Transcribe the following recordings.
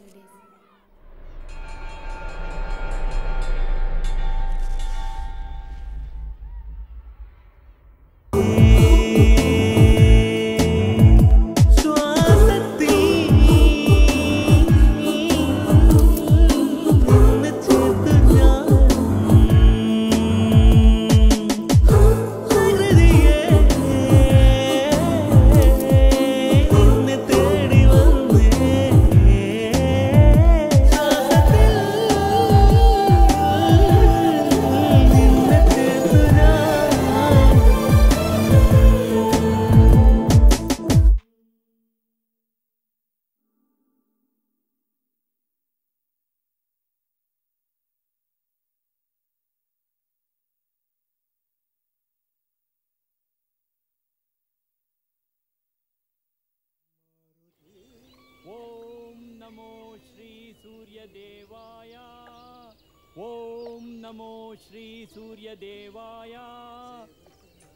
ॐ श्रीसूर्यदेवाय ॐ नमो श्रीसूर्यदेवाय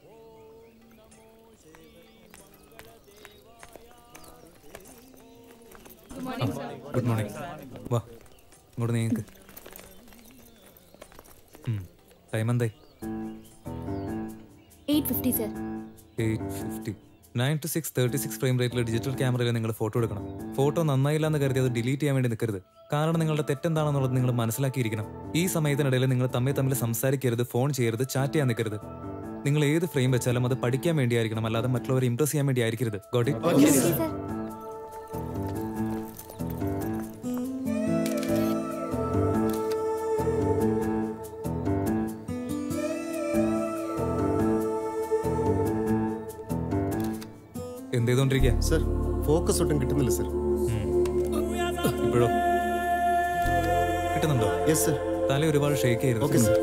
ॐ नमो good morning വാ ഇങ്ങോട്ട് നീക്ക് ടൈം എന്തായി eight fifty sir eight fifty nine two six thirty six frame റേറ്റിൽ ഡിജിറ്റൽ ക്യാമറയിൽ നിങ്ങൾ ഫോട്ടോ എടുക്കണം. ഫോട്ടോ നന്നായില്ല എന്ന് കരുതി അത് ഡിലീറ്റ് ചെയ്യാൻ വേണ്ടി നിൽക്കരുത് കാരണം നിങ്ങളുടെ തെറ്റെന്താണെന്നുള്ളത് നിങ്ങൾ മനസ്സിലാക്കിയിരിക്കണം. ഈ സമയത്തിനിടയിൽ നിങ്ങൾ തമ്മിൽ തമ്മിൽ സംസാരിക്കരുത് ഫോൺ ചെയ്യരുത് ചാറ്റ് ചെയ്യാൻ നിൽക്കരുത് നിങ്ങൾ ഏത് ഫ്രെയിം വെച്ചാലും അത് പഠിക്കാൻ വേണ്ടിയായിരിക്കണം. അല്ലാതെ മറ്റുള്ളവരെ ഇംപ്രസ് ചെയ്യാൻ വേണ്ടി ആയിരിക്കരുത് ഗോട്ടി സർ ഫോക്കസ് ഒട്ടും കിട്ടുന്നില്ല സർ. ഇപ്പോഴോ? കിട്ടുന്നുണ്ടോ? യെസ് സർ തല ഒരുപാട് ഷേക്ക് ആയിരുന്നു. ഓക്കെ സർ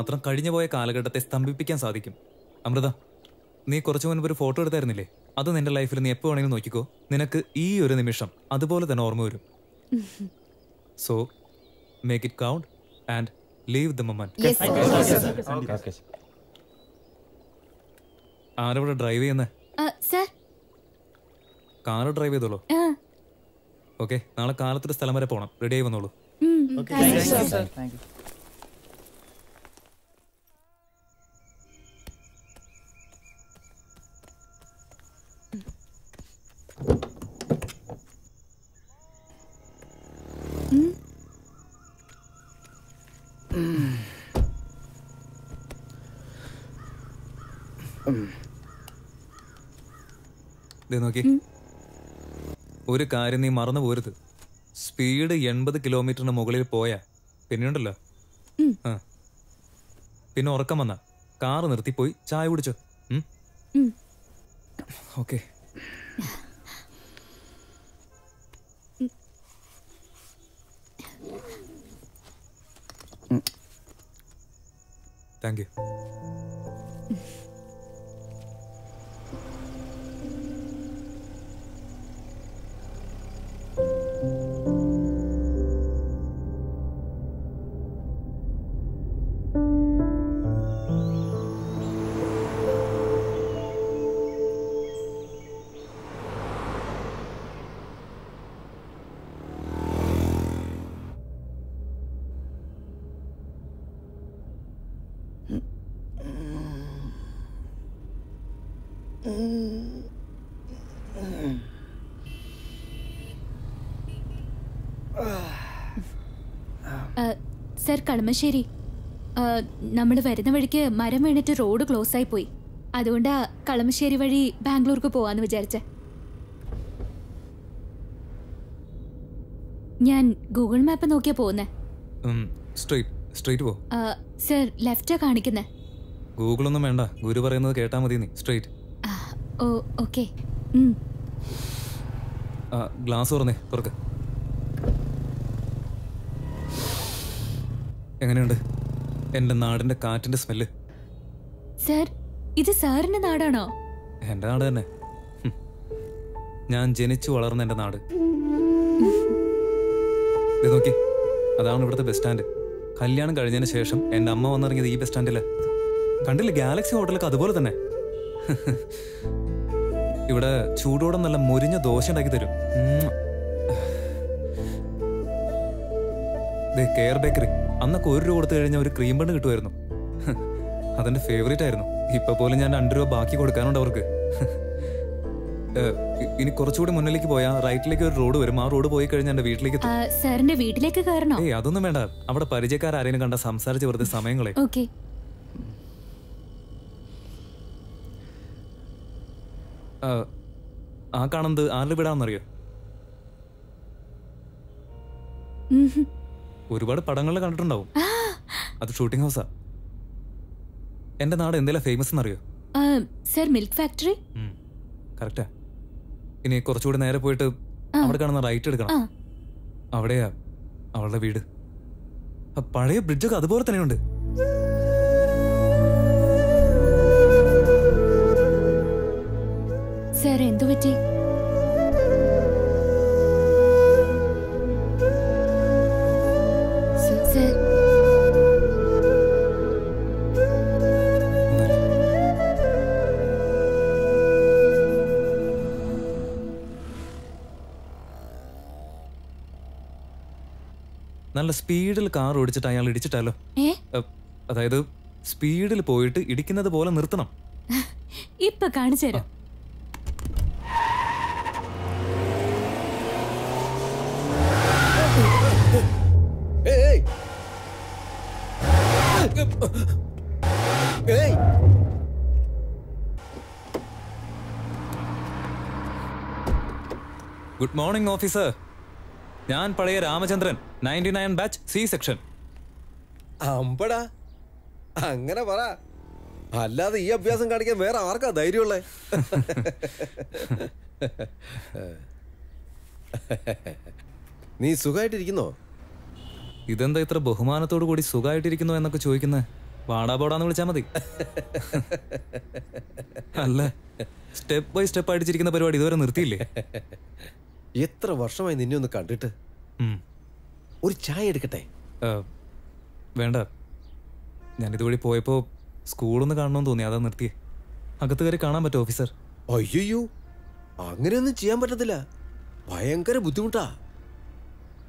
മാത്രം കഴിഞ്ഞുപോയ കാലഘട്ടത്തെ സ്തംഭിപ്പിക്കാൻ സാധിക്കും. അമൃത നീ കുറച്ചു മുൻപ് ഒരു ഫോട്ടോ എടുത്തായിരുന്നില്ലേ? അത് നിന്റെ ലൈഫിൽ നീ എപ്പോ വേണമെങ്കിലും നോക്കിക്കോ. നിനക്ക് ഈ ഒരു നിമിഷം അതുപോലെ തന്നെ ഓർമ്മ വരും. So make it count and leave the moment ആരവിടെ ഡ്രൈവ് ചെയ്യുന്നേ? സർ കാർ ഡ്രൈവ് ചെയ്തോളൂ. ഓക്കെ നാളെ കാലത്തൊരു സ്ഥലം വരെ പോകണം റെഡി ആയി വന്നോളൂ. ദേ നോക്കി. ഒരു കാര്യം നീ മറന്നു പോരുത്. സ്പീഡ് എൺപത് കിലോമീറ്ററിന് മുകളിൽ പോയാ പിന്നെയുണ്ടല്ലോ. ആ. പിന്നെ ഉറക്കം വന്ന. കാറ് നിർത്തിപ്പോയി. ചായ കുടിച്ചോ? Okay. Thank you. Sir Kalamassery. നമ്മൾ വരുന്ന വഴിക്ക് മരം വീണിട്ട് റോഡ് ക്ലോസ് ആയി പോയി. അതുകൊണ്ടാ കളമശ്ശേരി വഴി ബാംഗ്ലൂർക്ക് പോവാന്ന് വിചാരിച്ച. ഞാൻ ഗൂഗിൾ മാപ്പ് നോക്കിയാ പോകുന്നേ സ്ട്രൈറ്റ് സ്ട്രൈറ്റ് പോ. സർ ലെഫ്റ്റാ കാണിക്കുന്നേ. ഗൂഗിളൊന്നും വേണ്ട ഗുരു പറയുന്നത് കേട്ടാ മതി നീ സ്ട്രെയിറ്റ് ആ, ഓ ഓക്കെ. ഗ്ലാസ് തുറന്നേ തുറക്ക്. എങ്ങനെയുണ്ട്? എന്റെ നാടിന്റെ കാറ്റിന്റെ സ്മെല്ല്. സർ ഇത് സാറിന്റെ നാടാണോ? എന്റെ നാട് തന്നെ. ഞാൻ ജനിച്ചു വളർന്ന എന്റെ നാട്. നോക്കി. അതാണ് ഇവിടുത്തെ ബസ് സ്റ്റാൻഡ്. കല്യാണം കഴിഞ്ഞതിന് ശേഷം എന്റെ അമ്മ വന്നിറങ്ങിയത് ഈ ബസ് സ്റ്റാൻഡിൽ. കണ്ടില്ല ഗാലക്സി ഹോട്ടലൊക്കെ അതുപോലെ തന്നെ. ഇവിടെ ചൂടോടെ നല്ല മുരിഞ്ഞ ദോശ ഉണ്ടാക്കി തരും. Care bakery. അന്നൊക്കെ ഒരു രൂപ കൊടുത്തു കഴിഞ്ഞാൽ ഒരു ക്രീം ബണ്ണ് കിട്ടുമായിരുന്നു. അതെന്റെ ഫേവറേറ്റ് ആയിരുന്നു. ഇപ്പൊ പോലും ഞാൻ രണ്ട് രൂപ ബാക്കി കൊടുക്കാനുണ്ട് അവർക്ക്. ഇനി കുറച്ചുകൂടി മുന്നിലേക്ക് പോയാൽ റൈറ്റിലേക്ക് ഒരു റോഡ് വരും. ആ റോഡ് പോയി കഴിഞ്ഞാൽ എന്റെ വീട്ടിലേക്ക് സാറിന്റെ വീട്ടിലേക്ക് കയറണോ? ഏയ് അതൊന്നും വേണ്ട. അവിടെ പരിചയക്കാർ ആരെയും കണ്ട സംസാരിച്ച് വെറുതെ സമയങ്ങളെ. ഓക്കെ. ആ കാണുന്നത് ആരുടെ വീടാണെന്നറിയോ? ഒരുപാട് പടങ്ങളിൽ കണ്ടിട്ടുണ്ടാവും. അത് ഷൂട്ടിംഗ് ഹൗസാ എന്റെ നാട് എന്തെല്ലാം ഫേമസ് എന്നറിയോ? സർ മിൽക്ക് ഫാക്ടറി കറക്റ്റാ ഇനി കുറച്ചുകൂടി നേരെ പോയിട്ട് അവിടെ കാണുന്ന റൈറ്റ് എടുക്കണം. അവിടെയാ അവളുടെ വീട്. പഴയ ബ്രിഡ്ജൊക്കെ അതുപോലെ തന്നെയുണ്ട്. സാർ എന്തു പറ്റി നല്ല സ്പീഡിൽ കാർ ഓടിച്ചിട്ട് അയാൾ ഇടിച്ചിട്ടാലോ? അതായത് സ്പീഡിൽ പോയിട്ട് ഇടിക്കുന്നത് പോലെ നിർത്തണം. ഇപ്പൊ കാണിച്ചു തരാം. Good morning officer. ഞാൻ പഴയ Ramachandran ninety nine batch C section അമ്പടാ. അങ്ങനെ പറ. അല്ലാതെ ഈ അഭ്യാസം കാണിക്കാൻ വേറെ ആർക്കാ ധൈര്യമുള്ളേ? നീ സുഖമായിട്ടിരിക്കുന്നോ ഇതെന്താ ഇത്ര ബഹുമാനത്തോടു കൂടി സുഖമായിട്ടിരിക്കുന്നു എന്നൊക്കെ ചോദിക്കുന്നത് വാടാ പോടാന്ന് വിളിച്ചാൽ മതി. അല്ല സ്റ്റെപ്പ് ബൈ സ്റ്റെപ്പ് അടിച്ചിരിക്കുന്ന പരിപാടി ഇതുവരെ നിർത്തിയില്ലേ? എത്ര വർഷമായി നിന്നെ ഒന്ന് കണ്ടിട്ട്. ഒരു ചായ എടുക്കട്ടെ? വേണ്ട. ഞാൻ ഇതുവഴി പോയപ്പോ സ്കൂളൊന്ന് കാണണമെന്ന് തോന്നി. അതാ നിർത്തിയേ. അകത്ത് കയറി കാണാൻ പറ്റുമോ ഓഫീസർ അയ്യോ അങ്ങനെയൊന്നും ചെയ്യാൻ പറ്റത്തില്ല. ഭയങ്കര ബുദ്ധിമുട്ടാ.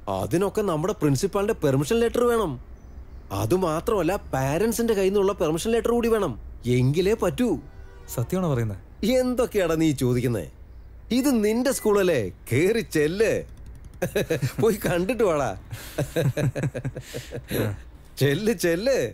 അതിനൊക്കെ നമ്മുടെ പ്രിൻസിപ്പാളിന്റെ പെർമിഷൻ ലെറ്റർ വേണം. അതുമാത്രമല്ല പാരന്റ്സിന്റെ കയ്യിൽ നിന്നുള്ള പെർമിഷൻ ലെറ്റർ കൂടി വേണം. എങ്കിലേ പറ്റൂ. സത്യമാണോ പറയുന്നത് എന്തൊക്കെയാടാ നീ ചോദിക്കുന്നേ? ഇത് നിന്റെ സ്കൂളല്ലേ കേറി ചെല്ല്. പോയി കണ്ടിട്ട് വാടാ. ചെല്ല് ചെല്ല്.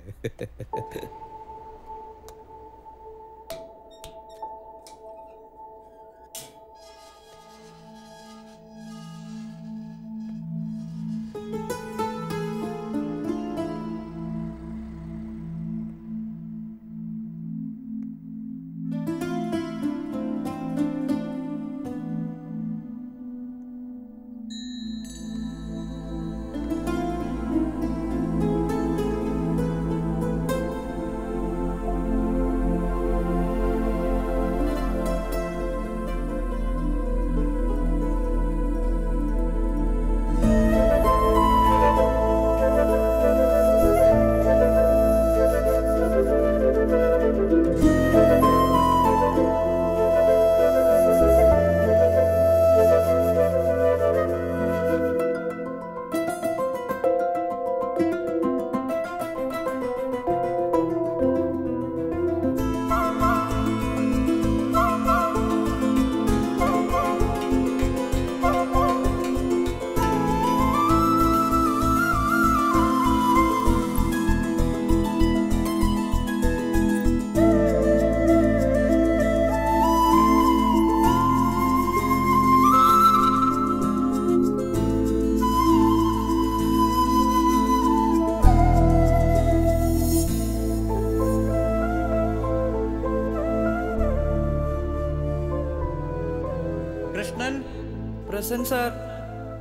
Present sir.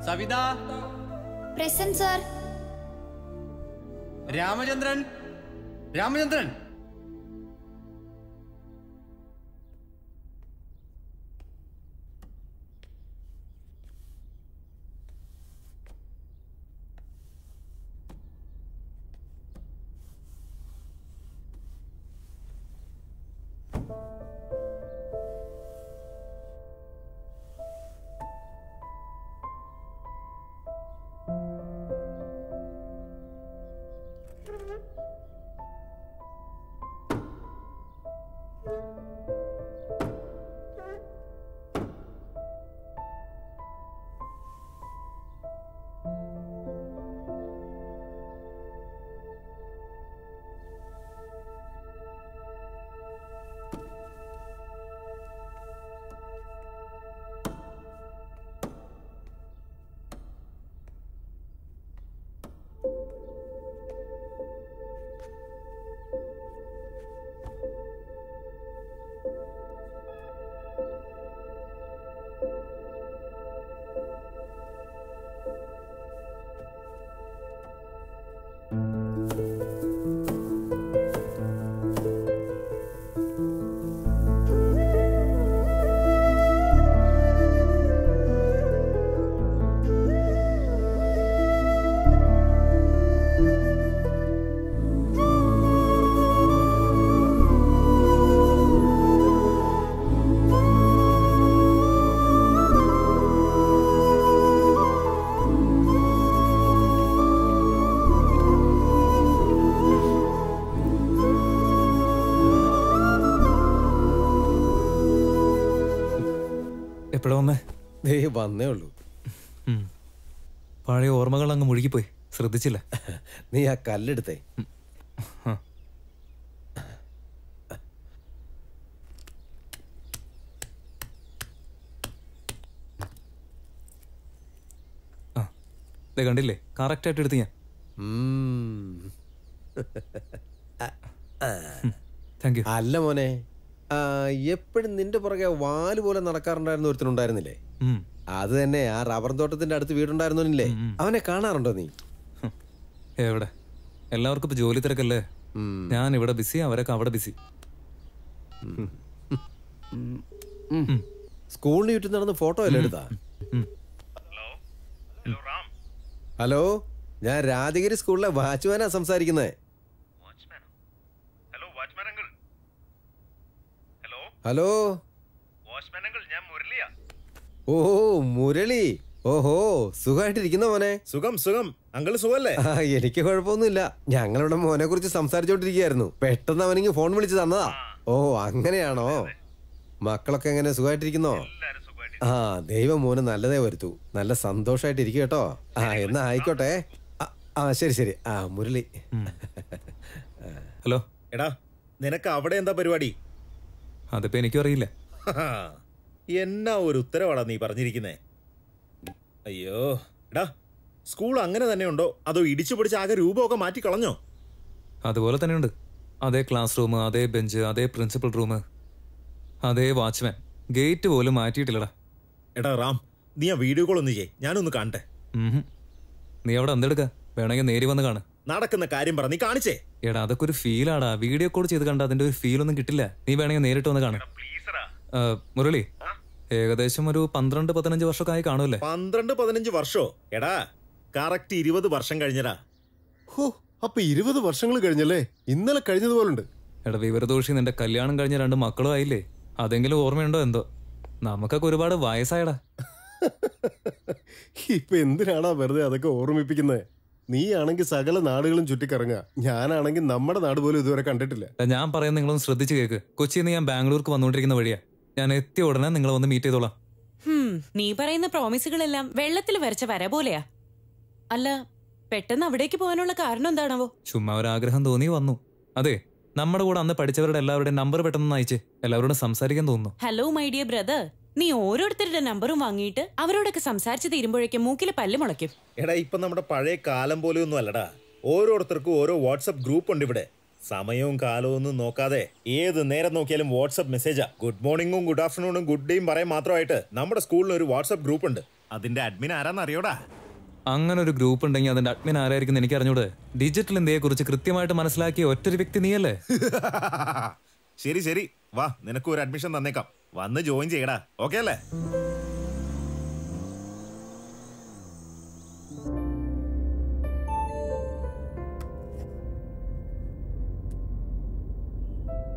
Savitha. Present sir. Ramachandran. Ramachandran. വന്നേ ഉള്ളൂ. പഴയ ഓർമ്മകൾ അങ്ങ് മുഴുകിപ്പോയി. ശ്രദ്ധിച്ചില്ല. നീ ആ കല്ലെടുത്തേ. കണ്ടില്ലേ? കറക്റ്റ് ആയിട്ട് എടുത്ത് ഞാൻ. താങ്ക് യു അല്ല മോനെ എപ്പോഴും നിന്റെ പുറകെ വാൽ പോലെ നടക്കാറുണ്ടായിരുന്ന ഒരുത്തനുണ്ടായിരുന്നില്ലേ അത് തന്നെ ആ റബ്ബർ തോട്ടത്തിന്റെ അടുത്ത് വീടുണ്ടായിരുന്നില്ലേ അവനെ കാണാറുണ്ടോ നീ? എവിടെ? എല്ലാവർക്കും ഇപ്പൊ ജോലി തിരക്കല്ലേ? ഞാൻ ഇവിടെ ബിസി അവരൊക്കെ അവിടെ ബിസി സ്കൂളിന് ചുറ്റും നടന്ന് ഫോട്ടോ അല്ലേ എടുത്താ? ഹലോ? ഞാൻ രാജഗിരി സ്കൂളിലെ വാച്ച്മാനാ സംസാരിക്കുന്നത് hello watchman uncle. Hello? Hello? Watchman uncle ഞാൻ മുരളിയാ. ഓ മുരളി. ഓഹോ സുഖമായിട്ടിരിക്കുന്ന മോനെ? സുഖം സുഖം. അങ്കിൾ സുഖല്ലേ? ആ, എനിക്ക് കുഴപ്പമൊന്നുമില്ല. ഞങ്ങളുടെ മോനെ കുറിച്ച് സംസാരിച്ചോണ്ടിരിക്കുകയായിരുന്നു. പെട്ടെന്ന് അവനിങ്ങ് ഫോൺ വിളിച്ച് തന്നതാ. ഓ അങ്ങനെയാണോ? മക്കളൊക്കെ എങ്ങനെ സുഖമായിട്ടിരിക്കുന്നോ ആ ദൈവം മോന് നല്ലതേ വരുത്തു. നല്ല സന്തോഷമായിട്ടിരിക്കും കേട്ടോ. ആ എന്നാ ആയിക്കോട്ടെ. ആ, ആ ശരി ശരി. ആ മുരളി. ഹലോ. എടാ നിനക്ക് അവിടെ എന്താ പരിപാടി? അതിപ്പോ എനിക്കും അറിയില്ല. എന്നാ ഒരു ഉത്തരവാടാ നീ പറഞ്ഞിരിക്കുന്നേ? അയ്യോ എടാ സ്കൂൾ അങ്ങനെ തന്നെ ഉണ്ടോ? അതോ ഇടിച്ചു പിടിച്ച് ആകെ രൂപമൊക്കെ മാറ്റി കളഞ്ഞോ? അതുപോലെ തന്നെയുണ്ട് അതേ ക്ലാസ് റൂം അതേ ബെഞ്ച് അതേ പ്രിൻസിപ്പൽ റൂം അതേ വാച്ച്മാൻ ഗേറ്റ് പോലും മാറ്റിയിട്ടില്ലടാ. എടാ റാം നീ ആ വീഡിയോ കോൾ ഒന്ന് ചെയ്യേ. ഞാനൊന്ന് കാണട്ടെ. നീ അവിടെ എന്തെടുക്ക? വേണമെങ്കിൽ നേരി വന്ന് കാണു. നടക്കുന്ന കാര്യം പറ നീ കാണിച്ചേ. എടാ അതൊക്കെ ഒരു ഫീലാടാ വീഡിയോ കോൾ ചെയ്ത് കണ്ട അതിന്റെ ഒരു ഫീൽ ഒന്നും കിട്ടില്ല. നീ വേണമെങ്കിൽ നേരിട്ട് വന്ന് കാണും. മുരളി ഏകദേശം ഒരു പന്ത്രണ്ട് പതിനഞ്ച് വർഷമൊക്കെ ആയി കാണുമല്ലേ? പന്ത്രണ്ട് പതിനഞ്ച് വർഷോ? എടാ കറക്റ്റ് ഇരുപത് വർഷം കഴിഞ്ഞടാ ഹോ അപ്പൊ ഇരുപത് വർഷങ്ങൾ കഴിഞ്ഞല്ലേ? ഇന്നലെ കഴിഞ്ഞതുപോലുണ്ട്. എടാ വിവരദോഷി നിന്റെ കല്യാണം കഴിഞ്ഞ രണ്ട് മക്കളും ആയില്ലേ? അതെങ്കിലും ഓർമ്മയുണ്ടോ എന്തോ? നമുക്കൊക്കെ ഒരുപാട് വയസ്സായടാ. ഇപ്പൊ എന്തിനാടാ വെറുതെ അതൊക്കെ ഓർമ്മിപ്പിക്കുന്നത് നീ ആണെങ്കിൽ സകല നാടുകളും ചുറ്റിക്കറങ്ങുക. ഞാനാണെങ്കിൽ നമ്മുടെ നാട് പോലും ഇതുവരെ കണ്ടിട്ടില്ല. ഞാൻ പറയുന്നത് നിങ്ങളൊന്ന് ശ്രദ്ധിച്ചു കേക്ക്. കൊച്ചിയിൽ നിന്ന് ഞാൻ ബാംഗ്ലൂർക്ക് വന്നുകൊണ്ടിരിക്കുന്ന വഴിയാ. ഞാൻ എത്തിയ ഉടനെ നിങ്ങൾ വന്ന് മീറ്റ് ചെയ്തോളാം. നീ പറയുന്ന പ്രോമിസുകളെല്ലാം വെള്ളത്തിൽ വരച്ച വര പോലെയാ. അല്ല പെട്ടെന്ന് അവിടേക്ക് പോകാനുള്ള കാരണം എന്താണാവോ? ചുമ്മാ ഒരു ആഗ്രഹം തോന്നി വന്നു. അതെ നമ്മുടെ കൂടെ അന്ന് പഠിച്ചവരുടെ എല്ലാവരുടെയും നമ്പർ പെട്ടെന്ന് അയച്ച് എല്ലാവരോടും സംസാരിക്കാൻ തോന്നുന്നു. ഹലോ മൈ ഡിയർ ബ്രദർ നീ ഓരോരുത്തരുടെ നമ്പറും വാങ്ങിയിട്ട് അവരോടൊക്കെ സംസാരിച്ച് തീരുമ്പോഴേക്കും മൂക്കിലെ പല്ല് മുളയ്ക്കും. എടാ ഇപ്പൊ നമ്മുടെ പഴയ കാലം പോലെയൊന്നും അല്ലടാ. ഓരോരുത്തർക്കും ഓരോ വാട്സ്ആപ്പ് ഗ്രൂപ്പ് ഉണ്ട് ഇവിടെ. സമയവും കാലവും ഒന്നും നോക്കാതെ ഏത് നേരം നോക്കിയാലും വാട്സപ്പ് മെസ്സേജാ. ഗുഡ് മോർണിംഗും ഗുഡ് ആഫ്റ്റർനൂണും ഗുഡ് ഡേയും പറയാൻ മാത്രമായിട്ട് നമ്മുടെ സ്കൂളിൽ ഒരു വാട്സപ്പ് ഗ്രൂപ്പ് ഉണ്ട്. അതിന്റെ അഡ്മിൻ ആരാന്ന് അറിയോടാ? അങ്ങനെ ഒരു ഗ്രൂപ്പ് ഉണ്ടെങ്കിൽ അതിന്റെ അഡ്മിൻ ആരായിരിക്കും എനിക്ക് അറിഞ്ഞൂടെ ഡിജിറ്റൽ ഇന്ത്യയെ കുറിച്ച് കൃത്യമായിട്ട് മനസ്സിലാക്കിയ ഒറ്റൊരു വ്യക്തി നീയല്ലേ? ശരി ശരി. വാ നിനക്ക് ഒരു അഡ്മിഷൻ തന്നേക്കാം. വന്ന് ജോയിൻ ചെയ്യടാ. ഓക്കെ അല്ലേ?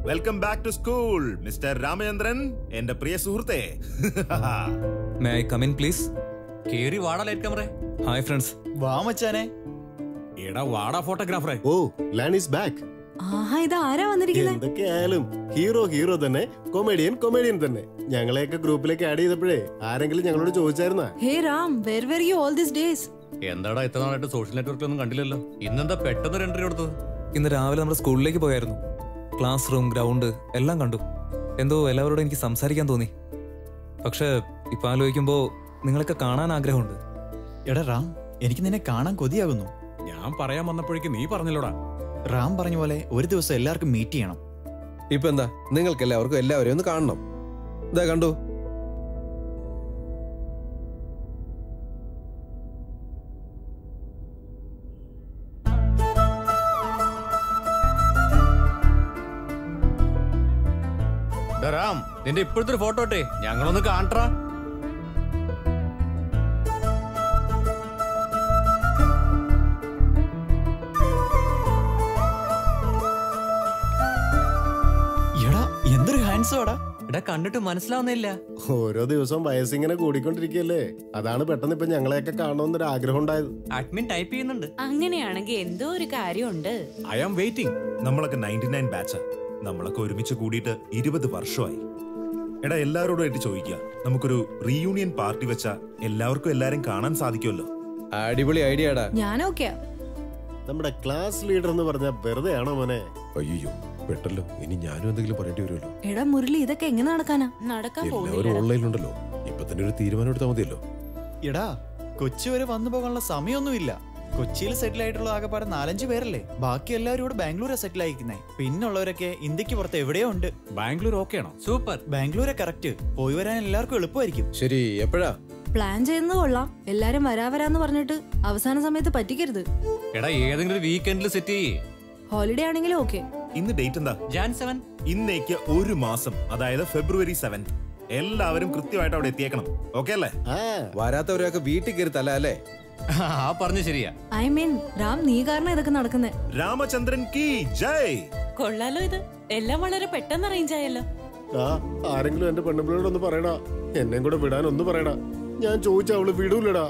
Welcome back to school mister Ramachandran എന്റെ പ്രിയ സുഹൃത്തെ. മേ ഐ കമിൻ പ്ലീസ് കേറി വാടാ ലൈറ്റ് ഹായ് ഫ്രണ്ട്സ് വാ മച്ചാനെ. എടാ വാടാ ഫോട്ടോഗ്രാഫറെ. ഓ ലാൻ ഈസ് ബാക്ക് ആഹാ ഇത് ആരാ വന്നിരിക്കുന്നത് എന്തൊക്കെയായാലും ഹീറോ ഹീറോ തന്നെ കൊമേഡിയൻ കൊമേഡിയൻ തന്നെ. ഞങ്ങളെയൊക്കെ ഗ്രൂപ്പിലേക്ക് ആഡ് ചെയ്തപ്പോഴേ ആരെങ്കിലും ഞങ്ങളോട് ചോദിച്ചായിരുന്നാ? Hey Ram where where you all this days എന്താടാ ഇത്ര നാളായിട്ട് സോഷ്യൽ നെറ്റ്വർക്കിലൊന്നും കണ്ടില്ലല്ലോ. ഇന്നെന്താ പെട്ടെന്ന് ഒരു എൻട്രി കൊടുത്തത്? ഇന്ന് രാവിലെ നമ്മുടെ സ്കൂളിലേക്ക് പോയായിരുന്നു. ക്ലാസ് റൂം ഗ്രൗണ്ട് എല്ലാം കണ്ടു. എന്തോ എല്ലാവരോടും എനിക്ക് സംസാരിക്കാൻ തോന്നി. പക്ഷേ ഇപ്പൊ ആലോചിക്കുമ്പോ നിങ്ങളൊക്കെ കാണാൻ ആഗ്രഹമുണ്ട്. എടാ റാം എനിക്ക് നിന്നെ കാണാൻ കൊതിയാകുന്നു. ഞാൻ പറയാൻ വന്നപ്പോഴേക്ക് നീ പറഞ്ഞല്ലോടാ. റാം പറഞ്ഞ പോലെ ഒരു ദിവസം എല്ലാവർക്കും മീറ്റ് ചെയ്യണം. ഇപ്പൊ എന്താ? നിങ്ങൾക്ക് എല്ലാവർക്കും എല്ലാവരെയും ഒന്ന് കാണണം. ഇതാ കണ്ടു. നിന്റെ ഇപ്പോഴത്തെ ഒരു ഫോട്ടോ ഇട്ടേ. ഞങ്ങളൊന്ന് കാണട്ടാ എടാ എന്തൊരു ഹാൻഡ്സോടാ എടാ കണ്ടിട്ട് മനസ്സിലാവുന്നില്ല. ഓരോ ദിവസവും വയസ്സിങ്ങനെ കൂടിക്കൊണ്ടിരിക്കല്ലേ അതാണ് പെട്ടെന്ന് ഇപ്പൊ ഞങ്ങളെയൊക്കെ കാണണമെന്നൊരു ആഗ്രഹം ഉണ്ടായത്. അഡ്മിൻ ടൈപ്പ് ചെയ്യുന്നുണ്ട്. അങ്ങനെയാണെങ്കിൽ എന്തോ ഒരു കാര്യമുണ്ട്. ഐ ആം വെയിറ്റിംഗ് നമ്മളൊക്കെ നയന്റി നയൻ ബാച്ചാ നമ്മളൊക്കെ ഒരുമിച്ച് കൂടിയിട്ട് ഇരുപത് വർഷമായി. എടാ എല്ലാവരോടും ആയിട്ട് ചോദിക്കുക നമുക്കൊരു റീയൂണിയൻ പാർട്ടി വെച്ചാ എല്ലാവർക്കും എല്ലാരും കാണാൻ സാധിക്കുമല്ലോ. അടിപൊളി ഐഡിയ ഞാൻ ഓക്കെയാ. നമ്മുടെ ക്ലാസ് ലീഡർ എന്ന് പറഞ്ഞാൽ വെറുതെ ആണോ മോനെ? അയ്യോ പെട്ടല്ലോ. ഇനി ഞാനും എന്തെങ്കിലും പറയേണ്ടി വരുമല്ലോ. എടാ മുരളി ഇതൊക്കെ എങ്ങനെ നടക്കാനാ? നടക്കാൻ എല്ലാവരും ഓൺലൈനിൽ ഓൺലൈനിലുണ്ടല്ലോ ഇപ്പൊ തന്നെ ഒരു തീരുമാനം എടുത്താൽ മതിയല്ലോ. എടാ കൊച്ചി വരെ വന്നു പോകാനുള്ള സമയമൊന്നുമില്ല കൊച്ചിയിൽ സെറ്റിൽ ആയിട്ടുള്ള ആകെപ്പാടെ നാലഞ്ച് പേരല്ലേ? ബാക്കി എല്ലാവരും ഇവിടെ ബാംഗ്ലൂരാ സെറ്റിൽ ആയിരിക്കുന്നേ. പിന്നുള്ളവരൊക്കെ ഇന്ത്യയ്ക്ക് പുറത്ത് എവിടെയോ ഉണ്ട്. ബാംഗ്ലൂർ ഓക്കെ ആണോ സൂപ്പർ. ബാംഗ്ലൂരെ കറക്റ്റ് പോയി വരാൻ എല്ലാവർക്കും എളുപ്പമായിരിക്കും. ശരി എപ്പോഴാ? പ്ലാൻ ചെയ്യുന്നത് കൊള്ളാം. എല്ലാരും വരാ വരാന്ന് പറഞ്ഞിട്ട് അവസാന സമയത്ത് പറ്റിക്കരുത്. എടാ ഏതെങ്കിലും ഒരു വീക്കെൻഡിൽ സെറ്റ് ചെയ്യേ. ഹോളിഡേ ആണെങ്കിലും ഓക്കെ ഇന്ന് ഡേറ്റ് എന്താ? ജാൻ സെവൻ ഇന്നേക്ക് ഒരു മാസം അതായത് ഫെബ്രുവരി സെവൻ എല്ലാവരും കൃത്യമായിട്ട് അവിടെ എത്തിയേക്കണം. ഓക്കെ അല്ലേ? ആ വരാത്തവരൊക്കെ വീട്ടിൽ കയറി തല അല്ലേ? ആ പറഞ്ഞു ശരിയാ. ഐ മീൻ രാം നീ കാരണം ഇതൊക്കെ നടക്കുന്നേ. രാമചന്ദ്രൻ കീ ജയ്. കൊള്ളാലോ ഇത്. എല്ലാം വളരെ പെട്ടെന്ന് അറേഞ്ച് ആയല്ലോ. ആ ആരെങ്കിലും എന്റെ പെണ്ണുപിള്ളയോട് ഒന്ന് പറയടാ എന്നെ കൂടെ വിടാൻ ഒന്ന് പറയടാ ഞാൻ ചോദിച്ച അവൾ വിടൂലടാ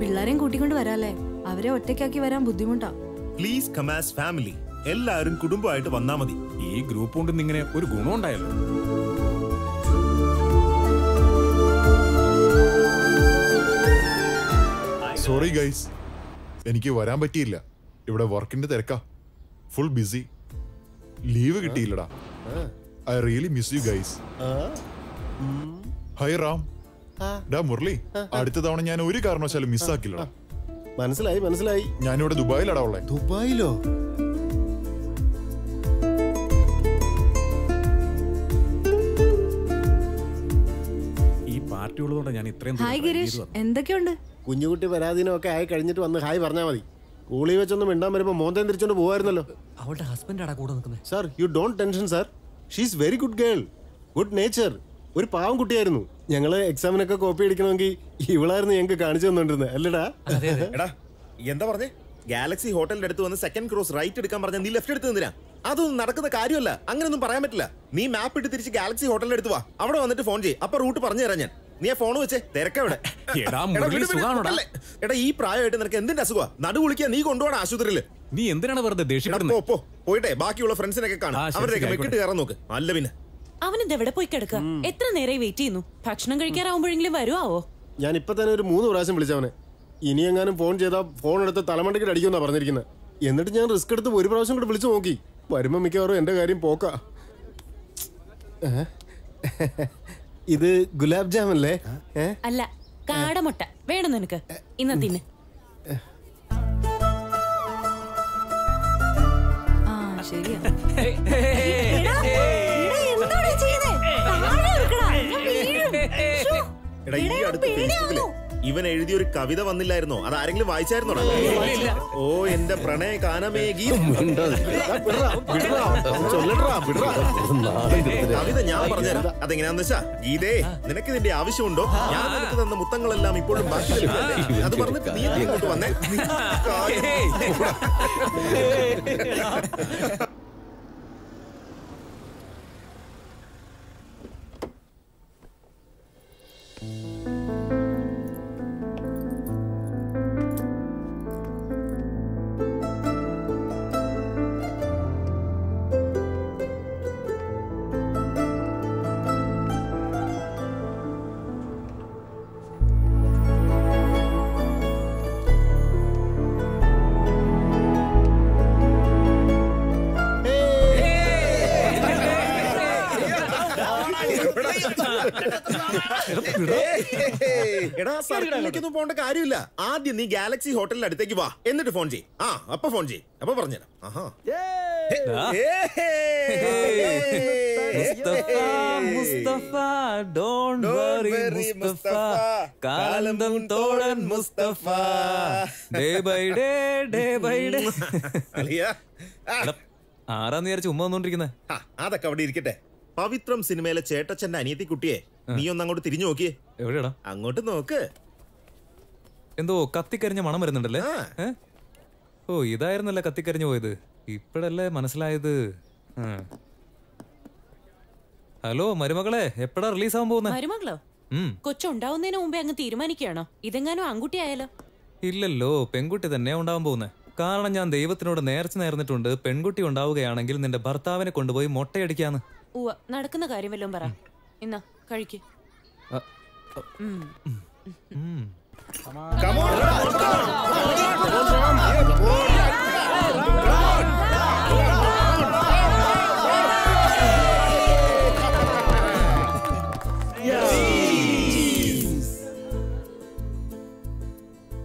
പിള്ളേരെയും കൂട്ടിക്കൊണ്ട് വരാല്ലേ? അവരെ ഒറ്റയ്ക്കാക്കി വരാൻ ബുദ്ധിമുട്ടാ. പ്ലീസ് കമാസ് ഫാമിലി എല്ലാരും കുടുംബമായിട്ട് വന്നാ മതി. ഈ ഗ്രൂപ്പ് കൊണ്ട് ഇങ്ങനെ ഒരു ഗുണം ഉണ്ടായല്ലോ സോറി ഗൈസ് എനിക്ക് വരാൻ പറ്റിയില്ല. ഇവിടെ വർക്കിന്റെ തിരക്കാ. Full busy leave കിട്ടിയില്ലടാ. I really miss you guys hi Ram ഡാ മുരളി. അടുത്ത തവണ ഞാൻ ഒരു കാരണവശാലും മിസ്സാക്കില്ലടാ മനസ്സിലായി മനസ്സിലായി. ഞാനിവിടെ ദുബായിലടാ ഉള്ളേ. ദുബായിലോ? ഈ ഞാൻ ഇത്രയും ദൂരം ഹായ് ഗിരീഷ്. എന്തൊക്കെയുണ്ട്? കുഞ്ഞുകുട്ടി പരാധീനം ആയി കഴിഞ്ഞിട്ട് വന്ന് ഹായ് പറഞ്ഞാൽ മതി. കൂളി വെച്ചൊന്നും മിണ്ടാൻ വരുമ്പോ മോന്തം തിരിച്ചോണ്ട് പോവായിരുന്നല്ലോ. അവളുടെ ഹസ്ബൻഡ് ആടാ കൂടെ നിൽക്കുന്നത്? Sir you don't tension sir she's very good girl good nature ഒരു പാവം കുട്ടിയായിരുന്നു. ഞങ്ങൾ എക്സാമിനൊക്കെ കോപ്പി അടിക്കണമെങ്കിൽ ഇവളായിരുന്നു ഞങ്ങൾക്ക് കാണിച്ചു തന്നോണ്ടിരുന്നത് അല്ലടാ? എടാ എന്താ പറഞ്ഞേ? ഗാലക്സി ഹോട്ടലിന്റെ അടുത്ത് വന്ന് സെക്കൻഡ് ക്രോസ് റൈറ്റ് എടുക്കാൻ പറഞ്ഞ നീ ലെഫ്റ്റ് എടുത്ത് തന്നിരാ അതൊന്നും നടക്കുന്ന കാര്യമല്ല. അങ്ങനെയൊന്നും പറയാൻ പറ്റില്ല. നീ മാപ്പ് ഇട്ട് തിരിച്ച് ഗാലക്സി ഹോട്ടലിന്റെ അടുത്ത് വാ. അവിടെ വന്നിട്ട് ഫോൺ ചെയ്യ്. അപ്പൊ റൂട്ട് പറഞ്ഞു തരാം ഞാൻ. നീ ഫോൺ വെച്ചേ. തിരക്കവിടെ. എടാ, ഈ പ്രായമായിട്ട് നിനക്ക് എന്തിന്റെ അസുഖ? നടു വിളിക്കാൻ നീ കൊണ്ടുപോകണം ആശുപത്രിയിൽ നീ എന്തിനാണ് വെറുതെ ദേഷ്യം ദേഷ്യപ്പെടുന്നത് പോ, പോ. പോയിട്ടെ ബാക്കിയുള്ള ഫ്രണ്ട്സിനൊക്കെ കാണാം. അവരുടെയൊക്കെ മെക്കിട്ട് കയറാൻ നോക്ക്. അല്ല പിന്നെ അവനിത് എവിടെ പോയി കിടക്കുക എത്ര നേരമായി വെയിറ്റ് ചെയ്യുന്നു? ഭക്ഷണം കഴിക്കാറാവുമ്പോഴെങ്കിലും വരുവാവോ? ഞാൻ ഇപ്പൊ തന്നെ ഒരു മൂന്ന് പ്രാവശ്യം വിളിച്ചവനെ. ഇനി എങ്ങാനും ഫോൺ ചെയ്താൽ ഫോൺ എടുത്ത് തലമണ്ടയ്ക്ക് അടിക്കുമെന്നാ പറഞ്ഞിരിക്കുന്നത് എന്നിട്ട് ഞാൻ റിസ്ക് എടുത്ത് ഒരു പ്രാവശ്യം കൂടെ വിളിച്ചു നോക്കി. വരുമ്പോ മിക്കവാറും എന്റെ കാര്യം പോക്കാ. ഏ? ഇത് ഗുലാബ് ജാം അല്ലേ അല്ല കാടമുട്ട. വേണം നിനക്ക്. ഇന്ന തിന്ന്. ആ ശരിയാ. എടാ, ഈ അടുത്ത് പേടിയാവുന്നു. ഫേസ്ബുക്കിൽ ഇവൻ എഴുതിയ ഒരു കവിത വന്നില്ലായിരുന്നോ? അത് ആരെങ്കിലും വായിച്ചായിരുന്നോ? ഓ എന്റെ പ്രണയ കാനമേകി കവിത ഞാൻ പറഞ്ഞുതരാം. അതെങ്ങനെയാന്ന് വെച്ചാ ഗീതേ നിനക്ക് ഇതിന്റെ ആവശ്യമുണ്ടോ? ഞാൻ നിനക്ക് തന്ന മുത്തങ്ങളെല്ലാം ഇപ്പോഴും ബാക്കി? അത് പറഞ്ഞിട്ട് നീ ഇങ്ങോട്ട് വന്നേ? സർക്കിളിലേക്കൊന്നും പോകേണ്ട കാര്യമില്ല. ആദ്യം നീ ഗാലക്സി ഹോട്ടലിന്റെ അടുത്തേക്ക് വാ. എന്നിട്ട് ഫോൺ ചെയ് ആ അപ്പൊ ഫോൺ ചെയ് അപ്പൊ പറഞ്ഞുതരാം. ആഹാ. Mustafa Mustafa don't worry Mustafa. കാലന്തം തോഴൻ Mustafa. Day by day day by day ആരാന്ന് വിചാരിച്ച് ഉമ്മ വന്നോണ്ടിരിക്കുന്നത് ആ, അതൊക്കെ അവിടെ ഇരിക്കട്ടെ. പവിത്രം സിനിമയിലെ ചേട്ടച്ചന്റെ അനിയത്തി കുട്ടിയെ നീ ഒന്ന് അങ്ങോട്ട് തിരിഞ്ഞു നോക്കിയേ. എവിടെയാടാ? അങ്ങോട്ട് നോക്ക്. എന്തോ കത്തിക്കരിഞ്ഞ മണം വരുന്നുണ്ടല്ലേ? ഓ ഇതായിരുന്നല്ലേ കത്തിക്കരിഞ്ഞു പോയത്. ഇപ്പഴല്ലേ മനസ്സിലായത്. ഹലോ മരുമകളെ എപ്പോഴാ റിലീസ് ആവാൻ പോകുന്നത് മരുമകളോ കൊച്ചുണ്ടാവുന്നതിന് മുമ്പേ അങ്ങ് തീരുമാനിക്കുകയാണോ? ഇതെങ്ങാനും ആൺകുട്ടി ആയാലോ? ഇല്ലല്ലോ പെൺകുട്ടി തന്നെ ഉണ്ടാവാൻ പോകുന്നത് കാരണം ഞാൻ ദൈവത്തിനോട് നേർച്ച നേർന്നിട്ടുണ്ട്. പെൺകുട്ടി ഉണ്ടാവുകയാണെങ്കിൽ നിന്റെ ഭർത്താവിനെ കൊണ്ടുപോയി മൊട്ടയടിക്കാന്ന്. ഉവ്വ നടക്കുന്ന കാര്യം വല്ലതും പറ. ഇന്നാ കഴിക്ക്. അ, ഉം. ഉം.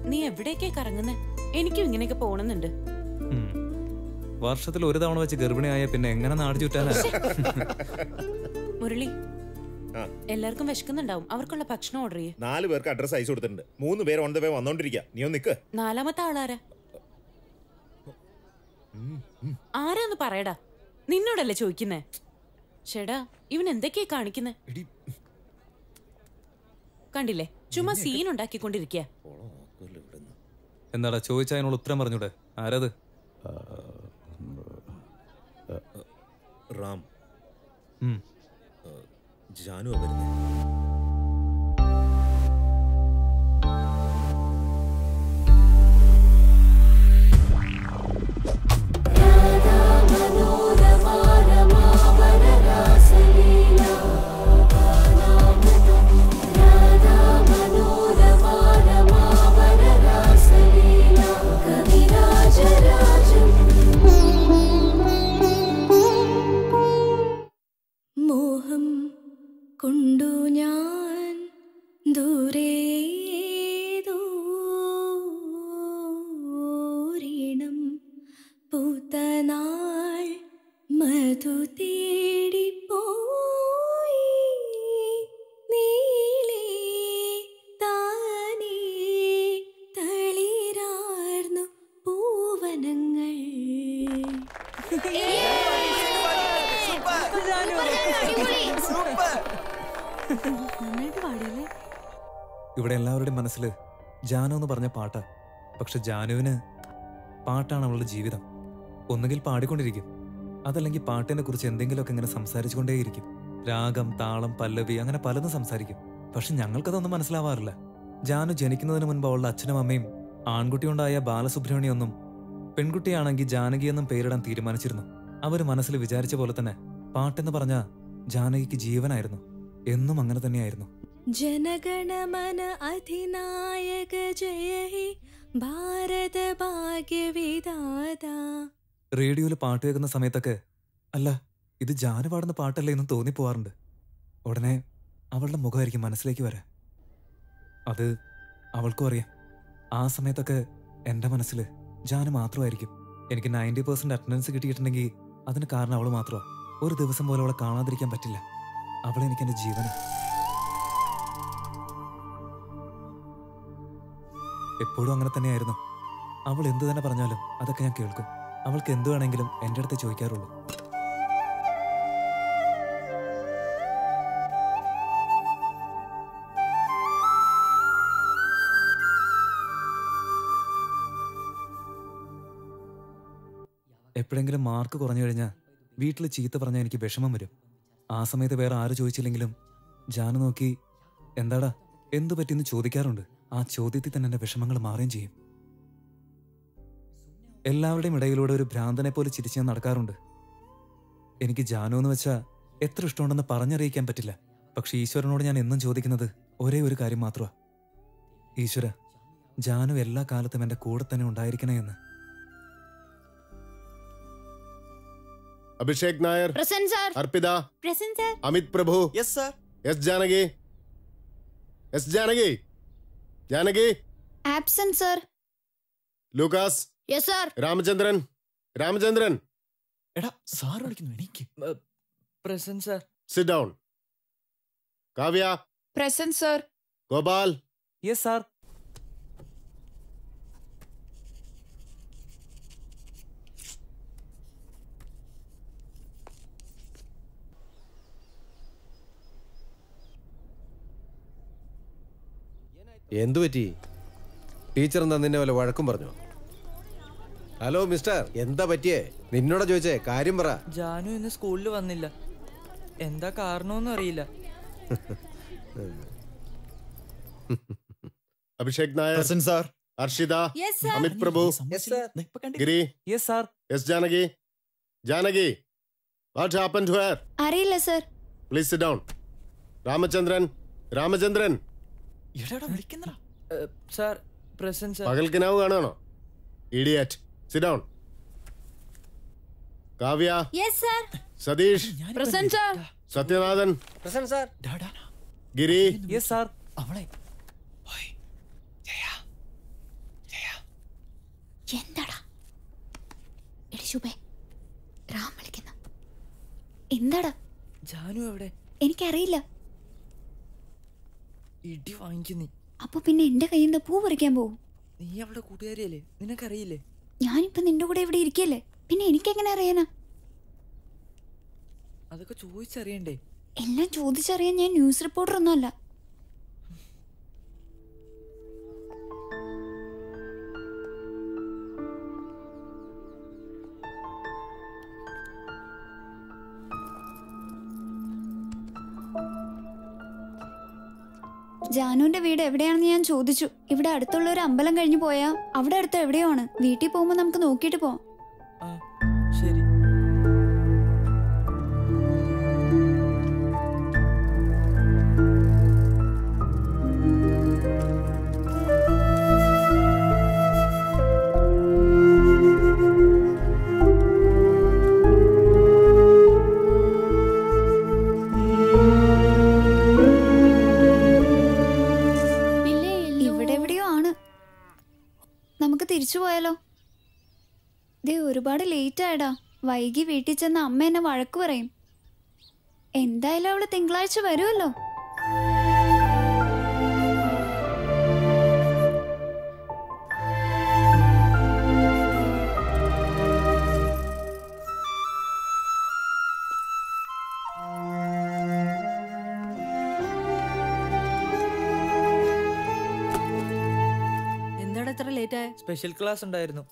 നീ എവിടേക്കേ കറങ്ങുന്നേ എനിക്കും ഇങ്ങനെയൊക്കെ പോണെന്നുണ്ട്. വർഷത്തിൽ ഒരു തവണ വെച്ച് ഗർഭിണിയായ പിന്നെ എങ്ങനെ നാട് ചുറ്റാനാ മുരളി. എല്ലാവർക്കും വിശക്കുന്നുണ്ടാവും. അവർക്കുള്ള ഭക്ഷണം ഓർഡർ ചെയ്യേ. നാല് പേർക്ക് അഡ്രസ് അയച്ചു കൊടുത്തിട്ടുണ്ട്. മൂന്ന് പേര് ഓൺ ദ വേ വന്നോണ്ടിരിക്കുക നീ ഒന്ന് നിക്ക്. നാലാമത്തെ ആളാരാ? ആരാന്ന് പറയടാ. നിന്നോടല്ലേ ചോദിക്കുന്നേ? ചേടാ ഇവൻ എന്തൊക്കെയാ കാണിക്കുന്നേ? കണ്ടില്ലേ? ചുമ്മാ സീൻ ഉണ്ടാക്കിക്കൊണ്ടിരിക്കുക എന്താടാ ചോദിച്ചാ അതിനുള്ള ഉത്തരം പറഞ്ഞൂടെ? ആരത്? റാം. ഉം. ജാനു കൊണ്ടു ഞാൻ ദൂരേതോരീണം പൂത്തനാൾ മധു ഇവിടെ എല്ലാവരുടെയും മനസ്സിൽ ജാനു എന്ന് പറഞ്ഞ പാട്ടാ. പക്ഷെ ജാനുവിന് പാട്ടാണ് അവളുടെ ജീവിതം. ഒന്നുകിൽ പാടിക്കൊണ്ടിരിക്കും. അതല്ലെങ്കിൽ പാട്ടിനെ കുറിച്ച് എന്തെങ്കിലുമൊക്കെ ഇങ്ങനെ സംസാരിച്ചുകൊണ്ടേയിരിക്കും. രാഗം താളം പല്ലവി അങ്ങനെ പലതും സംസാരിക്കും. പക്ഷെ ഞങ്ങൾക്കതൊന്നും മനസ്സിലാവാറില്ല. ജാനു ജനിക്കുന്നതിന് മുൻപ് അവളുടെ അച്ഛനും അമ്മയും ആൺകുട്ടിയുണ്ടായ ബാലസുബ്രഹ്മണ്യൊന്നും പെൺകുട്ടിയാണെങ്കിൽ ജാനകി എന്നും പേരിടാൻ തീരുമാനിച്ചിരുന്നു. അവർ മനസ്സിൽ വിചാരിച്ച പോലെ തന്നെ പാട്ടെന്ന് പറഞ്ഞ ജാനകിക്ക് ജീവനായിരുന്നു. എന്നും അങ്ങനെ തന്നെയായിരുന്നു. ജനഗണമന അധിനായക ജയ ഭാരത റേഡിയോയിൽ പാട്ട് കേൾക്കുന്ന സമയത്തൊക്കെ അല്ല ഇത് ജാന പാടുന്ന പാട്ടല്ലേ എന്ന് തോന്നിപ്പോവാറുണ്ട്. ഉടനെ അവളുടെ മുഖമായിരിക്കും മനസ്സിലേക്ക് വരാ. അത് അവൾക്കും അറിയാം. ആ സമയത്തൊക്കെ എന്റെ മനസ്സിൽ ജാന മാത്രമായിരിക്കും. എനിക്ക് നയന്റി പെർസെന്റ് അറ്റൻഡൻസ് കിട്ടിയിട്ടുണ്ടെങ്കിൽ അതിന് കാരണം അവൾ മാത്രമാണ് ഒരു ദിവസം പോലും അവളെ കാണാതിരിക്കാൻ പറ്റില്ല. അവളെനിക്ക് എന്റെ ജീവന. എപ്പോഴും അങ്ങനെ തന്നെയായിരുന്നു. അവൾ എന്തു തന്നെ പറഞ്ഞാലും അതൊക്കെ ഞാൻ കേൾക്കും. അവൾക്ക് എന്തു വേണമെങ്കിലും എന്റെ അടുത്ത് ചോദിക്കാറുള്ളൂ. എപ്പോഴെങ്കിലും മാർക്ക് കുറഞ്ഞു കഴിഞ്ഞാൽ വീട്ടിൽ ചീത്ത പറഞ്ഞാൽ എനിക്ക് വിഷമം വരും. ആ സമയത്ത് വേറെ ആര് ചോദിച്ചില്ലെങ്കിലും ജാനു നോക്കി എന്താടാ എന്തു പറ്റിയെന്ന് ചോദിക്കാറുണ്ട്. ആ ചോദ്യത്തിൽ തന്നെ എന്റെ വിഷമങ്ങൾ മാറുകയും ചെയ്യും. എല്ലാവരുടെയും ഇടയിലൂടെ ഒരു ഭ്രാന്തനെ പോലെ ചിരിച്ച് ഞാൻ നടക്കാറുണ്ട്. എനിക്ക് ജാനു എന്ന് വെച്ചാൽ എത്ര ഇഷ്ടമുണ്ടെന്ന് പറഞ്ഞറിയിക്കാൻ പറ്റില്ല. പക്ഷെ ഈശ്വരനോട് ഞാൻ എന്നും ചോദിക്കുന്നത് ഒരേ ഒരു കാര്യം മാത്രമാണ് ഈശ്വര ജാനു എല്ലാ കാലത്തും എന്റെ കൂടെ തന്നെ ഉണ്ടായിരിക്കണേ എന്ന്. Abhishek Nair present sir Arpitha present sir Amit Prabhu yes sir S Janaki S Janaki Janaki absent sir Lucas yes sir Ramachandran Ramachandran എടാ സാർ വിളിക്കുന്നു എനിക്ക് present sir. Sit down Kavya present sir. Gopal. Yes sir എന്തു പറ്റി? Teacher എന്താ നിന്നെ വല്ല വഴക്കും പറഞ്ഞു? ഹലോ മിസ്റ്റർ എന്താ പറ്റിയേ? നിന്നോടാ ചോദിച്ചേ കാര്യം പറ. ജാനു ഇന്ന് സ്കൂളിൽ വന്നില്ല. എന്താ കാരണമൊന്നും അറിയില്ല. Abhishek Nair present sir. Harshitha Amit Prabhu Giri yes sir S Janaki. Janaki what happen to her അറിയില്ല sir please sit down Ramachandran Ramachandran. Sir present sir. പകൽക്കിനാവ് കാണുകയാണോ idiot sit down Kavya. Yes sir Satheesh. Present sir. Sathyanathan. Present sir. Giri. Yes sir അവളെ. എന്താടാ? എടി ശുഭേ രാം വിളിക്കുന്നു. എന്താടാ? ജാനു എവിടെ? എനിക്കറിയില്ല. ഇടി വാങ്ങിക്കുന്നേ അപ്പൊ പിന്നെ എന്റെ കയ്യിൽ നിന്ന് പൂ പറിക്കാൻ പോവും. നീ അവളുടെ കൂട്ടുകാരിയല്ലേ? നിനക്കറിയില്ലേ? ഞാനിപ്പോ നിന്റെ കൂടെ ഇവിടെ ഇരിക്കല്ലേ? പിന്നെ എനിക്ക് എങ്ങനെ അറിയാനാ? അതൊക്കെ ചോദിച്ചറിയണ്ടേ? എല്ലാം ചോദിച്ചറിയാൻ ഞാൻ ന്യൂസ് റിപ്പോർട്ടർ ഒന്നുമല്ല ജാനുവിന്റെ വീട് എവിടെയാണെന്ന് ഞാൻ ചോദിച്ചു. ഇവിടെ അടുത്തുള്ള ഒരു അമ്പലം കഴിഞ്ഞു പോയാ അവിടെ അടുത്ത് എവിടെയാണ് വീട്ടിൽ പോകുമ്പോ നമുക്ക് നോക്കിയിട്ട് പോവാം. ഒരുപാട് ലേറ്റ് ആയടാ വൈകി വീട്ടിൽ ചെന്ന് അമ്മ എന്നെ വഴക്ക് പറയും. എന്തായാലും അവൾ തിങ്കളാഴ്ച വരുമല്ലോ. എന്താടാ ലേറ്റ് ആയ സ്പെഷ്യൽ ക്ലാസ് ഉണ്ടായിരുന്നു.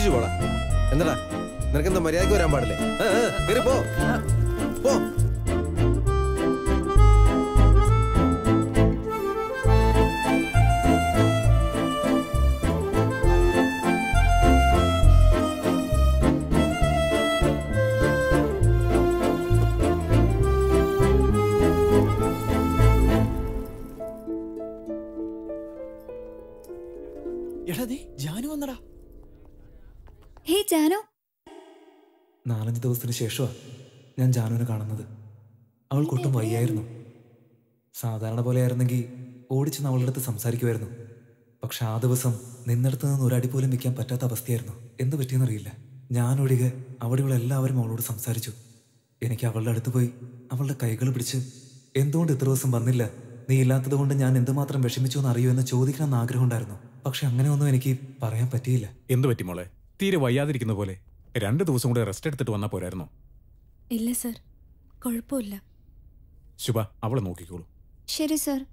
1時 ദിവസത്തിന് ശേഷമാണ് ഞാൻ ജാനുവിനെ കാണുന്നത്. അവൾക്കൊട്ടും വയ്യായിരുന്നു. സാധാരണ പോലെ ആയിരുന്നെങ്കിൽ ഓടിച്ചെന്ന് അവളുടെ അടുത്ത് സംസാരിക്കുമായിരുന്നു പക്ഷെ ആ ദിവസം നിന്നിടത്ത് നിന്ന് ഒരടി പോലും വയ്ക്കാൻ പറ്റാത്ത അവസ്ഥയായിരുന്നു. എന്ത് പറ്റിയെന്നറിയില്ല. ഞാനൊഴികെ അവിടെയുള്ള എല്ലാവരും അവളോട് സംസാരിച്ചു. എനിക്ക് അവളുടെ അടുത്ത് പോയി അവളുടെ കൈകൾ പിടിച്ച് എന്തുകൊണ്ട് ഇത്ര ദിവസം വന്നില്ല? നീ ഇല്ലാത്തത് കൊണ്ട് ഞാൻ എന്തുമാത്രം വിഷമിച്ചു എന്ന് അറിയൂ എന്ന് ചോദിക്കണമെന്ന് ആഗ്രഹമുണ്ടായിരുന്നു. പക്ഷെ അങ്ങനെയൊന്നും എനിക്ക് പറയാൻ പറ്റിയില്ല. എന്ത് പറ്റി മോളെ? തീരെ വയ്യാതിരിക്കുന്ന പോലെ. രണ്ട് ദിവസം കൂടെ റെസ്റ്റ് എടുത്തിട്ട് വന്നാ പോരായിരുന്നു? ഇല്ല സർ കുഴപ്പമില്ല. ശുഭ അവളെ നോക്കിക്കോളൂ. ശരി സർ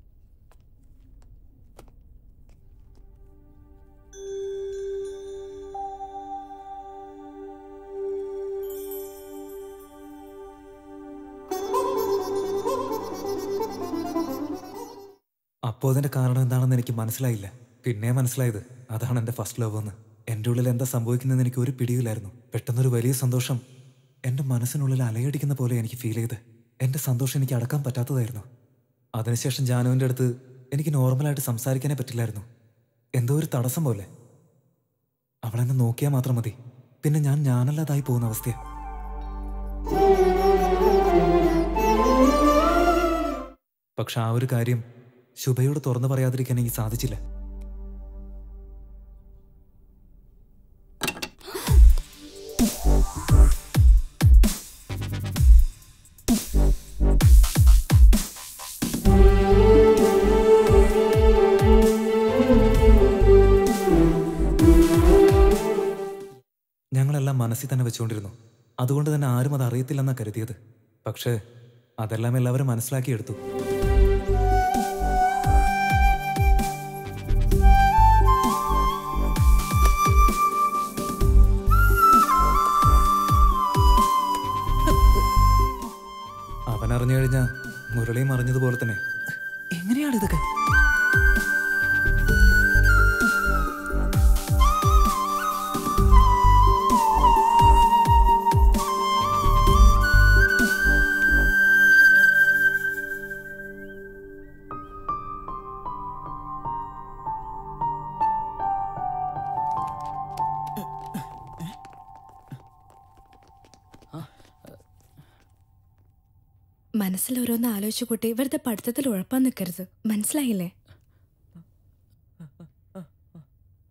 അപ്പോ അതിന്റെ കാരണം എന്താണെന്ന് എനിക്ക് മനസ്സിലായില്ല. പിന്നെ മനസ്സിലായത് അതാണ് എന്റെ ഫസ്റ്റ് ലവ് എന്ന്. എന്റെ ഉള്ളിൽ എന്താ സംഭവിക്കുന്നതെന്ന് എനിക്ക് ഒരു പിടിയില്ലായിരുന്നു. പെട്ടെന്നൊരു വലിയ സന്തോഷം. എന്റെ മനസ്സിനുള്ളിൽ അലയടിക്കുന്ന പോലെ എനിക്ക് ഫീൽ ചെയ്ത്. എന്റെ സന്തോഷം എനിക്ക് അടക്കാൻ പറ്റാത്തതായിരുന്നു. അതിനുശേഷം ജാനുവിന്റെ അടുത്ത് എനിക്ക് നോർമലായിട്ട് സംസാരിക്കാനേ പറ്റില്ലായിരുന്നു. എന്തോ ഒരു തടസ്സം പോലെ. അവളെന്നെ നോക്കിയാൽ മാത്രം മതി. പിന്നെ ഞാൻ ഞാനല്ലാതായി പോകുന്ന അവസ്ഥയാണ് പക്ഷെ ആ ഒരു കാര്യം ശുഭയോട് തുറന്നു പറയാതിരിക്കാൻ എനിക്ക് സാധിച്ചില്ല. മനസ്സിൽ തന്നെ വെച്ചുകൊണ്ടിരുന്നു. അതുകൊണ്ട് തന്നെ ആരും അത് അറിയത്തില്ലെന്നാ കരുതിയത്. പക്ഷേ അതെല്ലാം എല്ലാവരും മനസ്സിലാക്കിയെടുത്തു. അവൻ അറിഞ്ഞു കഴിഞ്ഞാ മുരളിയും അറിഞ്ഞതുപോലെ തന്നെ. എങ്ങനെയാണ് ഇതൊക്കെ മനസ്സിൽ ഓരോന്ന് ആലോചിച്ചു കൂട്ടി വെറുതെ പഠിത്തത്തിൽ ഉഴപ്പാൻ നിൽക്കരുത് മനസ്സിലായില്ലേ?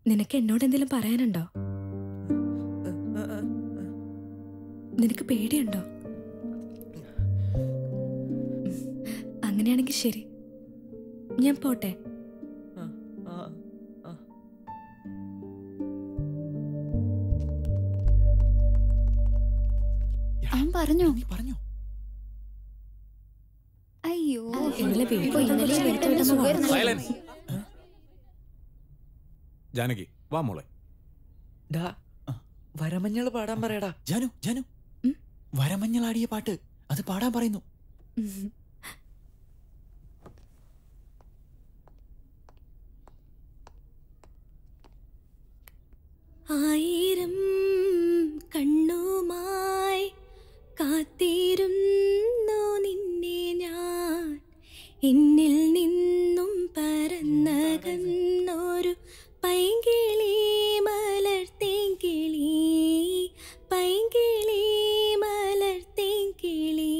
നിനക്ക് എന്നോട് എന്തെങ്കിലും പറയാനുണ്ടോ? നിനക്ക് പേടിയുണ്ടോ? അങ്ങനെയാണെങ്കിൽ ശരി. ഞാൻ പോട്ടെ. അവൻ പറഞ്ഞോ? പറഞ്ഞോ? ജാനകി വാ മോളെ. ഡാ വരമഞ്ഞൾ പാടാൻ പറയടാ. ജാനു ജാനു. വരമഞ്ഞളാടിയ പാട്ട്. അത് പാടാൻ പറയുന്നു. ആയിരം കണ്ണുമായി കാത്തിരുന്നു നിന്നെ ഞാൻ? എന്നിൽ നിന്നും പരന്നകന്നൊരു പൈങ്കിളി മലർത്തേങ്കിളി പൈങ്കിളി മലർത്തേങ്കിളി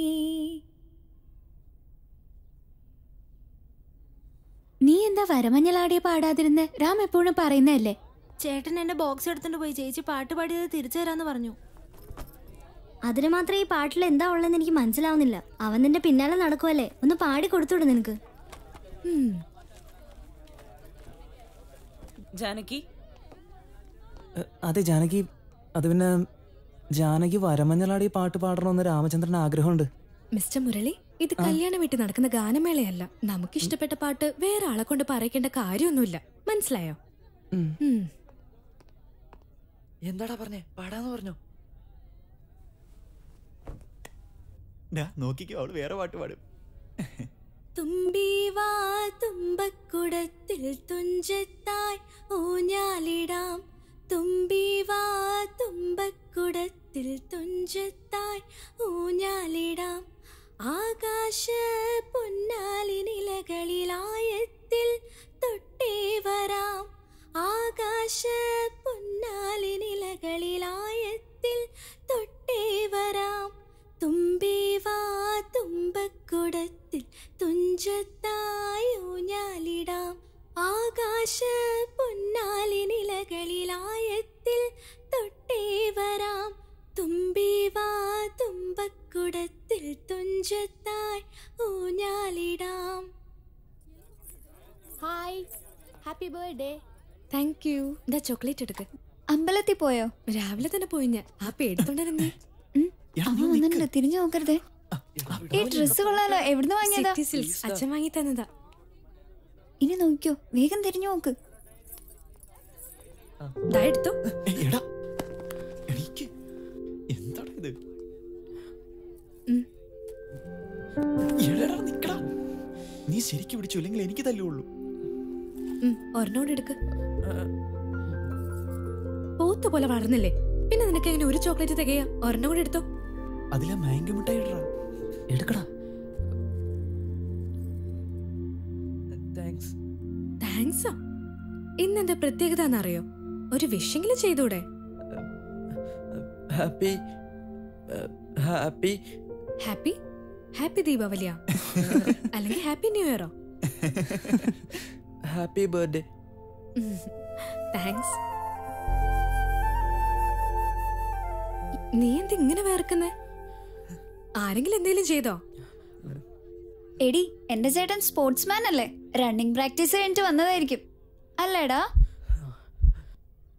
നീ എന്താ വരമഞ്ഞളാടിയ പാടാതിരുന്ന്? രാം എപ്പോഴും പറയുന്നതല്ലേ? ചേട്ടൻ എന്റെ ബോക്സ് എടുത്തുകൊണ്ട് പോയി. ചേച്ചി പാട്ട് പാടിയത് തിരിച്ചു തരാന്ന് പറഞ്ഞു. അതിന് മാത്രം ഈ പാട്ടിൽ എന്താ ഉള്ളതെന്ന് എനിക്ക് മനസ്സിലാവുന്നില്ല. അവൻ നിന്റെ പിന്നാലെ നടക്കുമല്ലേ ഒന്ന് പാടി കൊടുത്തുവിട് നിനക്ക്. ജാനകി? അതെ ജാനകി. അത് പിന്നെ ജാനകി വരമഞ്ഞലാടി പാട്ട് പാടണമെന്ന് രാമചന്ദ്രൻ ആഗ്രഹമുണ്ട്. മിസ്റ്റർ മുരളി ഇത് കല്യാണ വീട്ടിൽ നടക്കുന്ന ഗാനമേളയല്ല. നമുക്ക് ഇഷ്ടപ്പെട്ട പാട്ട് വേറെ ആളെ കൊണ്ട് പറയിക്കേണ്ട കാര്യമൊന്നുമില്ല. മനസ്സിലായോ? എന്താടാ പറഞ്ഞേ? പാടാന്ന് പറഞ്ഞോ ഡാ, നോക്കിക്കോ അവൾ വേറെ പാട്ട് പാടും. തുമ്പീവാ തുമ്പക്കുടത്തിൽ തുഞ്ചത്തായി ഊഞ്ഞാലിടാം. തുമ്പീവാ തുമ്പക്കുടത്തിൽ തുഞ്ചത്തായി ഊഞ്ഞാലിടാം. ആകാശ പൊന്നാലിനിലകളിലായത്തിൽ തൊട്ടേ വരാം. ആകാശ പൊന്നാലിനിലകളിലായത്തിൽ തൊട്ടേ വരാം. തുമ്പീവാ തുമ്പക്കുടത്തിൽ തുഞ്ചത്തായി ഊഞ്ഞാലിടാം ആകാശ പൊന്നാലിനിലകളിലായത്തിൽ തൊട്ടേ വരാം. തുമ്പീവാ തുമ്പക്കുടത്തിൽ തുഞ്ചത്തായി ഊഞ്ഞാലിടാം hi. Happy birthday thank you. ഇതാ ചോക്ലേറ്റ് എടുക്ക്. അമ്പലത്തിൽ പോയോ? രാവിലെ തന്നെ പോയി ഞാൻ. ആ പേടിത്തൊണ്ടിരുന്നേ തിരിഞ്ഞു നോക്കരുതേ. ഈ ഡ്രസ് കൊള്ളാലോ എവിടുന്ന് വാങ്ങിയതാ? അച്ഛൻ വാങ്ങി തന്നതാ. ഇനി നോക്കിയോ വേഗം തിരിഞ്ഞു നോക്ക്. എടുത്തോ. എന്താടാ ഇത്? നീ ശരിക്ക് പിടിച്ചു അല്ലെങ്കിൽ എനിക്ക് തല്ലുള്ളൂ ഒരെണ്ണോട് എടുക്ക്. പോത്ത് പോലെ വളർന്നില്ലേ? പിന്നെ നിനക്ക് എങ്ങനെ ഒരു ചോക്ലേറ്റ് തികയാ? ഒരെണ്ണം കൂടെ എടുത്തോ. അതിലാ മാംഗോ മിഠായി ഇടറാ എടുക്കടാ. താങ്ക്സ് താങ്ക്സോ ഇന്നെന്താ പ്രത്യേകത എന്നറിയോ ഒരു വിഷെങ്കിലും ചെയ്തൂടെ? ഹാപ്പി ഹാപ്പി ഹാപ്പി ഹാപ്പി ദീപാവലിയാ അല്ലെങ്കിൽ ഹാപ്പി ന്യൂ ഇയറോ ഹാപ്പി ബർത്ത്ഡേ താങ്ക്സ് നീ എന്ത് ഇങ്ങനെ വേർക്കുന്നേ? ആരെങ്കിലും എന്തെങ്കിലും ചെയ്തോ? എടി എന്റെ ചേട്ടൻ സ്പോർട്സ്മാൻ അല്ലേ? റണ്ണിങ് പ്രാക്ടീസ് കഴിഞ്ഞിട്ട് വന്നതായിരിക്കും. അല്ലേടാ?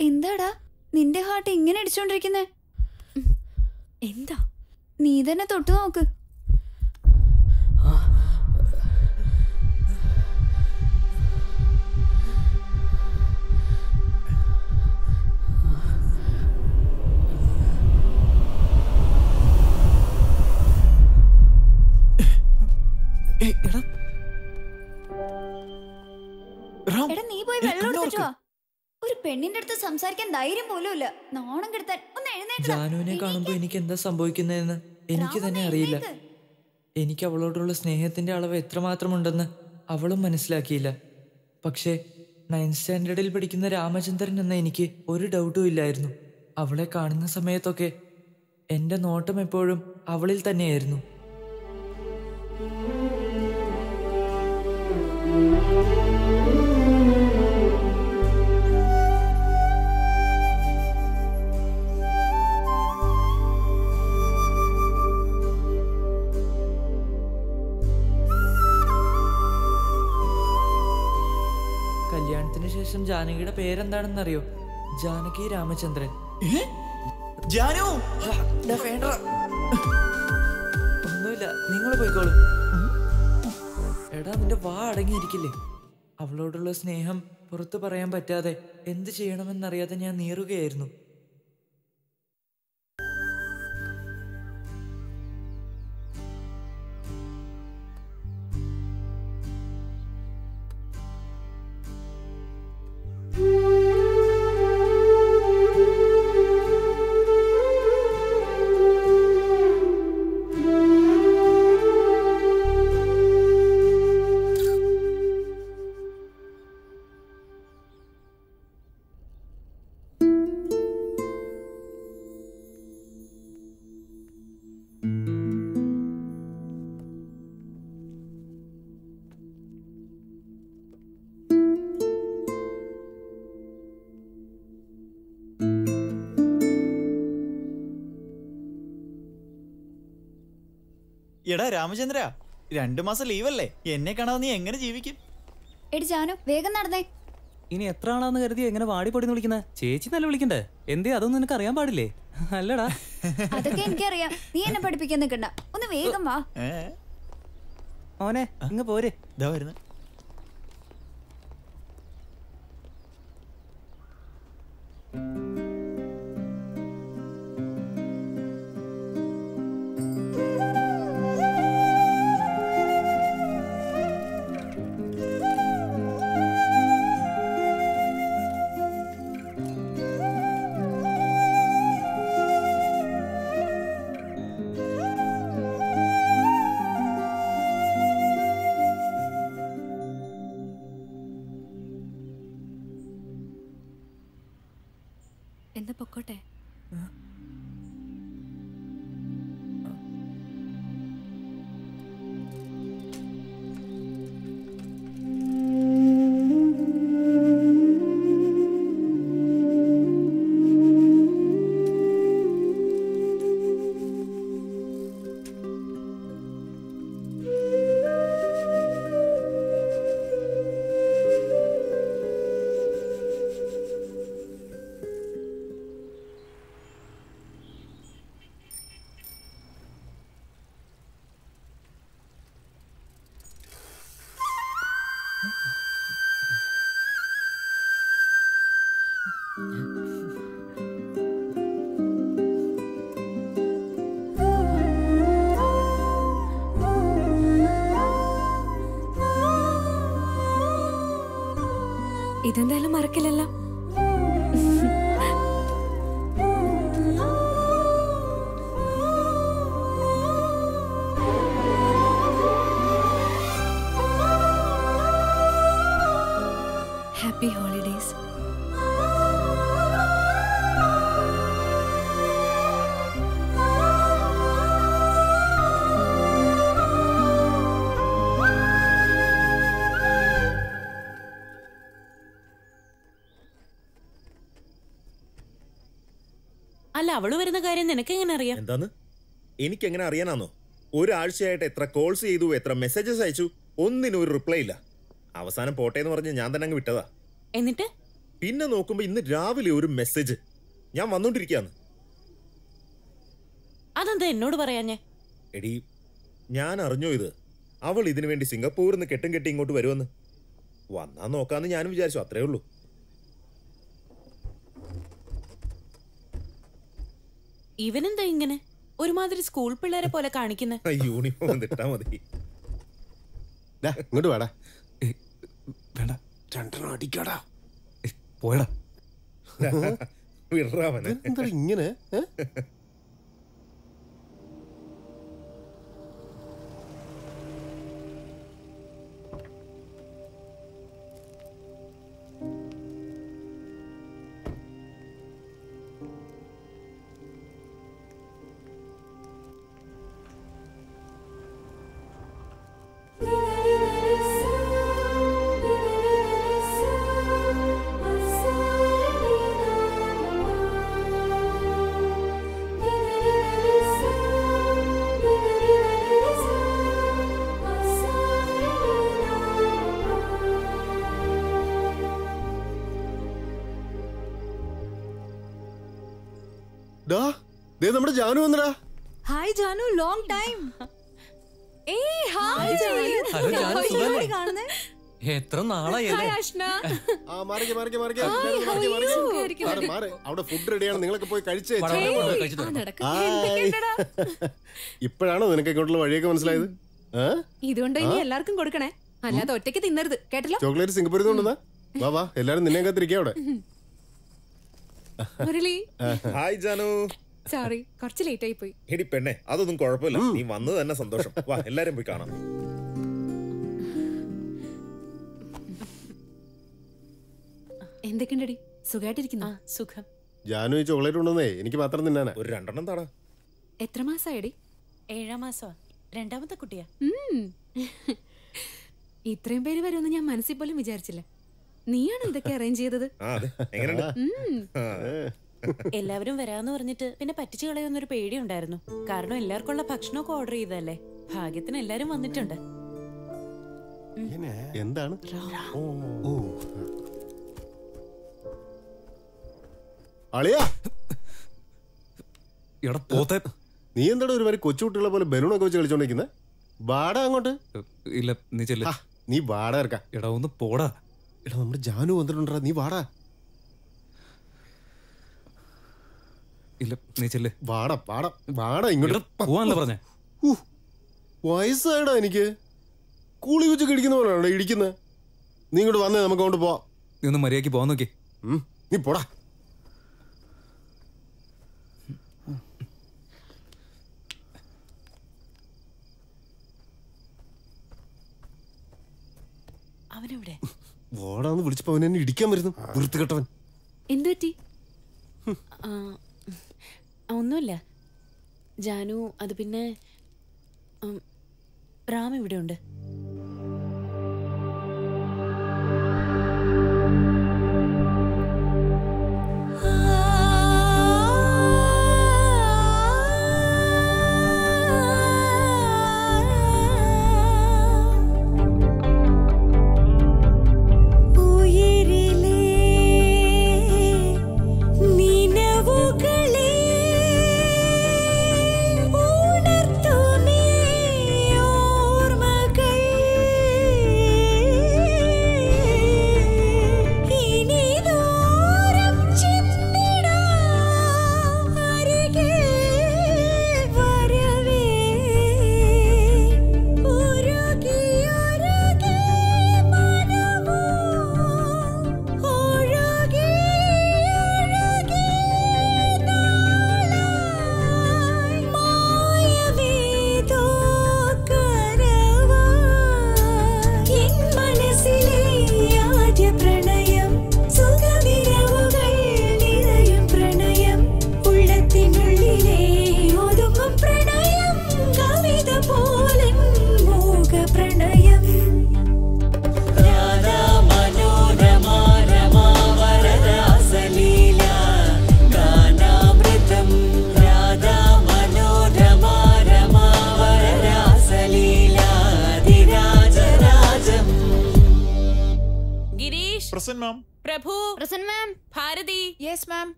എന്താടാ? നിന്റെ ഹാർട്ട് ഇങ്ങനെ അടിച്ചോണ്ടിരിക്കുന്നേ? എന്താ? നീ തന്നെ തൊട്ടു നോക്ക്. പെണ്ണിന്റെ അടുത്ത് സംസാരിക്കാൻ ധൈര്യം പോലുമില്ല നാണം കെടുത്താൻ. ഒന്ന് എഴുന്നേറ്റ് ജാനുവിനെ കാണുമ്പോ എനിക്ക് എന്താ സംഭവിക്കുന്നതെന്ന് എനിക്ക് തന്നെ അറിയില്ല. എനിക്ക് അവളോടുള്ള സ്നേഹത്തിന്റെ അളവ് എത്രമാത്രം ഉണ്ടെന്ന് അവളും മനസ്സിലാക്കിയില്ല. പക്ഷേ നയൻത് സ്റ്റാൻഡേർഡിൽ പഠിക്കുന്ന രാമചന്ദ്രൻ എന്ന എനിക്ക് ഒരു ഡൗട്ടും ഇല്ലായിരുന്നു. അവളെ കാണുന്ന സമയത്തൊക്കെ എന്റെ നോട്ടം എപ്പോഴും അവളിൽ തന്നെയായിരുന്നു. ശേഷം പേരെന്താണെന്ന് അറിയോ ജാനകി രാമചന്ദ്രൻ. ജാനു? വേണ്ട. ഒന്നുമില്ല നിങ്ങൾ പോയിക്കോളൂ. എടാ നിന്റെ വാ അടങ്ങിയിരിക്കില്ലേ? അവളോടുള്ള സ്നേഹം പുറത്തു പറയാൻ പറ്റാതെ എന്ത് ചെയ്യണമെന്നറിയാതെ ഞാൻ നീറുകയായിരുന്നു. എടാ രാമചന്ദ്ര രണ്ടു മാസം ലീവല്ലേ? എന്നെ കാണാതെ നീ എങ്ങനെ ജീവിക്കും? എടി ജാനു വേഗം നടന്നേ. ഇനി എത്ര ആളാന്ന് കരുതി എങ്ങനെ വാടി പൊടി വിളിക്കുന്നത് ചേച്ചി നല്ല വിളിക്കണ്ടേ? എന്തേ അതൊന്നും നിനക്ക് അറിയാൻ പാടില്ലേ? അല്ലടാ. അതൊക്കെ എനിക്കറിയാം. നീ എന്നെ പഠിപ്പിക്കാൻ നിൽക്കണ്ട ഒന്ന് വേഗം വാ. മോനെ ഇങ്ങ് പോരെ. ഇതാ വരുന്നു. ഇതെന്തായാലും മറക്കില്ലല്ലോ. അല്ല അവൾ വരുന്ന കാര്യം നിനക്ക് എങ്ങനെ അറിയാം? എന്താന്ന്? എനിക്ക് എങ്ങനെ അറിയാനാന്നോ? ഒരാഴ്ചയായിട്ട് എത്ര കോൾസ് ചെയ്തു എത്ര മെസ്സേജസ് അയച്ചു ഒന്നിനും ഒരു റിപ്ലൈ ഇല്ല. അവസാനം പോട്ടെ എന്ന് പറഞ്ഞ് ഞാൻ തന്നെ അങ്ങ് വിട്ടതാ. എന്നിട്ട്? പിന്നെ നോക്കുമ്പോ ഇന്ന് രാവിലെ ഒരു മെസ്സേജ് ഞാൻ വന്നോണ്ടിരിക്കാന്ന്. അതെന്താ എന്നോട് പറയാഞ്ഞേ? എടി ഞാൻ അറിഞ്ഞോ ഇത്? അവൾ ഇതിനു വേണ്ടി സിംഗപ്പൂരിൽ നിന്ന് കെട്ടും കെട്ടി ഇങ്ങോട്ട് വരുമെന്ന്. വന്നാ നോക്കാന്ന് ഞാനും വിചാരിച്ചു അത്രേ ഉള്ളൂ. ഇവനെന്താ ഇങ്ങനെ? ഒരുമാതിരി സ്കൂൾ പിള്ളേരെ പോലെ കാണിക്കുന്നത് യൂണിഫോം ഇട്ടാ മതി. ഇങ്ങോട്ട് വാടാ. വേണ്ട. രണ്ടെണ്ണം അടിക്കടാ. പോയടാ. വിടറാ എന്താ ഇങ്ങനെ അവിടെ ഫുഡ് റെഡിയാണ് നിങ്ങളൊക്കെ പോയി കഴിച്ചേ. ഇപ്പോഴാണോ നിനക്ക് ഇങ്ങോട്ടുള്ള വഴിയൊക്കെ മനസ്സിലായത്? ഇതുകൊണ്ട് ഇനി? എല്ലാവർക്കും കൊടുക്കണേ? അല്ലാതെ ഒറ്റയ്ക്ക് തിന്നരുത്. കേട്ടല്ലോ? ചോക്ലേറ്റ് സിംഗപ്പൂരിൽ കൊണ്ടുവന്നാ? വാ വാ. എല്ലാരും നിന്നെ കാത്തിരിക്കുക അവിടെ. മുരളി. ഹായ് ജാനു. സോറി കുറച്ച് ലേറ്റ് ആയി പോയി. എടി പെണ്ണെ അതൊന്നും കുഴപ്പമില്ല. നീ വന്നത് തന്നെ സന്തോഷം. വാ എല്ലാരും പോയി കാണാം. എന്തൊക്കെയുണ്ടടി സുഖമായിട്ടിരിക്കുന്നു സുഖം. ജാനു ഈ ചോക്ലേറ്റ് ഉണ്ടെന്നേ എനിക്ക് മാത്രം തിന്നാനാ. ഒരു രണ്ടെണ്ണം താടാ. എത്ര മാസമായടി ഏഴാം മാസമാ. രണ്ടാമത്തെ കുട്ടിയാ. ഉം. ഇത്രയും പേര് വരുമെന്ന് ഞാൻ മനസ്സിൽ പോലും വിചാരിച്ചില്ല. നീയാണ് ഇതൊക്കെ അറേഞ്ച് ചെയ്തത്. എല്ലാവരും വരാന്ന് പറഞ്ഞിട്ട് പിന്നെ പറ്റിച്ചു കളയുന്നൊരു പേടിയുണ്ടായിരുന്നു. കാരണം എല്ലാവർക്കുള്ള ഭക്ഷണമൊക്കെ ഓർഡർ ചെയ്തതല്ലേ. ഭാഗ്യത്തിന് എല്ലാരും വന്നിട്ടുണ്ട്. എന്താണ്? ഓ. അളിയാ. എടാ പോത്തെ. നീ എന്താടാ ഒരുമാതിരി കൊച്ചുകുട്ടികളെ പോലെ ബലൂണൊക്കെ വെച്ച് കളിച്ചോണ്ടിരിക്കുന്നത് വാട അങ്ങോട്ട്. ഇല്ല നീ ചെല്ല. നീ വാട ഇറക്ക. എടാ ഒന്ന് പോടാ. എടാ നമ്മുടെ ജാനു വന്നിട്ടുണ്ടാ നീ വാടാ. ഇല്ല നീ ചെല്ല്. വാടാ വാടാ വാടാ ഇങ്ങോട്ട്. പോവാന്ന് പറഞ്ഞേ? വയസ്സായടാ എനിക്ക്. കൂളി വെച്ച് കിടിക്കുന്ന പോലെയാണോ ഇടിക്കുന്നത് നീ ഇങ്ങോട്ട് വന്നേ നമുക്ക് അങ്ങോട്ട് പോവാം. നീ ഒന്ന് മര്യാദയ്ക്ക് പോവാൻ നോക്കി. നീ പോടാ. അവനെവിടെ? വാടാന്ന് വിളിച്ചപ്പോ അവൻ എന്നെ ഇടിക്കാൻ വരുന്നു. വൃത്തികെട്ടവൻ. എന്തു പറ്റി? ഒന്നുമില്ല. ജാനു അത് പിന്നെ റാം ഇവിടെ ഉണ്ട്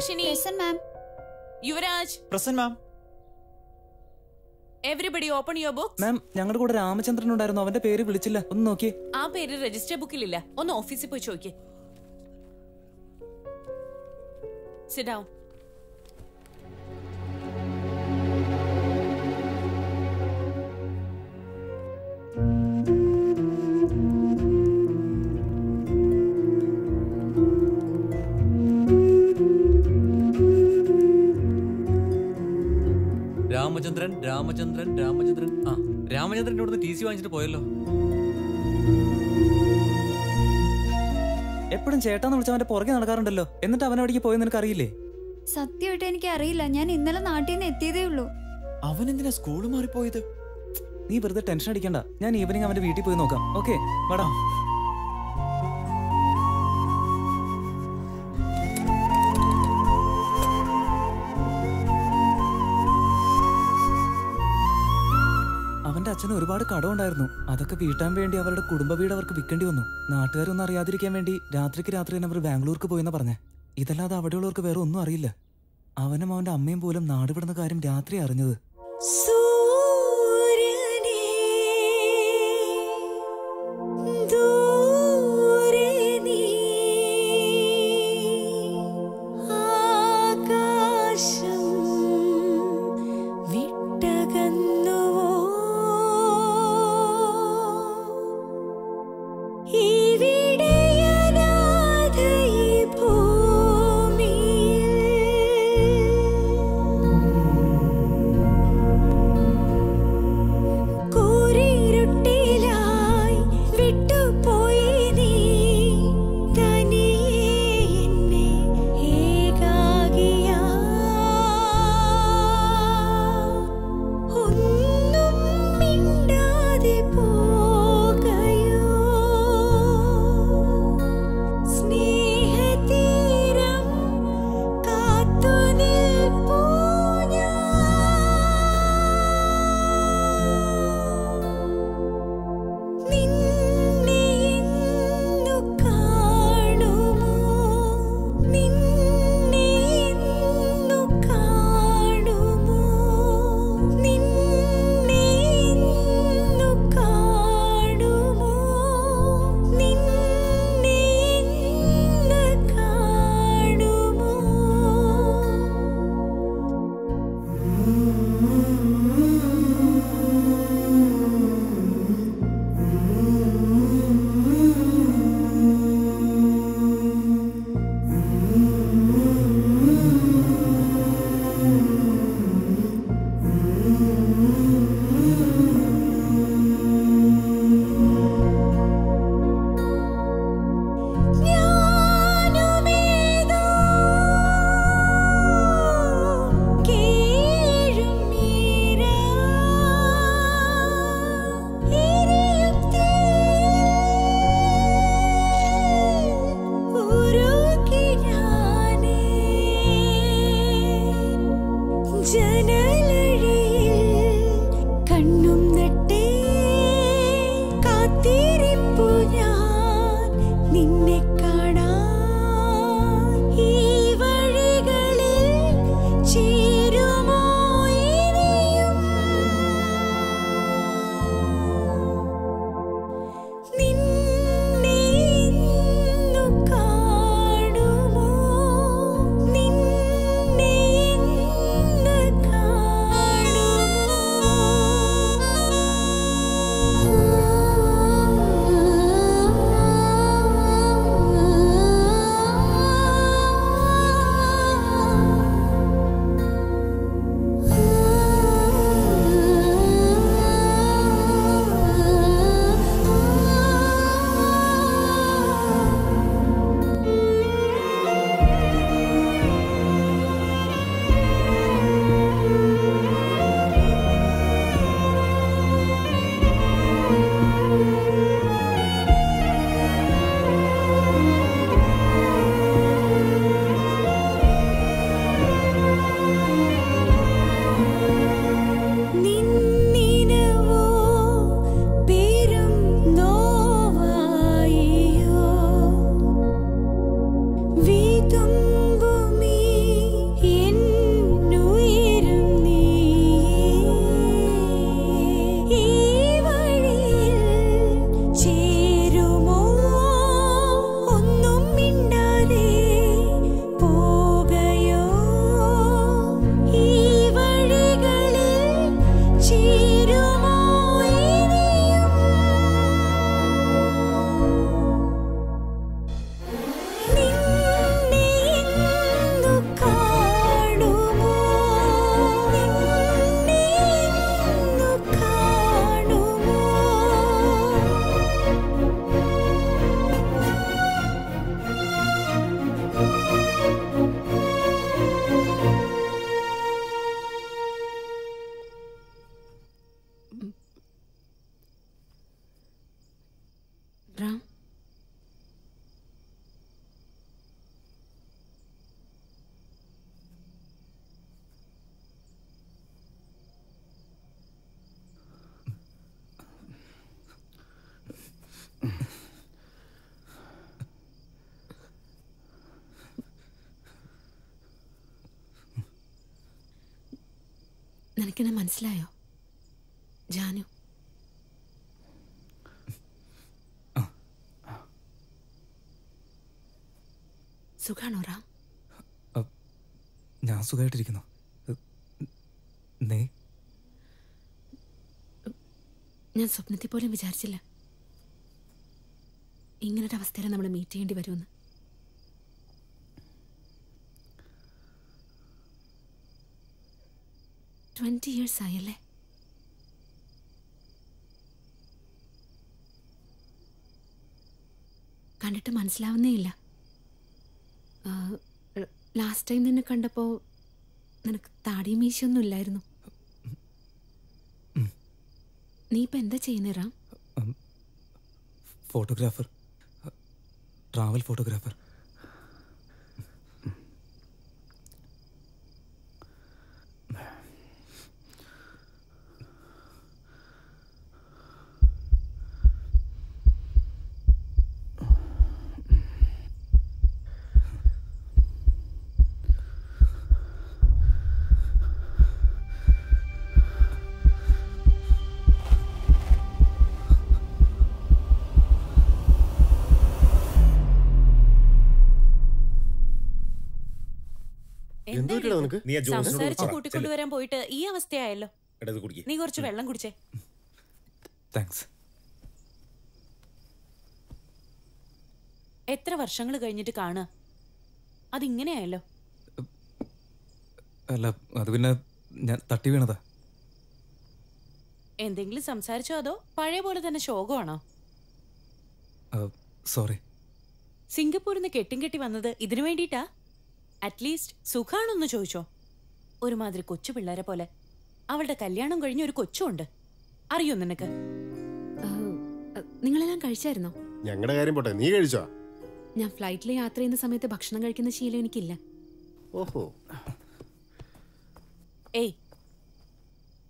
Subhashini present ma'am. Yuvraj. Present ma'am. Everybody open your book ma'am ഞങ്ങളുടെ കൂടെ രാമചന്ദ്രൻ ഉണ്ടായിരുന്നു. അവന്റെ പേര് വിളിച്ചില്ല. ഒന്ന് നോക്കിയേ. ആ പേര് രജിസ്റ്റർ ബുക്കിലില്ല ഒന്ന് ഓഫീസിൽ പോയി ചോദിക്കേ. Sit down Ramachandran Ramachandran Ramachandran. ആ രാമചന്ദ്രൻ ഇവിടുന്ന് ടി സി വാങ്ങിച്ചിട്ട് പോയല്ലോ. എപ്പോഴും ചേട്ടാന്ന് വിളിച്ച അവന്റെ പുറകെ നടക്കാറുണ്ടല്ലോ. എന്നിട്ട് അവൻ അവിടേക്ക് പോയെന്ന് നിനക്ക് അറിയില്ലേ സത്യമായിട്ട് എനിക്ക് അറിയില്ല ഞാൻ ഇന്നലെ നാട്ടിൽ നിന്ന് എത്തിയതേ ഉള്ളൂ. അവൻ എന്തിനാ സ്കൂൾ മാറിപ്പോയത്? നീ വെറുതെ ടെൻഷൻ അടിക്കണ്ട. ഞാൻ ഈവനിങ് അവന്റെ വീട്ടിൽ പോയി നോക്കാം. ഓക്കെ വടാ. അച്ഛന് ഒരുപാട് കടമുണ്ടായിരുന്നു. അതൊക്കെ വീട്ടാൻ വേണ്ടി അവരുടെ കുടുംബ വീട് അവർക്ക് വിൽക്കേണ്ടി വന്നു. നാട്ടുകാരൊന്നും അറിയാതിരിക്കാൻ വേണ്ടി രാത്രിക്ക് രാത്രി തന്നെ അവർ ബാംഗ്ലൂർക്ക് പോയെന്ന് പറഞ്ഞേ. ഇതല്ലാതെ അവിടെയുള്ളവർക്ക് വേറെ ഒന്നും അറിയില്ല. അവനും അവന്റെ അമ്മയും പോലും നാട് വിടുന്ന കാര്യം രാത്രി അറിഞ്ഞത്. സൂര്യനേ നിനക്കെന്നെ മനസ്സിലായോ? ജാനു. സുഖാണോ റാം? ഞാൻ സുഖമായിട്ടിരിക്കുന്നു നീ? ഞാൻ സ്വപ്നത്തിൽ പോലും വിചാരിച്ചില്ല. ഇങ്ങനൊരു അവസ്ഥയിൽ നമ്മൾ മീറ്റ് ചെയ്യേണ്ടി വരുമെന്ന്. ട്വന്റി ഇയേഴ്സ് ആയല്ലേ കണ്ടിട്ട് മനസ്സിലാവുന്നേ ഇല്ല ലാസ്റ്റ് ടൈം നിന്നെ കണ്ടപ്പോൾ നിനക്ക് താടി മീശയൊന്നും ഇല്ലായിരുന്നു നീ ഇപ്പം എന്താ ചെയ്യുന്നേ ഫോട്ടോഗ്രാഫർ ട്രാവൽ ഫോട്ടോഗ്രാഫർ സംസാരിച്ച്. കൂട്ടിക്കൊണ്ടുവരാൻ പോയിട്ട് ഈ അവസ്ഥയായല്ലോ. നീ കുറച്ച് വെള്ളം കുടിച്ചേ. താങ്ക്സ് എത്ര വർഷങ്ങൾ കഴിഞ്ഞിട്ട് കാണുക? അതിങ്ങനെയായല്ലോ. അല്ല അത് പിന്നെ ഞാൻ തട്ടി വീണതാ. എന്തെങ്കിലും സംസാരിച്ചോ അതോ പഴയ പോലെ തന്നെ ശോകമാണോ? സോറി സിംഗപ്പൂരിൽ നിന്ന് കെട്ടും കെട്ടി വന്നത് ഇതിനു വേണ്ടിയിട്ടാ? അറ്റ്ലീസ്റ്റ് സുഖാണോന്ന് ചോദിച്ചോ. ഒരുമാതിരി കൊച്ചു പിള്ളേരെ പോലെ. അവളുടെ കല്യാണം കഴിഞ്ഞ ഒരു കൊച്ചുണ്ട്. അറിയോ നിനക്ക്? നിങ്ങളെല്ലാം കഴിച്ചായിരുന്നോ? ഞങ്ങളുടെ കാര്യം പോട്ടെ നീ കഴിച്ചോ? ഞാൻ ഫ്ലൈറ്റിൽ യാത്ര ചെയ്യുന്ന സമയത്ത് ഭക്ഷണം കഴിക്കുന്ന ശീലം എനിക്കില്ല. ഓഹോ. ഏയ്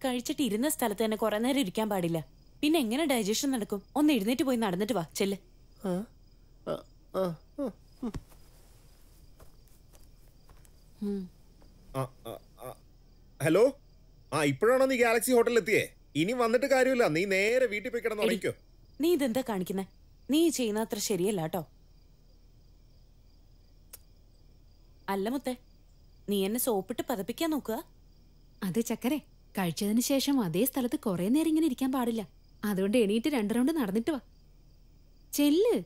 കഴിച്ചിട്ട് ഇരുന്ന സ്ഥലത്ത് തന്നെ കുറെ നേരം ഇരിക്കാൻ പാടില്ല. പിന്നെ എങ്ങനെ ഡൈജഷൻ നടക്കും? ഒന്ന് എഴുന്നേറ്റ് പോയി നടന്നിട്ട് വാ ചെല്ല്. ആ, ആ, ഹലോ? ആ ഇപ്പോഴാണോ നീ ഗാലക്സി ഹോട്ടലിൽ എത്തിയേ ഇനി വന്നിട്ട് കാര്യമില്ല. നീ നേരെ വീട്ടിൽ പോയി കിടന്ന് ഉറങ്ങിക്കോ. നീ ഇതെന്താ കാണിക്കുന്നെ? നീ ചെയ്യുന്ന അത്ര ശരിയല്ല കേട്ടോ. അല്ല മുത്തേ നീ എന്നെ സോപ്പിട്ട് പതപ്പിക്കാൻ നോക്കുക. അതെ ചക്കരെ കഴിച്ചതിന് ശേഷം അതേ സ്ഥലത്ത് കുറെ നേരം ഇങ്ങനെ ഇരിക്കാൻ പാടില്ല. അതുകൊണ്ട് എണീറ്റ് രണ്ട് റൗണ്ട് നടന്നിട്ട് വാ. ചെല്ല്.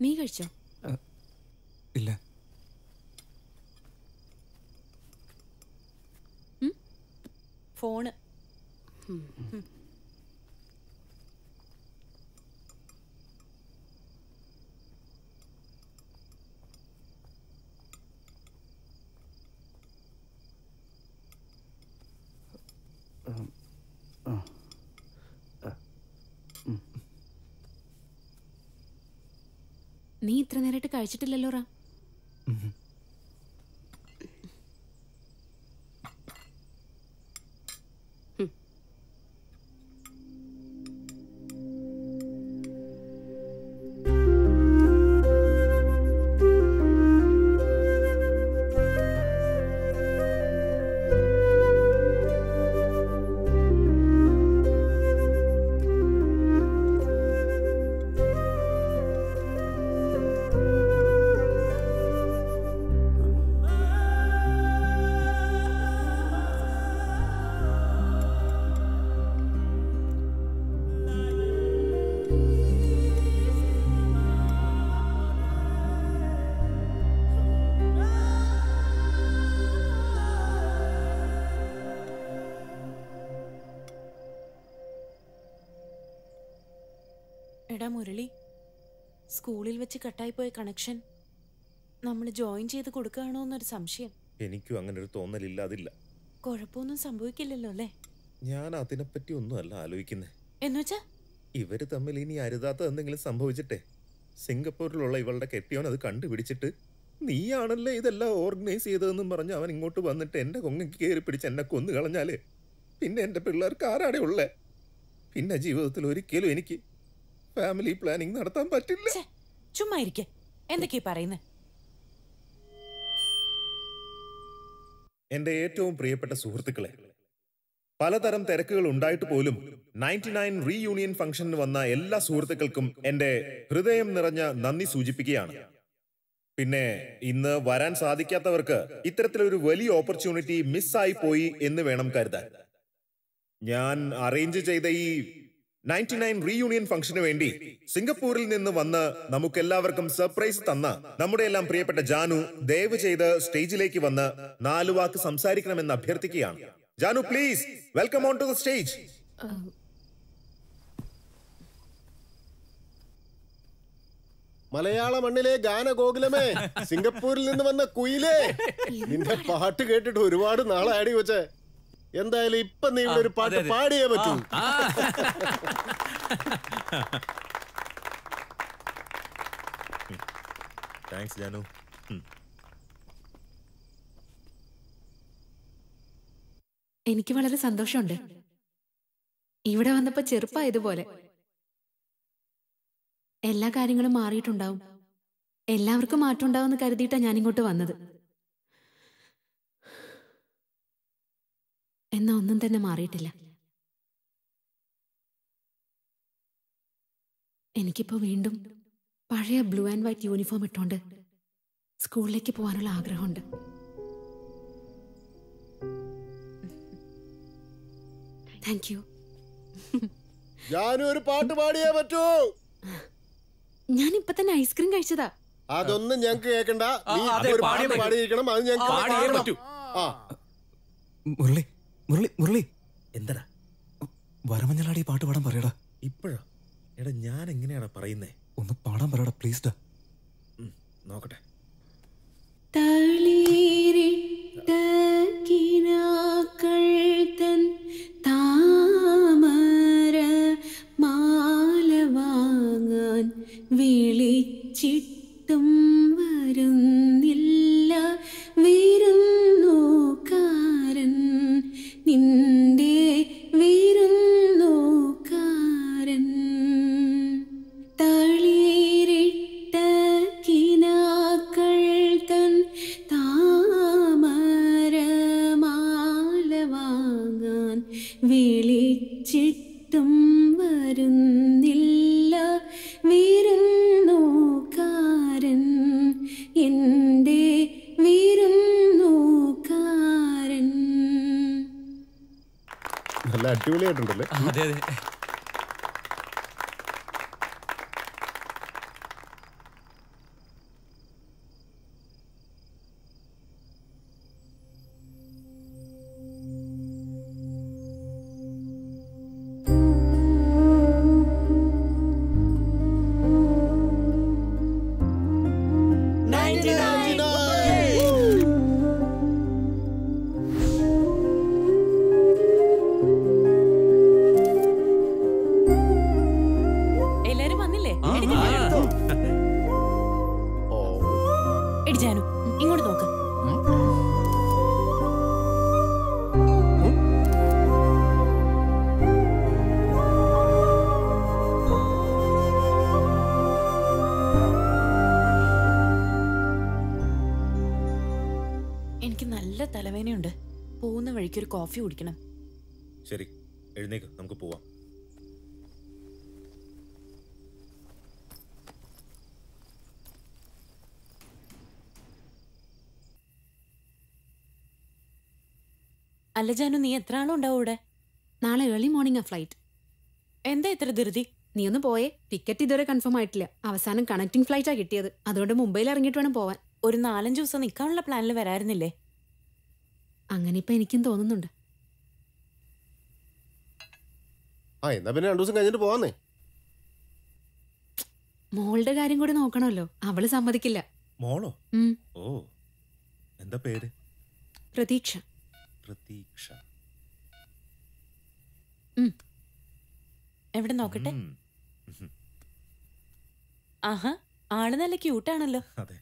നീ കഴിച്ചോ? ഇല്ല. ഫോണ് നീ ഇത്ര നേരമായിട്ട് കഴിച്ചിട്ടില്ലല്ലോ റാ മുരളി സ്കൂളിൽ വെച്ച് കട്ടായിപ്പോയ കണക്ഷൻ നമ്മൾ ജോയിൻ ചെയ്ത് കൊടുക്കുകയാണോ എന്നൊരു സംശയം. എനിക്കും അങ്ങനെ ഒരു തോന്നലില്ല അതില്ല. കുഴപ്പമൊന്നും സംഭവിക്കില്ലല്ലോ അല്ലേ? ഞാൻ അതിനെപ്പറ്റി ഒന്നും അല്ല ആലോചിക്കുന്നേ. എന്നുവെച്ചാ? ഇവർ തമ്മിൽ ഇനി അരുതാത്ത എന്തെങ്കിലും സംഭവിച്ചിട്ടെ? സിംഗപ്പൂരിലുള്ള ഇവളുടെ കെട്ടിയോൻ അത് കണ്ടുപിടിച്ചിട്ട് നീയാണല്ലേ ഇതെല്ലാം ഓർഗനൈസ് ചെയ്തതെന്നും പറഞ്ഞ് അവൻ ഇങ്ങോട്ട് വന്നിട്ട് എന്റെ കൊങ്ങയ്ക്ക് കയറി പിടിച്ച് എന്നെ കൊന്നു കളഞ്ഞാൽ പിന്നെ എന്റെ പിള്ളേർക്ക് ആരാടെ ഉള്ളേ? പിന്നെ ജീവിതത്തിൽ ഒരിക്കലും എനിക്ക് ഫാമിലി പ്ലാനിംഗ് നടത്താൻ പറ്റില്ല. ചുമ്മാ ഇരിക്കെ. എന്തൊക്കെയാ പറയുന്നത് എന്റെ ഏറ്റവും പ്രിയപ്പെട്ട സുഹൃത്തുക്കളെ പലതരം തിരക്കുകൾ ഉണ്ടായിട്ട് പോലും നയന്റി നയൻ റീയൂണിയൻ ഫംഗ്ഷന് വന്ന എല്ലാ സുഹൃത്തുക്കൾക്കും എന്റെ ഹൃദയം നിറഞ്ഞ നന്ദി സൂചിപ്പിക്കുകയാണ്. പിന്നെ ഇന്ന് വരാൻ സാധിക്കാത്തവർക്ക് ഇത്തരത്തിലൊരു വലിയ ഓപ്പർച്യൂണിറ്റി മിസ്സായി പോയി എന്ന് വേണം കരുതാൻ. ഞാൻ അറേഞ്ച് ചെയ്ത ഈ നയന്റി നയൻ റീയൂണിയൻ ഫംഗ്ഷന് വേണ്ടി സിംഗപ്പൂരിൽ നിന്ന് വന്ന് നമുക്കെല്ലാവർക്കും സർപ്രൈസ് തന്ന നമ്മുടെ എല്ലാം പ്രിയപ്പെട്ട ജാനു ദയവ് ചെയ്ത് സ്റ്റേജിലേക്ക് വന്ന് നാലു വാക്ക് സംസാരിക്കണമെന്ന് അഭ്യർത്ഥിക്കുകയാണ്. Janu please welcome on to the stage മലയാള മണ്ണിലെ ഗാനഗോകുലമേ സിംഗപ്പൂരിൽ നിന്ന് വന്ന കുയിലേ. നിന്റെ പാട്ട് കേട്ടിട്ട് ഒരുപാട് നാളാടി വെച്ചേ എന്തായാലും ഇപ്പൊ നീ ഇവിടെ ഒരു പാട്ട് പാടിയേ പറ്റൂ. താങ്ക്സ് ജാനു എനിക്ക് വളരെ സന്തോഷമുണ്ട്. ഇവിടെ വന്നപ്പോ ചെറുപ്പായതുപോലെ. എല്ലാ കാര്യങ്ങളും മാറിയിട്ടുണ്ടാവും. എല്ലാവർക്കും മാറ്റം ഉണ്ടാവുമെന്ന് എന്ന് ഞാൻ ഇങ്ങോട്ട് വന്നത്. എന്നാ ഒന്നും തന്നെ മാറിയിട്ടില്ല. എനിക്കിപ്പോ വീണ്ടും പഴയ ബ്ലൂ ആൻഡ് വൈറ്റ് യൂണിഫോം ഇട്ടുകൊണ്ട് സ്കൂളിലേക്ക് പോകാനുള്ള ആഗ്രഹമുണ്ട്. താങ്ക് യു ഞാനും ഒരു പാട്ട് പാടിയേ പറ്റൂ. ഞാൻ ഇപ്പൊ തന്നെ ഐസ്ക്രീം കഴിച്ചതാ. അതൊന്നും ഞങ്ങക്ക് കേക്കണ്ട. നീ ഒരു പാടിയേ പാട്ട്. പാടിയിരിക്കണം. അത് ഞങ്ങൾക്ക് പറ്റൂ. ആ. മുരളി മുരളി മുരളി. എന്താടാ? വരമഞ്ഞളാടി ഈ പാട്ട് പാടാൻ പറയടാ. ഇപ്പോഴോ? എടാ ഞാൻ എങ്ങനെയാടാ പറയുന്നേ? ഒന്ന് പാടാൻ പറയടാ പ്ലീസ് ഡാ നോക്കട്ടെ. തളിരിട്ട കിനാക്കൾ തൻ താമര മാല വാങ്ങാൻ വിളിച്ചിട്ടും വരുന്നില്ല. വിരുന്നുകാരൻ ഒരു കോഫി കുടിക്കണം. ശരി എഴുന്നേക്ക് നമുക്ക് പോവാം. അല്ല ജാനു നീ എത്ര ആളും ഉണ്ടാവും ഇവിടെ? നാളെ ഏർലി മോർണിംഗ് ആ ഫ്ലൈറ്റ് എന്താ ഇത്ര ധൃതി? നീ ഒന്ന് പോയേ ടിക്കറ്റ് ഇതുവരെ കൺഫേം ആയിട്ടില്ല. അവസാനം കണക്ടിംഗ് ഫ്ലൈറ്റാണ് കിട്ടിയത്. അതുകൊണ്ട് മുംബൈയിൽ ഇറങ്ങിയിട്ട് വേണം പോവാൻ. ഒരു നാലഞ്ച് ദിവസം നിൽക്കാനുള്ള പ്ലാനിൽ വരായിരുന്നില്ലേ? അങ്ങനെ ഇപ്പൊ എനിക്കും തോന്നുന്നുണ്ട്. ആ എന്നാ പിന്നെ രണ്ടു ദിവസം കഴിഞ്ഞിട്ട് പോവാന്നേ. മോളുടെ കാര്യം കൂടി നോക്കണമല്ലോ. അവൾ സമ്മതിക്കില്ല. മോളോ? ഓ എന്താ പേര്? പ്രതീക്ഷ. പ്രതീക്ഷ. എവിടെ നോക്കട്ടെ? ആഹാ ആൾ നല്ല ക്യൂട്ടാണല്ലോ അതെ.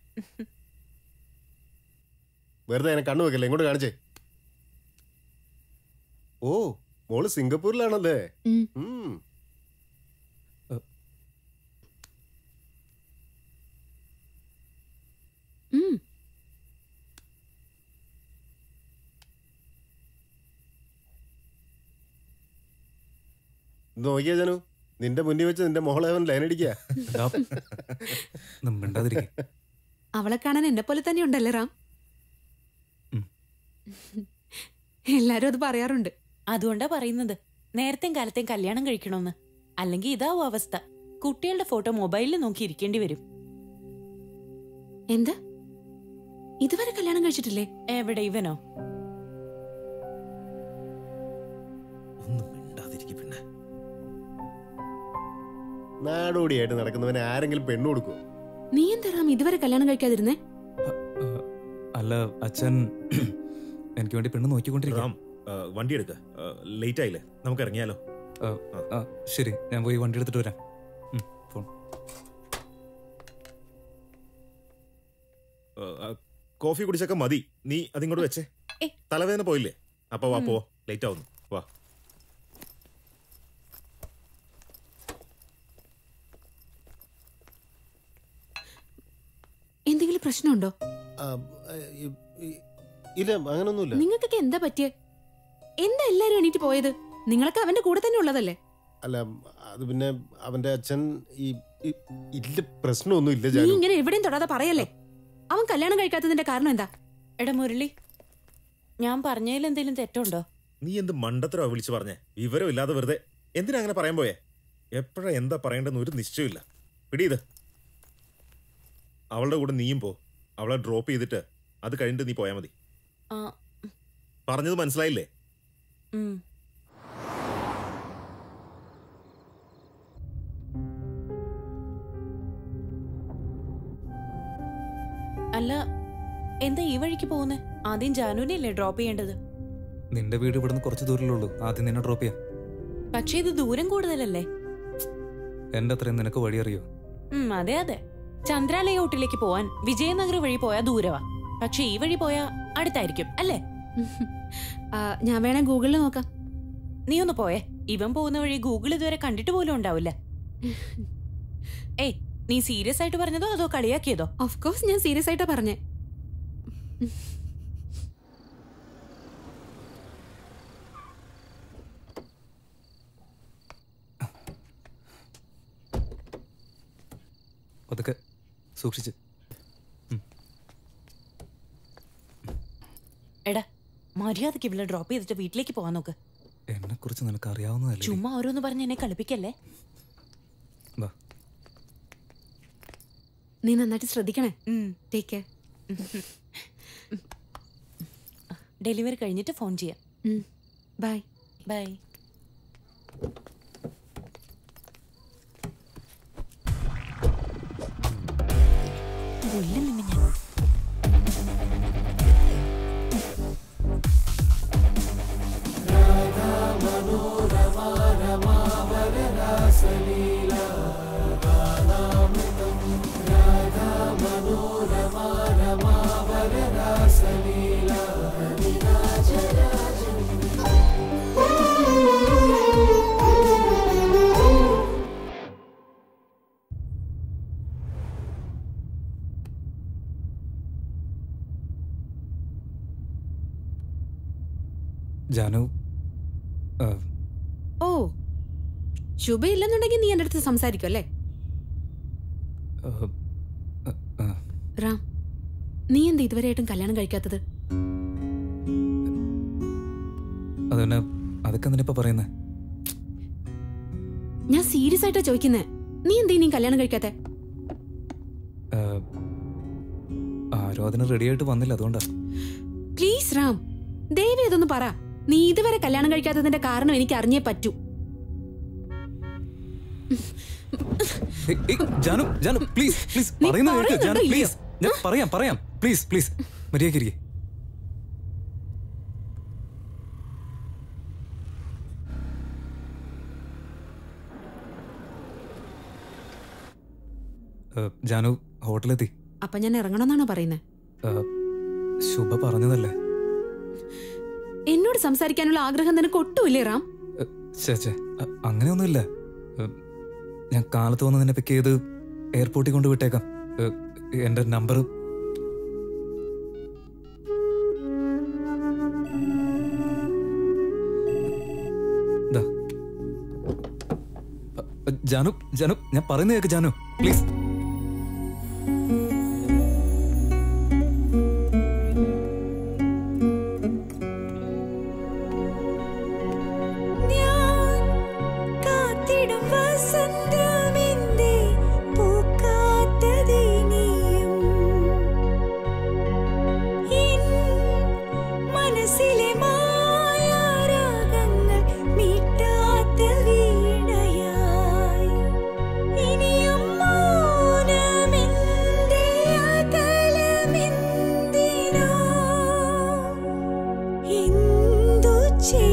വെറുതെ എന്നെ കണ്ണു വെക്കല്ലേ? ഇങ്ങോട്ട് കാണിച്ചേ. മോൾ സിംഗപ്പൂരിലാണല്ലേ? നോക്കിയാ ജനു. നിന്റെ മുന്നിൽ വെച്ച് നിന്റെ മോളെ അവൻ ലൈൻ അടിക്കുക അവളെ കാണാൻ എന്നെ പോലെ തന്നെ ഉണ്ടല്ലേ റാം? എല്ലാരും അത് പറയാറുണ്ട്. അതുകൊണ്ടാ പറയുന്നത്. നേരത്തെയും കാലത്തെയും കല്യാണം കഴിക്കണമെന്ന് അല്ലെങ്കിൽ ഇതാവും അവസ്ഥ. കുട്ടികളുടെ ഫോട്ടോ മൊബൈലിൽ നോക്കി ഇരിക്കേണ്ടി വരും. എന്താ? ഇതുവരെ കല്യാണം കഴിച്ചിട്ടില്ലേ? എവിടെ ഇവനോ? നാടോടിയായിട്ട് നടക്കുന്നവനെ ആരെങ്കിലും പെണ്ണു കൊടുക്കും നീ എന്താ ഇതുവരെ കല്യാണം കഴിക്കാതിരുന്നേ? അല്ല അച്ഛൻ എനിക്ക് വേണ്ടി പെണ്ണ് നോക്കിക്കൊണ്ടിരിക്കാം വണ്ടി എടുക്ക ലേറ്റ് ആയില്ലേ? നമുക്ക് ഇറങ്ങിയാലോ? ശരി. ഞാൻ പോയി വണ്ടി എടുത്തിട്ട് വരാം ഫോൺ കോഫി കുടിച്ചൊക്കെ മതി. നീ അതിങ്ങോട്ട് വെച്ചേ. തലവേദന പോയില്ലേ? അപ്പൊ വാ പോ ലേറ്റ് ആവുന്നു. വാ. എന്തെങ്കിലും പ്രശ്നമുണ്ടോ? ഇല്ല അങ്ങനൊന്നുമില്ല. നിങ്ങൾക്കൊക്കെ എന്താ പറ്റിയേ? എന്താ എല്ലാരും എണീറ്റ് പോയത്? നിങ്ങളൊക്കെ അവന്റെ കൂടെ തന്നെ ഉള്ളതല്ലേ? അല്ല അത് പിന്നെ അവന്റെ അച്ഛൻ ഈ ഇല്ല പ്രശ്നമൊന്നും ഇല്ല നീ ഇങ്ങനെ എവിടെയും തൊടാതെ പറയല്ലേ? അവൻ കല്യാണം കഴിക്കാത്തതിന്റെ കാരണം എന്താ? എടാ മുരളി ഞാൻ പറഞ്ഞതിൽ എന്തെങ്കിലും തെറ്റുണ്ടോ? നീ എന്ത് മണ്ടത്തരോ വിളിച്ചു പറഞ്ഞേ? വിവരം ഇല്ലാതെ വെറുതെ എന്തിനാ അങ്ങനെ പറയാൻ പോയേ? എപ്പോഴാ എന്താ പറയേണ്ടെന്ന് ഒരു നിശ്ചയമില്ല പിടിയത് അവളുടെ കൂടെ നീയും പോ. അവളെ ഡ്രോപ്പ് ചെയ്തിട്ട് അത് കഴിഞ്ഞിട്ട് നീ പോയാ മതി. ആ. പറഞ്ഞത് മനസ്സിലായില്ലേ. അല്ല എന്താ ഈ വഴിക്ക് പോകുന്നേ? ആദ്യം ജാനുവിനെ അല്ലേ ഡ്രോപ്പ് ചെയ്യേണ്ടത്? നിന്റെ വീട് ഇവിടുന്ന് കുറച്ച് ദൂരമുള്ളൂ ആദ്യം നിന്നെ ഡ്രോപ്പ് ചെയ്യാം. പക്ഷേ ഇത് ദൂരം കൂടുതലല്ലേ? എന്റെ അത്രയും നിനക്ക് വഴി അറിയോ? ഉം, അതെ അതെ. ചന്ദ്രാലയ ഹോട്ടലിലേക്ക് പോവാൻ വിജയനഗർ വഴി പോയാ ദൂരവാ. പക്ഷെ ഈ വഴി പോയാ അടുത്തായിരിക്കും അല്ലേ? ഞാൻ വേണേ ഗൂഗിളിൽ നോക്കാം. നീ ഒന്ന് പോയേ. ഇവൻ പോകുന്ന വഴി ഗൂഗിൾ ഇതുവരെ കണ്ടിട്ട് പോലും ഉണ്ടാവില്ല. ഏയ് നീ സീരിയസ് ആയിട്ട് പറഞ്ഞതോ അതോ കളിയാക്കിയതോ? ഓഫ് കോഴ്സ് ഞാൻ സീരിയസ് ആയിട്ടാ പറഞ്ഞേ. അതൊക്കെ സൂക്ഷിച്ച്. എടാ മര്യാദയ്ക്ക് ഇവിടെ ഡ്രോപ്പ് ചെയ്തിട്ട് വീട്ടിലേക്ക് പോവാൻ നോക്ക്. എന്നെ കുറിച്ച് നിനക്ക് അറിയാവുന്നതല്ലേ ചുമ്മാ ഓരോന്ന് പറഞ്ഞ് എന്നെ കളിപ്പിക്കല്ലേ? വാ. നീ നന്നായിട്ട് ശ്രദ്ധിക്കണേ. ടേക്ക് കെയർ ഡെലിവറി കഴിഞ്ഞിട്ട് ഫോൺ ചെയ്യാം. ബൈ ബൈ കൊല്ലും നിന്നെ ശുഭ ഇല്ലെന്നുണ്ടെങ്കിൽ നീ എന്റെ അടുത്ത് സംസാരിക്കും അല്ലേ? റാം നീ എന്താ ഇതുവരെയായിട്ടും കല്യാണം കഴിക്കാത്തത്? അതൊക്കെ പറയുന്നേ? ഞാൻ സീരിയസ് ആയിട്ടാ ചോദിക്കുന്നേ. നീ എന്താ നീ കല്യാണം കഴിക്കാത്തെ? ആരോ അതിന് റെഡി ആയിട്ട് വന്നില്ല അതുകൊണ്ടാ. പ്ലീസ് റാം. ദേവി ഇതൊന്ന് പറ. നീ ഇതുവരെ കല്യാണം കഴിക്കാത്തതിന്റെ കാരണം എനിക്ക് അറിഞ്ഞേ പറ്റൂ. ജാനു ജാനു പ്ലീസ് പ്ലീസ് പറയുന്നത് കേൾക്ക് ജാനു പ്ലീസ് ഞാൻ പറയാം പറയാം. പ്ലീസ് പ്ലീസ് മര്യാദക്കിരിക്കെ ജാനു ഹോട്ടലെത്തി. അപ്പൊ ഞാൻ ഇറങ്ങണമെന്നാണോ പറയുന്നത് ശുഭ പറഞ്ഞതല്ലേ? എന്നോട് സംസാരിക്കാനുള്ള ആഗ്രഹം നിനക്ക് ഒട്ടുമില്ലേ റാം? അങ്ങനെയൊന്നുമില്ല. ഞാൻ കാലത്ത് വന്ന് നിന്നെ പിക്ക് ചെയ്ത് എയർപോർട്ടിൽ കൊണ്ട് വിട്ടേക്കാം. എന്റെ നമ്പർ ജാനു ജാനു ഞാൻ പറയുന്നത് കേക്ക് ജാനു. പ്ലീസ് എന്തു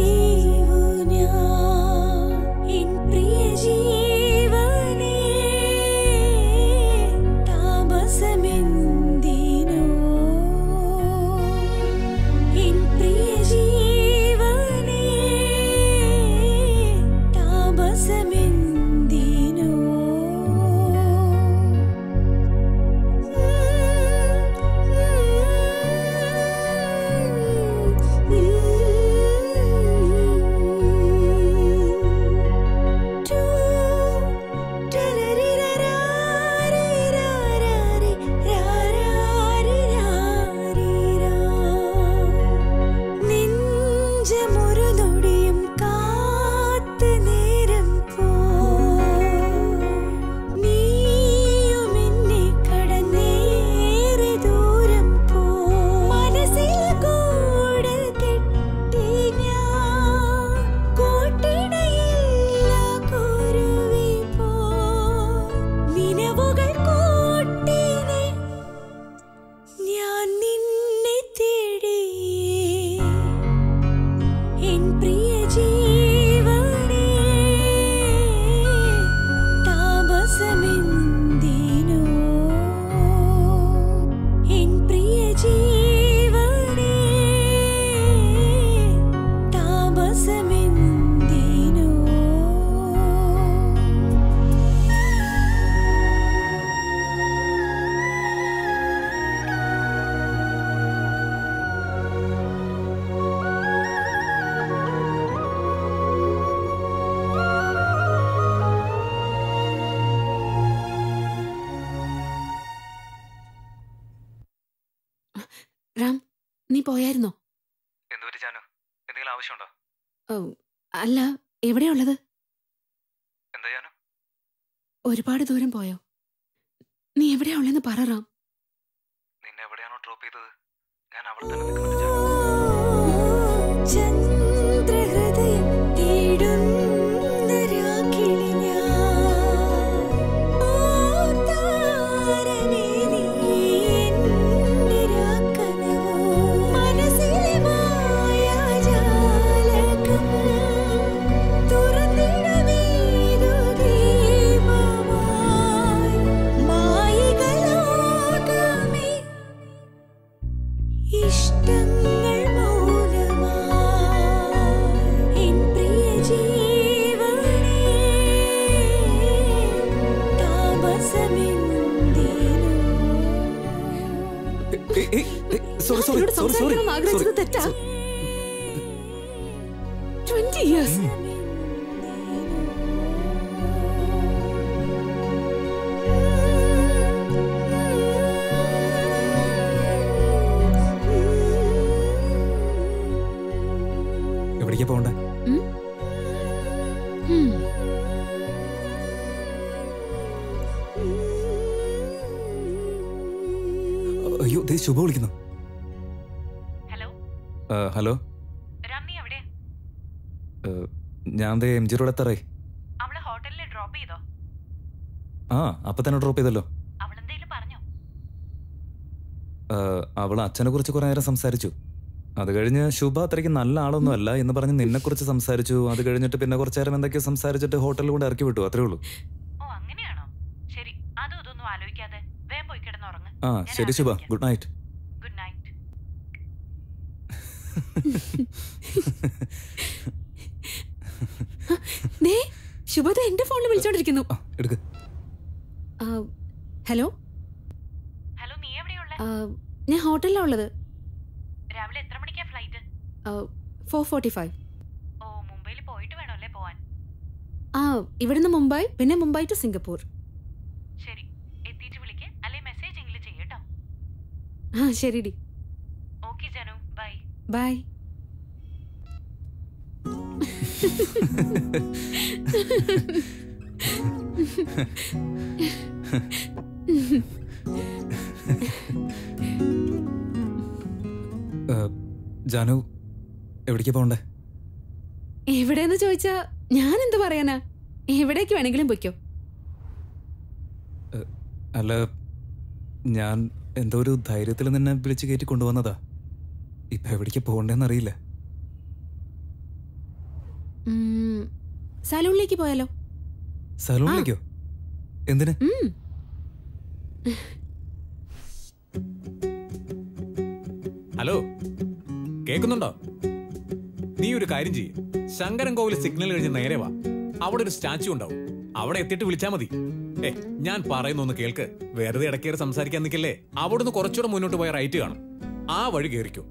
പോയായിരുന്നോ? എന്തെങ്കിലും ആവശ്യമുണ്ടോ? അല്ല എവിടെയുള്ളത് എന്താ ഒരുപാട് ദൂരം പോയോ? ശുഭ വിളിക്കുന്നു. ഹലോ? ഹലോ? റമ്മി എവിടെ? ഞാൻ ദേ എം ജി റോഡ് എത്താറേ അവൾ ഹോട്ടലിൽ ഡ്രോപ്പ് ചെയ്തോ? ആ അപ്പൊ തന്നെ ഡ്രോപ്പ് ചെയ്തല്ലോ. അവൾ അച്ഛനെ കുറിച്ച് കുറെ നേരം സംസാരിച്ചു. അത് കഴിഞ്ഞ് ശുഭ അത്രയ്ക്ക് നല്ല ആളൊന്നും അല്ല എന്ന് പറഞ്ഞ് നിന്നെ കുറിച്ച് സംസാരിച്ചു. അത് കഴിഞ്ഞിട്ട് പിന്നെ കുറച്ചു നേരം എന്തൊക്കെയോ സംസാരിച്ചിട്ട് ഹോട്ടലിൽ കൊണ്ട് ഇറക്കി വിട്ടു അത്രേ ഉള്ളൂ ഓ അങ്ങനെയാണോ ശരി അതും ഇതൊന്നും ആലോചിക്കാതെ വേഗം പോയി കിടന്നുറങ്ങ് ആ ശരി Shubha. Good night. Good night ദേ ശുഭദ എന്റെ ഫോണിൽ വിളിച്ചോണ്ടിരിക്കുന്നു. എടുക്ക്. ഹലോ? ഹലോ നീ ഞാൻ ഹോട്ടലിലാ ഉള്ളത്. രാവിലെ എത്ര മണിക്കാ ഫ്ലൈറ്റ് ഫോർ ഫോർട്ടി ഫൈവ് ഓ മുംബൈയിൽ പോയിട്ട് വേണമല്ലേ പോവാൻ? ആ ഇവിടുന്ന് മുംബൈ പിന്നെ മുംബൈ ടു സിംഗപ്പൂർ. ആ ശരിടി. Okay Janu. Bye. Bye. Janu എവിടേക്ക് പോണ്ടേ? എവിടെന്ന് ചോദിച്ചാ ഞാൻ എന്ത് പറയാനാ? എവിടേക്ക് വേണമെങ്കിലും പൊയ്ക്കോ. അല്ല ഞാൻ എന്തോ ഒരു ധൈര്യത്തിൽ നിന്നെ വിളിച്ച് കയറ്റി കൊണ്ടുവന്നതാ? ഇപ്പൊ എവിടേക്ക് പോകണ്ടേന്ന് അറിയില്ല സലൂണിലേക്ക് പോയാലോ? സലൂണിലേക്കോ? എന്തിന്? ഹലോ കേക്കുന്നുണ്ടോ നീ ഒരു കാര്യം ചെയ്യ്. ശങ്കരൻ കോവിൽ സിഗ്നൽ കഴിഞ്ഞ് നേരെ വാ. അവിടെ ഒരു സ്റ്റാച്ചു ഉണ്ടാവും. അവിടെ എത്തിയിട്ട് വിളിച്ചാ മതി. ഏ ഞാൻ പറയുന്ന ഒന്ന് കേൾക്ക്. വെറുതെ ഇടക്കേറി സംസാരിക്കാൻ നിൽക്കല്ലേ? അവിടുന്ന് കുറച്ചുകൂടെ മുന്നോട്ട് പോയ റൈറ്റ് കാണും. ആ വഴി കയറിക്കോ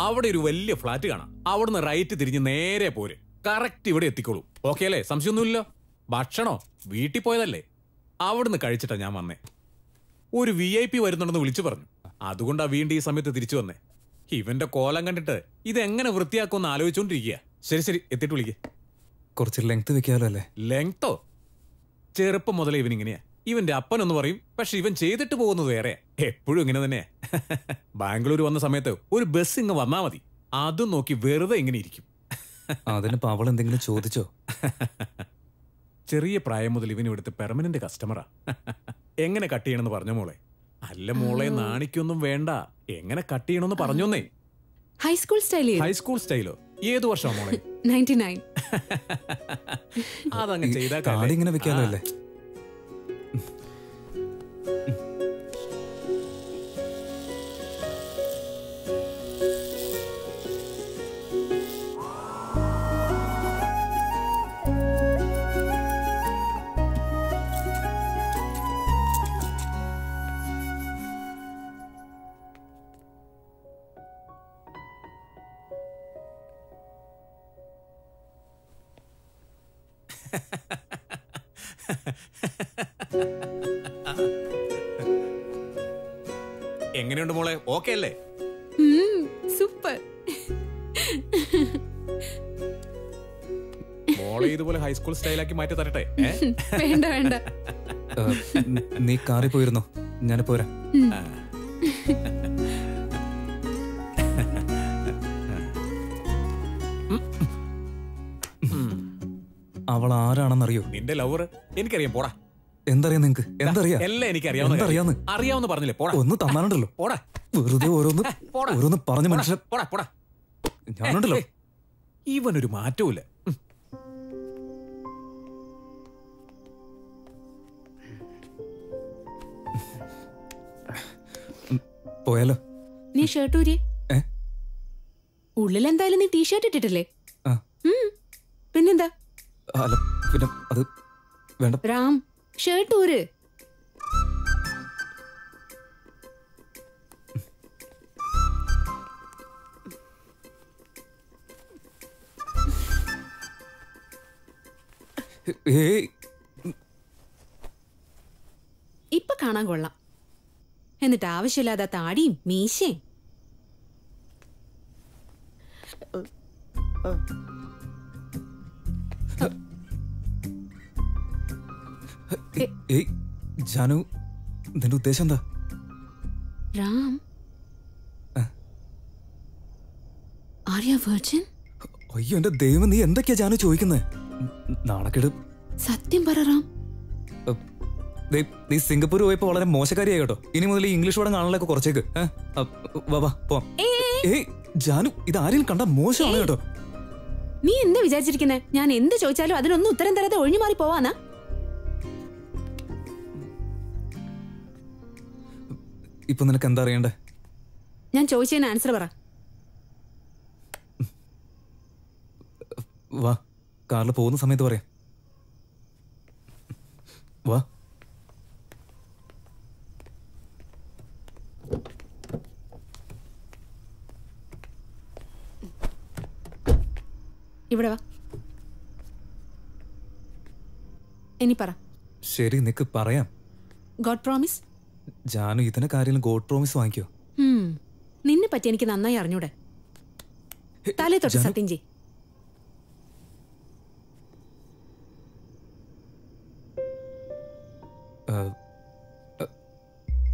അവിടെ ഒരു വലിയ ഫ്ലാറ്റ് കാണാം. അവിടുന്ന് റൈറ്റ് തിരിഞ്ഞ് നേരെ പോര്. കറക്റ്റ് ഇവിടെ എത്തിക്കോളൂ. ഓക്കെ അല്ലേ? സംശയമൊന്നുമില്ലോ. ഭക്ഷണോ? വീട്ടിൽ പോയതല്ലേ? അവിടുന്ന് കഴിച്ചിട്ടാ ഞാൻ വന്നേ. ഒരു വി ഐ പി വരുന്നുണ്ടെന്ന് വിളിച്ചു പറഞ്ഞു. അതുകൊണ്ടാ വീണ്ടും ഈ സമയത്ത് തിരിച്ചു വന്നേ. ഇവന്റെ കോലം കണ്ടിട്ട് ഇത് എങ്ങനെ വൃത്തിയാക്കുമെന്ന് ആലോചിച്ചോണ്ടിരിക്കുക ശരി ശരി. എത്തിയിട്ട് വിളിക്കേ. കുറച്ച് ലെങ്ത് വെക്കാലോ അല്ലേ? ലെങ്തോ ചെറുപ്പം മുതലേ ഇവൻ ഇങ്ങനെയാ. ഇവന്റെ അപ്പൻ എന്ന് പറയും പക്ഷെ ഇവൻ ചെയ്തിട്ട് പോകുന്നത് വേറെ. എപ്പോഴും ഇങ്ങനെ തന്നെ. ബാംഗ്ലൂർ വന്ന സമയത്ത് ഒരു ബസ് ഇങ്ങ് വന്നാ മതി. അതും നോക്കി വെറുതെ ഇങ്ങനെ ഇരിക്കും. അതിനിപ്പോ അവൾ എന്തെങ്കിലും ചോദിച്ചോ? ചെറിയ പ്രായം മുതൽ ഇവൻ ഇവിടുത്തെ പെർമനന്റ് കസ്റ്റമറാ എങ്ങനെ കട്ട് ചെയ്യണമെന്ന് പറഞ്ഞ മോളെ. അല്ല മോളെ നാണിക്കൊന്നും വേണ്ട. എങ്ങനെ കട്ട് ചെയ്യണമെന്ന് പറഞ്ഞോന്നേ. High school style high school സ്റ്റൈലോ? ഏതു വർഷമാണ് മോളെ? Ninety nine. അതങ്ങനെ ചെയ്താൽ കാടി ഇങ്ങനെ വെക്കാലോ സ്റ്റൈലാക്കി മാറ്റി തരട്ടെ? വേണ്ട വേണ്ട. നീ കാറി പോയിരുന്നോ? ഞാൻ പോരാ. അവൾ ആരാണെന്നറിയോ? നിന്റെ ലവർ എനിക്കറിയാം പോടാ. എന്തറിയാം നിങ്ങക്ക്? എന്തറിയാം? എല്ലാം എന്തറിയാന്ന് കാര്യം. അറിയാവുന്ന പറഞ്ഞില്ലേ പോടാ. ഒന്ന് തന്നാനുണ്ടല്ലോ പോടാ. വെറുതെ ഓരോന്ന് പോടാ. ഓരോന്ന് പറഞ്ഞു മനുഷ്യൻ. പോടാ പോടാ. ഞാനുണ്ടല്ലോ. ഇവനൊരു മാറ്റവും പോയാലോ? നീ ഷർട്ട് ഊരി? ഉള്ളിൽ എന്തായാലും നീ ടീഷർട്ട് ഇട്ടിട്ടില്ലേ. പിന്നെന്താ? പിന്നെ അത് വേണ്ട. റാം ഷർട്ട് ഊര്. ഇപ്പൊ കാണാൻ കൊള്ളാം. എന്നിട്ട് ആവശ്യമില്ലാതെ താടിയും മീശയും. ജാനു നിന്റെ ഉദ്ദേശം എന്താ? റാം. ആര്യ വെർജിൻ അയ്യോ എന്റെ ദൈവം നീ എന്തൊക്കെയാ ജാനു ചോദിക്കുന്നത് നാണക്കേട്. സത്യം പറ റാം. നീ സിംഗപ്പൂർ പോയപ്പോ വളരെ മോശക്കാരിയായി കേട്ടോ. ഇനി മുതൽ ഇംഗ്ലീഷ് പടം കാണാനൊക്കെ കുറച്ചേക്ക്? വാ വാ പോവാം ഏയ് ജാനു ഇത് ആരെയും കണ്ട മോശമാണ് കേട്ടോ. നീ എന്താ വിചാരിച്ചിരിക്കുന്നെ? ഞാൻ എന്ത് ചോദിച്ചാലും അതിനൊന്നും ഉത്തരം തരാതെ ഒഴിഞ്ഞു മാറി പോവാനാ ഇപ്പൊ നിനക്ക് എന്താ അറിയണ്ടേ? ഞാൻ ചോദിച്ചതിന് ആൻസർ പറ. വാ കാറിൽ പോകുന്ന സമയത്ത് പറയാം. വാ. ഇവിടെ വാ. ഇനി പറ. ശരി നിക്ക് പറയാം. God promise? ജാനു ഇതിന്റെ കാര്യം ഗോഡ് പ്രോമിസ് വാങ്ങിക്കോ. നിന്നെ പറ്റി എനിക്ക് നന്നായി അറിഞ്ഞൂടെ. തലേ തൊട്ട് സത്യം ചെയ്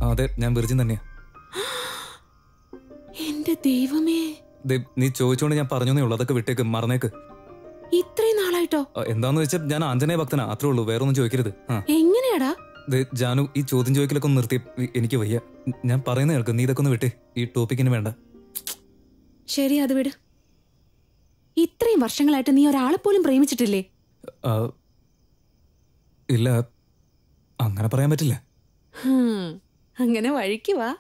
അതെ ഞാൻ വിർജിൻ തന്നെയാ. എന്റെ ദൈവമേ. നീ ചോദിച്ചോണ്ട് ഞാൻ പറഞ്ഞേ ഉള്ളൂ. അതൊക്കെ വിട്ടേക്ക് മറന്നേക്ക്. ഇത്രയും നാളായിട്ടോ? എന്താന്ന് വെച്ചാൽ ഞാൻ ആഞ്ജനേയ ഭക്തനാ അത്രേ ഉള്ളൂ വേറെ ഒന്നും ചോദിക്കരുത് എങ്ങനെയാടാ? ജാനു ഈ ചോദ്യം ചോദിക്കലൊക്കെ ഒന്ന് നിർത്തി എനിക്ക് വയ്യ. ഞാൻ പറയുന്ന കേൾക്ക് നീ ഇതൊക്കെ ഒന്ന് വിട്ടേ ഈ ടോപ്പിക്കിന് വേണ്ട. ശരി അത് വിട്. ഇത്രയും വർഷങ്ങളായിട്ട് നീ ഒരാളെ പോലും പ്രേമിച്ചിട്ടില്ലേ ഇല്ല അങ്ങനെ പറയാൻ പറ്റില്ല. അങ്ങനെ വഴിക്ക് വാ.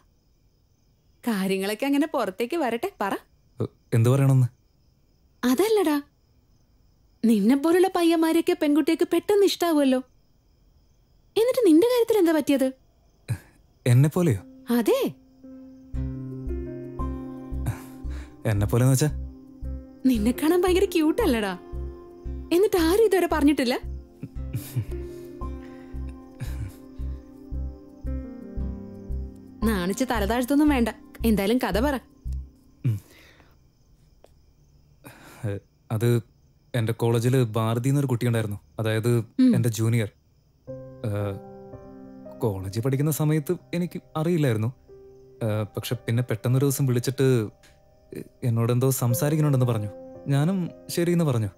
കാര്യങ്ങളൊക്കെ അങ്ങനെ പുറത്തേക്ക് വരട്ടെ പറ. എന്തു പറയണമെന്ന്? അതല്ലടാ. നിന്നെ പോലുള്ള പയ്യന്മാരെയൊക്കെ പെൺകുട്ടിയൊക്കെ പെട്ടെന്ന് ഇഷ്ടാവുമല്ലോ. എന്നിട്ട് നിന്റെ കാര്യത്തിൽ എന്താ പറ്റിയത്? എന്നെ പോലെയോ അതെ. എന്നെ പോലെ വെച്ചാ? നിന്നെ കാണാൻ ഭയങ്കര ക്യൂട്ട് അല്ലടാ എന്നിട്ട് ആരും ഇതുവരെ പറഞ്ഞിട്ടില്ല? നാണിച്ച് തലതാഴ്ത്തൊന്നും വേണ്ട. എന്തായാലും കഥ പറ. അത് എന്റെ കോളേജിൽ ഭാരതി എന്നൊരു കുട്ടിയുണ്ടായിരുന്നു. അതായത് എന്റെ എന്റെ ജൂനിയർ കോളേജിൽ പഠിക്കുന്ന സമയത്ത് എനിക്ക് അറിയില്ലായിരുന്നു. പക്ഷെ പിന്നെ പെട്ടെന്നൊരു ദിവസം വിളിച്ചിട്ട് എന്നോട് എന്തോ സംസാരിക്കണുണ്ടെന്ന് പറഞ്ഞു. ഞാനും ശരി എന്ന് പറഞ്ഞു.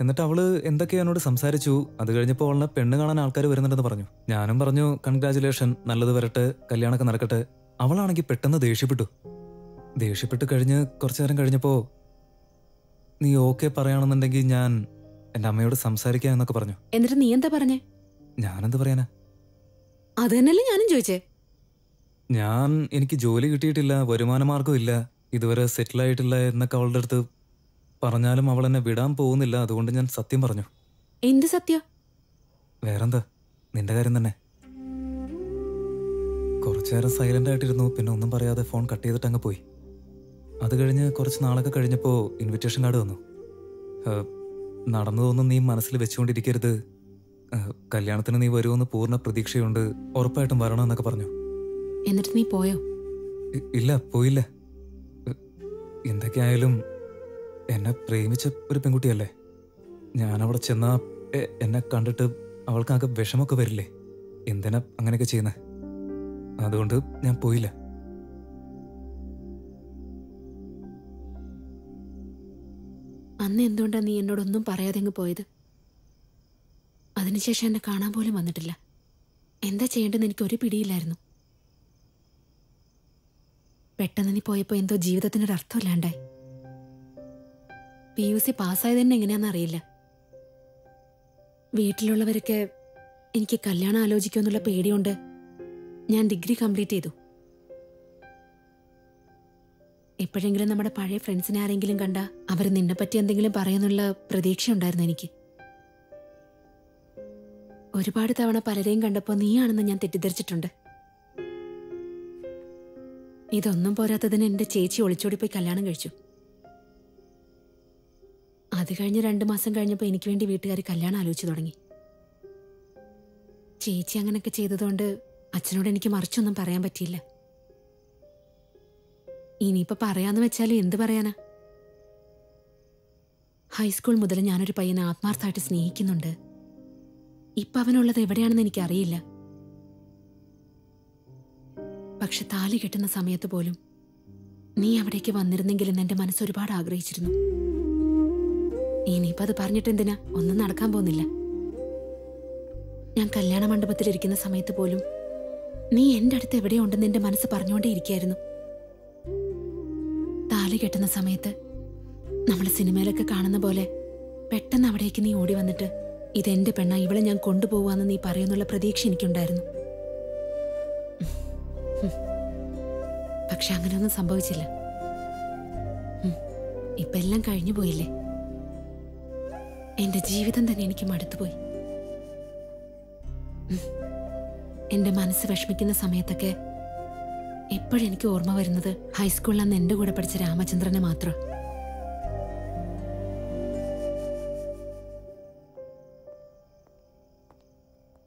എന്നിട്ട് അവൾ എന്തൊക്കെയോ എന്നോട് സംസാരിച്ചു. അത് കഴിഞ്ഞപ്പോൾ അവളെ പെണ്ണ് കാണാൻ ആൾക്കാർ വരുന്നുണ്ടെന്ന് പറഞ്ഞു. ഞാനും പറഞ്ഞു കൺഗ്രാചുലേഷൻ നല്ലത് വരട്ടെ കല്യാണമൊക്കെ നടക്കട്ടെ. അവളാണെങ്കിൽ പെട്ടെന്ന് ദേഷ്യപ്പെട്ടു. ദേഷ്യപ്പെട്ട് കഴിഞ്ഞ് കുറച്ചു നേരം കഴിഞ്ഞപ്പോൾ നീ ഓക്കെ പറയുകയാണെന്നുണ്ടെങ്കിൽ ഞാൻ എന്റെ അമ്മയോട് സംസാരിക്കാം എന്നൊക്കെ പറഞ്ഞു. എന്നിട്ട് നീ എന്താ പറഞ്ഞേ? ഞാനെന്ത് പറയാനാ? അത് തന്നെയല്ലേ ഞാനും ചോദിച്ചേ. ഞാൻ എനിക്ക് ജോലി കിട്ടിയിട്ടില്ല വരുമാന മാർഗം ഇല്ല ഇതുവരെ സെറ്റിൽ ആയിട്ടില്ല എന്നൊക്കെ അവളുടെ അടുത്ത് പറഞ്ഞാലും അവൾ എന്നെ വിടാൻ പോകുന്നില്ല അതുകൊണ്ട് ഞാൻ സത്യം പറഞ്ഞു. എന്ത് സത്യം? വേറെന്താ? നിന്റെ കാര്യം തന്നെ. കുറച്ചു നേരം സൈലന്റ് ആയിട്ടിരുന്നു പിന്നെ ഒന്നും പറയാതെ ഫോൺ കട്ട് ചെയ്തിട്ട് അങ്ങ് പോയി. അത് കഴിഞ്ഞ് കുറച്ച് നാളൊക്കെ കഴിഞ്ഞപ്പോൾ ഇൻവിറ്റേഷൻ കാർഡ് വന്നു. നടന്നു നടന്നതൊന്നും നീ മനസ്സിൽ വെച്ചുകൊണ്ടിരിക്കരുത്. കല്യാണത്തിന് നീ വരുമെന്ന് പൂർണ പ്രതീക്ഷയുണ്ട്. ഉറപ്പായിട്ടും വരണമെന്നൊക്കെ പറഞ്ഞു. എന്നിട്ട് നീ പോയോ? ഇല്ല പോയില്ല. എന്തൊക്കെയായാലും എന്നെ പ്രേമിച്ച ഒരു പെൺകുട്ടിയല്ലേ? ഞാൻ അവിടെ ചെന്നാ എന്നെ കണ്ടിട്ട് അവൾക്കാകെ വിഷമൊക്കെ വരില്ലേ? എന്തിനാ അങ്ങനെയൊക്കെ ചെയ്യുന്നത് അതുകൊണ്ട് ഞാൻ പോയില്ല. അന്ന് എന്തുകൊണ്ടാ നീ എന്നോടൊന്നും പറയാതെ അങ്ങ് പോയത്? അതിനുശേഷം എന്നെ കാണാൻ പോലും വന്നിട്ടില്ല. എന്താ ചെയ്യേണ്ടതെന്ന് എനിക്ക് ഒരു പിടിയില്ലായിരുന്നു. പെട്ടെന്ന് നീ പോയപ്പോൾ എന്തോ ജീവിതത്തിനൊരു അർത്ഥമില്ലാണ്ടായി. പി യു സി പാസ്സായത് തന്നെ എങ്ങനെയാണെന്ന് അറിയില്ല. വീട്ടിലുള്ളവരൊക്കെ എനിക്ക് കല്യാണം ആലോചിക്കുമെന്നുള്ള പേടിയുണ്ട് ഞാൻ ഡിഗ്രി കംപ്ലീറ്റ് ചെയ്തു. എപ്പോഴെങ്കിലും നമ്മുടെ പഴയ ഫ്രണ്ട്സിനെ ആരെങ്കിലും കണ്ട അവർ നിന്നെ പറ്റി എന്തെങ്കിലും പറയുന്നുള്ള പ്രതീക്ഷ ഉണ്ടായിരുന്നു എനിക്ക്. ഒരുപാട് തവണ പലരെയും കണ്ടപ്പോൾ നീയാണെന്ന് ഞാൻ തെറ്റിദ്ധരിച്ചിട്ടുണ്ട്. ഇതൊന്നും പോരാത്തതിന് എന്റെ ചേച്ചി ഒളിച്ചോടി പോയി കല്യാണം കഴിച്ചു. അത് കഴിഞ്ഞ് രണ്ടു മാസം കഴിഞ്ഞപ്പോൾ എനിക്ക് വേണ്ടി വീട്ടുകാർ കല്യാണം ആലോചിച്ചു തുടങ്ങി. ചേച്ചി അങ്ങനെയൊക്കെ ചെയ്തതുകൊണ്ട് അച്ഛനോട് എനിക്ക് മറിച്ചൊന്നും പറയാൻ പറ്റിയില്ല. ഇനിയിപ്പോ പറയാന്ന് വെച്ചാൽ എന്ത് പറയാനാ? ഹൈസ്കൂൾ മുതൽ ഞാനൊരു പയ്യനെ ആത്മാർത്ഥമായിട്ട് സ്നേഹിക്കുന്നുണ്ട്. ഇപ്പൊ അവനുള്ളത് എവിടെയാണെന്ന് എനിക്കറിയില്ല. പക്ഷെ താലി കെട്ടുന്ന സമയത്ത് പോലും നീ അവിടേക്ക് വന്നിരുന്നെങ്കിലും എന്റെ മനസ്സ് ഒരുപാട് ആഗ്രഹിച്ചിരുന്നു. ഇനിയിപ്പത് അത് പറഞ്ഞിട്ട് എന്തിനാ? ഒന്നും നടക്കാൻ പോകുന്നില്ല. ഞാൻ കല്യാണ മണ്ഡപത്തിലിരിക്കുന്ന സമയത്ത് പോലും നീ എന്റെ അടുത്ത് എവിടെയുണ്ടെന്ന് എന്റെ മനസ്സ് പറഞ്ഞുകൊണ്ടേ ഇരിക്കായിരുന്നു. താലി കെട്ടുന്ന സമയത്ത് നമ്മൾ സിനിമയിലൊക്കെ കാണുന്ന പോലെ പെട്ടെന്ന് അവിടേക്ക് നീ ഓടി വന്നിട്ട് ഇതെന്റെ പെണ്ണ ഇവളെ ഞാൻ കൊണ്ടുപോവാന്ന് നീ പറയുന്നുള്ള പ്രതീക്ഷ എനിക്കുണ്ടായിരുന്നു. പക്ഷെ അങ്ങനെയൊന്നും സംഭവിച്ചില്ല ഉം. ഇപ്പൊ എല്ലാം കഴിഞ്ഞു പോയില്ലേ എന്റെ ജീവിതം തന്നെ എനിക്ക് മടുത്തുപോയി. എന്റെ മനസ്സ് വിഷമിക്കുന്ന സമയത്തൊക്കെ എപ്പോഴെനിക്ക് ഓർമ്മ വരുന്നത് ഹൈസ്കൂളിൽ അന്ന് എന്റെ കൂടെ പഠിച്ച രാമചന്ദ്രനെ മാത്രം.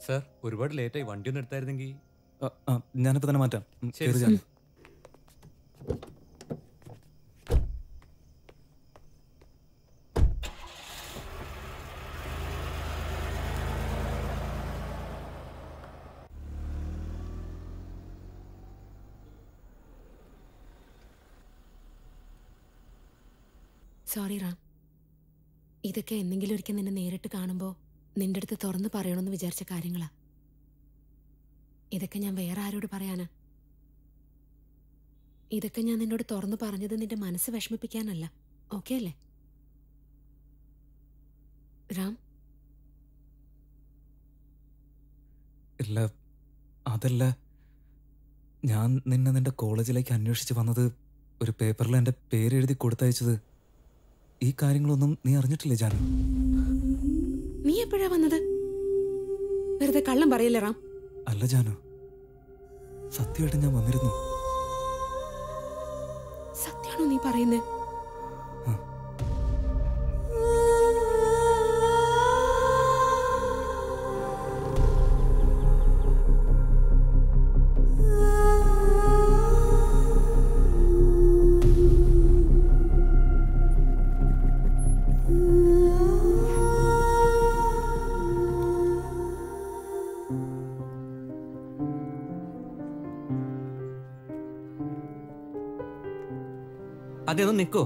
സർ ഒരുപാട് ലേറ്റായി വണ്ടി ഒന്ന് എടുത്തായിരുന്നെങ്കിൽ ഞാനിപ്പോ തന്നെ മാറ്റാം. ശരി, സോറി റാം ഇതൊക്കെ എന്തെങ്കിലും ഒരിക്കൽ നിന്നെ നേരിട്ട് കാണുമ്പോൾ നിന്റെ അടുത്ത് തുറന്ന് പറയണമെന്ന് വിചാരിച്ച കാര്യങ്ങളാ. ഇതൊക്കെ ഞാൻ വേറെ ആരോട് പറയാനാ? ഇതൊക്കെ ഞാൻ നിന്നോട് തുറന്നു പറഞ്ഞത് നിന്റെ മനസ്സ് വിഷമിപ്പിക്കാനല്ല. ഓക്കെ അല്ലേ? റാം ഇല്ല. അതല്ല. ഞാൻ നിന്നെ നിന്റെ കോളേജിലേക്ക് അന്വേഷിച്ച് വന്നത് ഒരു പേപ്പറിൽ എന്റെ പേര് എഴുതി കൊടുത്തയച്ചത് ഈ കാര്യങ്ങളൊന്നും നീ അറിഞ്ഞിട്ടില്ലേ ജാനു നീ എപ്പോഴാ വന്നത്? വെറുതെ കള്ളം പറയല്ലേ റാം? അല്ല ജാനു. സത്യമായിട്ട് ഞാൻ വന്നിരുന്നു. സത്യാണോ നീ പറയുന്നത് അതൊന്ന് നിക്കോ.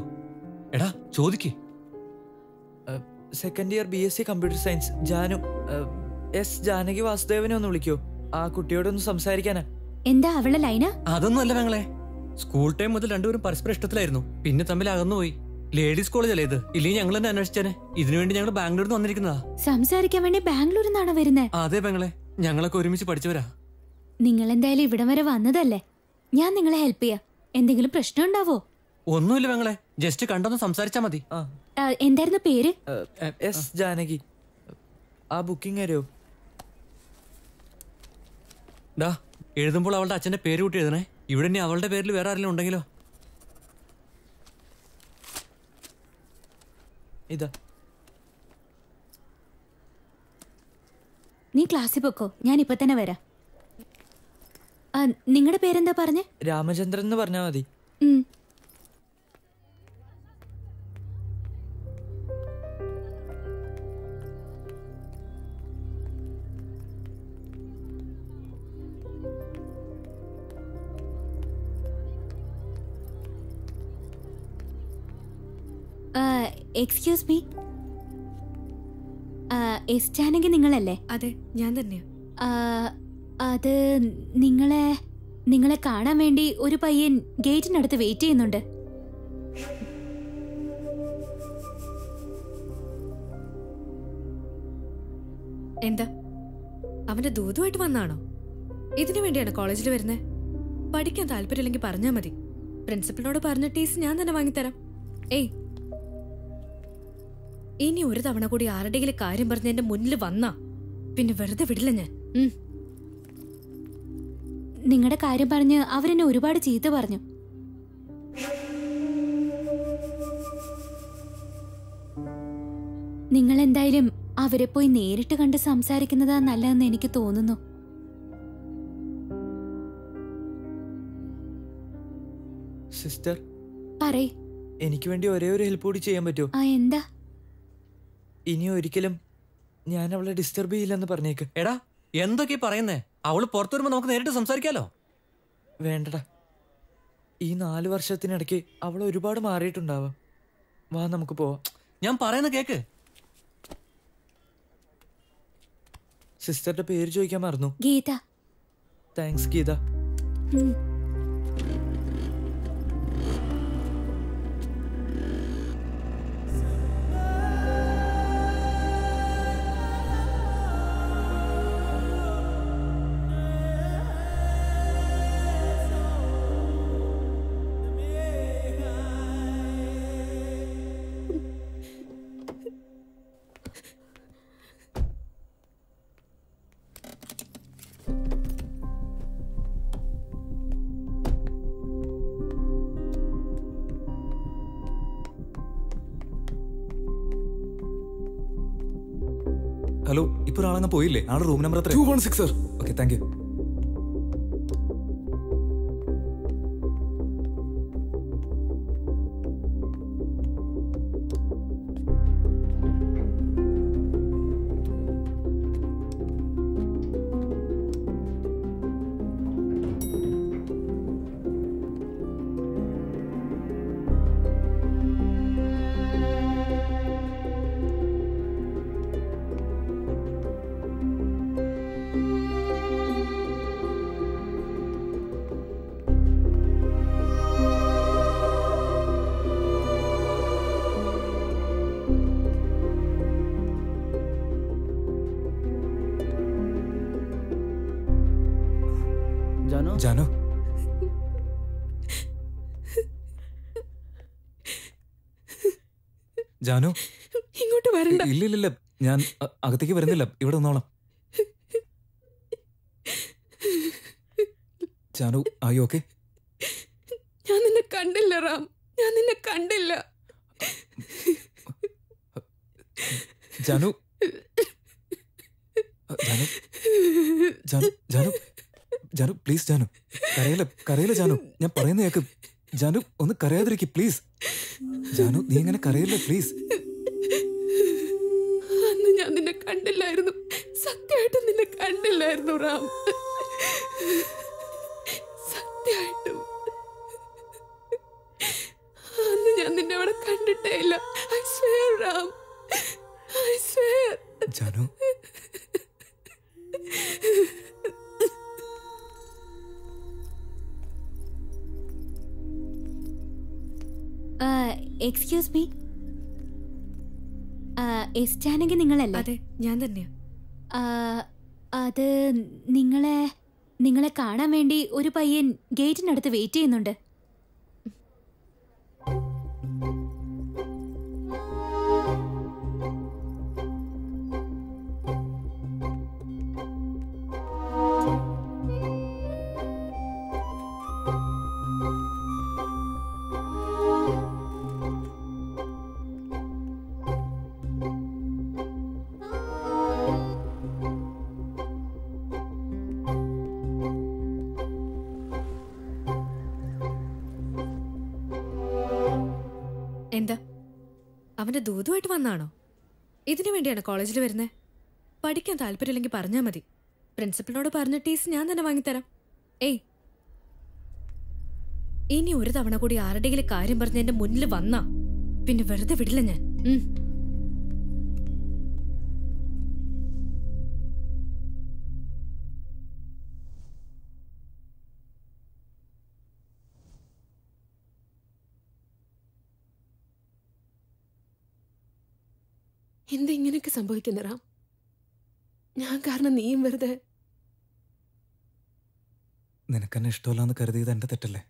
എടാ ചോദിക്കേ. Second year B S C computer science Janu S Janaki വാസുദേവനെ ഒന്ന് വിളിക്കോ. ആ കുട്ടിയോടൊന്ന് സംസാരിക്കാനാ. എന്താ അവളെ ലൈന അതൊന്നും അല്ല ഞങ്ങളെ സ്കൂൾ ടൈം മുതൽ രണ്ടുപേരും പരസ്പരം ഇഷ്ടത്തിലായിരുന്നു. പിന്നെ തമ്മിൽ അകന്നുപോയി. ലേഡീസ് കോളേജ് അല്ലേ ഇത്? ഇല്ലെങ്കിൽ ഞങ്ങൾ തന്നെ അന്വേഷിച്ചേനെ. ഇതിനുവേണ്ടി ഞങ്ങൾ ബാംഗ്ലൂരിൽ നിന്ന് വന്നിരിക്കുന്നതാ. സംസാരിക്കാൻ വേണ്ടി ബാംഗ്ലൂരിൽ നിന്നാണോ വരുന്നത് അതെ പെങ്ങളെ ഞങ്ങളൊക്കെ ഒരുമിച്ച് പഠിച്ചവരാ. നിങ്ങൾ എന്തായാലും ഇവിടം വരെ വന്നതല്ലേ? ഞാൻ നിങ്ങളെ ഹെൽപ്പ് ചെയ്യാം. എന്തെങ്കിലും പ്രശ്നം ഉണ്ടാവോ? ഒന്നുമില്ല പെങ്ങളെ ജസ്റ്റ് കണ്ടൊന്ന് സംസാരിച്ചാ മതി. എന്തായിരുന്നു പേര്? എസ് ജാനകി. ആ ബുക്കിംഗ് തരുമോ ഡാ എഴുതുമ്പോൾ അവളുടെ അച്ഛന്റെ പേര് കൂട്ടി എഴുതണേ. ഇവിടെ ഇനി അവളുടെ പേരിൽ വേറെ ആരെങ്കിലും ഉണ്ടെങ്കിലോ? ഇതാ. നീ ക്ലാസ്സിൽ പൊക്കോ. ഞാൻ ഇപ്പൊ തന്നെ വരാം. നിങ്ങളുടെ പേരെന്താ പറഞ്ഞേ? രാമചന്ദ്രൻ എന്ന് പറഞ്ഞാ മതി. എക്സ്ക്യൂസ് മീ എസ് ജാനകി നിങ്ങളല്ലേ? അതെ ഞാൻ തന്നെയാ. അത് നിങ്ങളെ നിങ്ങളെ കാണാൻ വേണ്ടി ഒരു പയ്യൻ ഗേറ്റിനടുത്ത് വെയിറ്റ് ചെയ്യുന്നുണ്ട്. എന്താ? അവന്റെ ദൂതുമായിട്ട് വന്നാണോ? ഇതിനു വേണ്ടിയാണ് കോളേജിൽ വരുന്നത് പഠിക്കാൻ താല്പര്യമില്ലെങ്കിൽ പറഞ്ഞാൽ മതി. പ്രിൻസിപ്പലിനോട് പറഞ്ഞ ടീസ് ഞാൻ തന്നെ വാങ്ങിത്തരാം. ഏയ് ഇനി ഒരു തവണ കൂടി ആരുടെയെങ്കിലും കാര്യം പറഞ്ഞ് എന്റെ മുന്നിൽ വന്നാ. പിന്നെ വെറുതെ വിടില്ല ഞാൻ. നിങ്ങളുടെ കാര്യം പറഞ്ഞ് അവരെന്നെ ഒരുപാട് ചീത്ത പറഞ്ഞു. നിങ്ങൾ എന്തായാലും അവരെ പോയി നേരിട്ട് കണ്ട് സംസാരിക്കുന്നതാ നല്ലതെന്ന് എനിക്ക് തോന്നുന്നു. സിസ്റ്റർ പറയ്. എനിക്ക് വേണ്ടി ഒരേ ഒരു ഹെൽപ്പ് കൂടി ചെയ്യാൻ പറ്റുമോ? ആ എന്താ? ഇനി ഒരിക്കലും ഞാൻ അവളെ ഡിസ്റ്റർബ് ചെയ്യില്ലെന്ന് പറഞ്ഞേക്ക്. എടാ എന്തൊക്കെ പറയുന്നേ? അവൾ പുറത്തു വരുമ്പോ നമുക്ക് നേരിട്ട് സംസാരിക്കാലോ? വേണ്ടടാ. ഈ നാല് വർഷത്തിനിടയ്ക്ക് അവൾ ഒരുപാട് മാറിയിട്ടുണ്ടാവാം. വാ നമുക്ക് പോവാം. ഞാൻ പറയുന്ന കേക്ക്. സിസ്റ്ററുടെ പേര് ചോദിക്കാൻ മറന്നു. ഗീത. താങ്ക്സ് ഗീത. പോയില്ലേ ആൾ റൂം നമ്പർ എത്ര two one six sir okay thank you Janu? ഇങ്ങോട്ട് വരണ്ട. ഇല്ല ഇല്ല ഇല്ല ഞാൻ അകത്തേക്ക് വരുന്നില്ല. ഇവിടെ നിന്നോളാം ജാനു ആയി ഓക്കെ ഞാൻ നിന്നെ കണ്ടില്ല റാം. ഞാൻ നിന്നെ കണ്ടില്ല. ജാനു? ജാനു? ജാനു? ജാനു? ജാനു പ്ലീസ് ജാനു. കരയില്ല? കരയില്ല ജാനു? ഞാൻ പറയുന്ന കേക്ക്. ജാനു ഒന്ന് കരയാതിരിക്കും പ്ലീസ് ജാനു നീ ഇങ്ങനെ കരയില്ല പ്ലീസ് അന്ന് ഞാൻ നിന്നെ കണ്ടില്ലായിരുന്നു. സത്യമായിട്ട് നിന്നെ കണ്ടില്ലായിരുന്നു റാം. സത്യമായിട്ടും. അന്ന് ഞാൻ നിന്നെ അവിടെ കണ്ടിട്ടേ ഇല്ല. I swear Ram. I swear Janu. Excuse me എസ്റ്റാനെങ്കി നിങ്ങളല്ലേ? അതെ ഞാൻ തന്നെയാ. അത് നിങ്ങളെ നിങ്ങളെ കാണാൻ വേണ്ടി ഒരു പയ്യൻ ഗേറ്റിനടുത്ത് വെയിറ്റ് ചെയ്യുന്നുണ്ട്. അവന്റെ ദൂതുമായിട്ട് വന്നാണോ? ഇതിനു വേണ്ടിയാണ് കോളേജിൽ വരുന്നത് പഠിക്കാൻ താല്പര്യമില്ലെങ്കിൽ പറഞ്ഞാൽ മതി. പ്രിൻസിപ്പലിനോട് പറഞ്ഞ ടീസ് ഞാൻ തന്നെ വാങ്ങിത്തരാം. ഏയ്. ഇനി ഒരു തവണ കൂടി ആരുടെയെങ്കിലും കാര്യം പറഞ്ഞ് എന്റെ മുന്നിൽ വന്നാ പിന്നെ വെറുതെ വിടില്ല ഞാൻ. ഉം. സംഭവിക്കുന്ന റാം? ഞാൻ കാരണം നീയും വെറുതെ നിനക്കെന്നെ ഇഷ്ടമല്ലാന്ന് കരുതിയത് എന്റെ തെറ്റല്ലേ?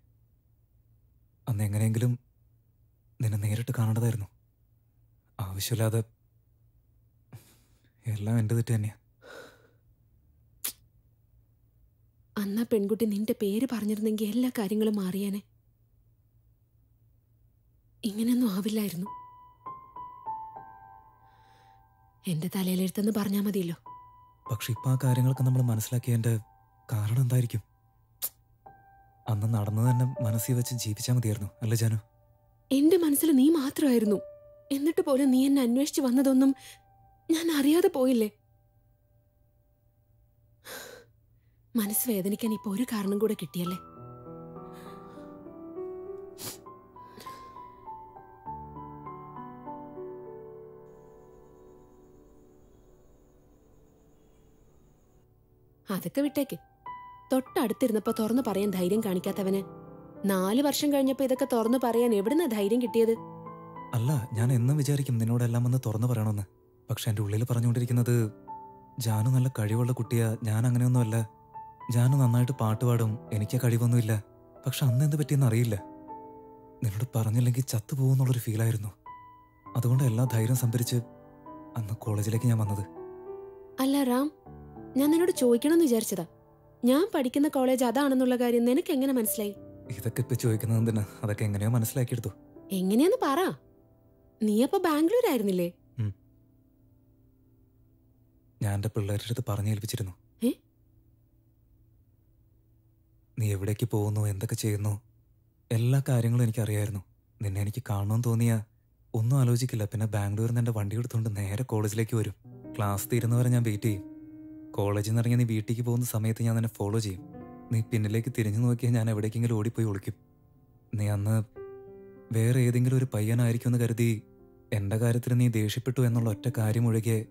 അന്ന് എങ്ങനെയെങ്കിലും നിന്നെ നേരിട്ട് കാണേണ്ടതായിരുന്നു. ആവശ്യമില്ലാതെ എല്ലാം എന്റെ തെറ്റ് തന്നെയാ. അന്ന് പെൺകുട്ടി നിന്റെ പേര് പറഞ്ഞിരുന്നെങ്കിൽ എല്ലാ കാര്യങ്ങളും മാറിയാനെ. ഇങ്ങനെയൊന്നും ആവില്ലായിരുന്നു. എന്റെ തലയിലെടുത്തെന്ന് പറഞ്ഞാ മതിയല്ലോ. പക്ഷെ ഇപ്പൊ ആ കാര്യങ്ങളൊക്കെ നമ്മൾ മനസ്സിലാക്കിയതിന്റെ കാരണം എന്തായിരിക്കും? അന്ന് നടന്നു തന്നെ മനസ്സിൽ വെച്ച് ജീവിച്ചാൽ മതിയായിരുന്നു അല്ലേ ജാനു? എന്റെ മനസ്സിൽ നീ മാത്രമായിരുന്നു. എന്നിട്ട് പോലും നീ എന്നെ അന്വേഷിച്ചു വന്നതൊന്നും ഞാൻ അറിയാതെ പോയില്ലേ? മനസ്സ് വേദനിക്കാൻ ഇപ്പൊ ഒരു കാരണം കൂടെ കിട്ടിയല്ലേ? അതൊക്കെ വിട്ടേക്ക്. തൊട്ടടുത്തിരുന്നപ്പോ തുറന്നു പറയാൻ ധൈര്യം കാണിക്കാത്തവന്. നാല് വർഷം കഴിഞ്ഞപ്പോ ഇതൊക്കെ തുറന്നു പറയാൻ എവിടുന്ന ധൈര്യം കിട്ടിയത്? അല്ല ഞാൻ എന്നും വിചാരിക്കും നിന്നോടെല്ലാം ഒന്ന് തുറന്നു പറയണമെന്ന്. പക്ഷെ എന്റെ ഉള്ളിൽ പറഞ്ഞുകൊണ്ടിരിക്കുന്നത് ജാനു നല്ല കഴിവുള്ള കുട്ടിയാ ഞാൻ അങ്ങനെയൊന്നുമല്ല. ജാനു നന്നായിട്ട് പാട്ടുപാടും എനിക്ക് കഴിവൊന്നുമില്ല. പക്ഷെ അന്ന് എന്ത് പറ്റിയെന്ന് അറിയില്ല. നിന്നോട് പറഞ്ഞില്ലെങ്കിൽ ചത്തുപോകുന്നുള്ളൊരു ഫീലായിരുന്നു അതുകൊണ്ട് എല്ലാ ധൈര്യം സംഭരിച്ച് അന്ന് കോളേജിലേക്ക് ഞാൻ വന്നത്. അല്ല റാം. ഞാൻ നിന്നോട് ചോദിക്കണമെന്ന് വിചാരിച്ചതാ. ഞാൻ പഠിക്കുന്ന കോളേജ് അതാണെന്നുള്ള കാര്യം നിനക്ക് എങ്ങനെ മനസ്സിലായി? ഇതൊക്കെ ഇപ്പൊ ചോദിക്കുന്നത് എന്തിനാ? അതൊക്കെ എങ്ങനെയോ മനസ്സിലാക്കിയെടുത്തു. എങ്ങനെയാന്ന് പറ. നീ അപ്പൊ ബാംഗ്ലൂർ ആയിരുന്നില്ലേ. ഞാൻ എന്റെ പിള്ളേരുടെ അടുത്ത് പറഞ്ഞേൽപ്പിച്ചിരുന്നു? നീ എവിടേക്ക് പോകുന്നു? എന്തൊക്കെ ചെയ്യുന്നു? എല്ലാ കാര്യങ്ങളും എനിക്കറിയായിരുന്നു. നിന്നെ എനിക്ക് കാണണമെന്ന് തോന്നിയ ഒന്നും ആലോചിക്കില്ല. പിന്നെ ബാംഗ്ലൂരിൽ നിന്ന് എന്റെ വണ്ടി എടുത്തുകൊണ്ട് നേരെ കോളേജിലേക്ക് വരും. ക്ലാസ് തീരുന്നവരെ ഞാൻ വെയിറ്റ് ചെയ്യും. കോളേജിൽ നിന്ന് ഇറങ്ങി നീ വീട്ടിലേക്ക് പോകുന്ന സമയത്ത് ഞാൻ നിന്നെ ഫോളോ ചെയ്യും. നീ പിന്നിലേക്ക് തിരിഞ്ഞു നോക്കിയാൽ ഞാൻ എവിടേക്കെങ്കിലും ഓടിപ്പോയി ഒളിക്കും. നീ അന്ന് വേറെ ഏതെങ്കിലും ഒരു പയ്യനായിരിക്കും എന്ന് കരുതി എന്റെ കാര്യത്തിൽ നീ ദേഷ്യപ്പെട്ടു എന്നുള്ള ഒറ്റ കാര്യം ഒഴികെ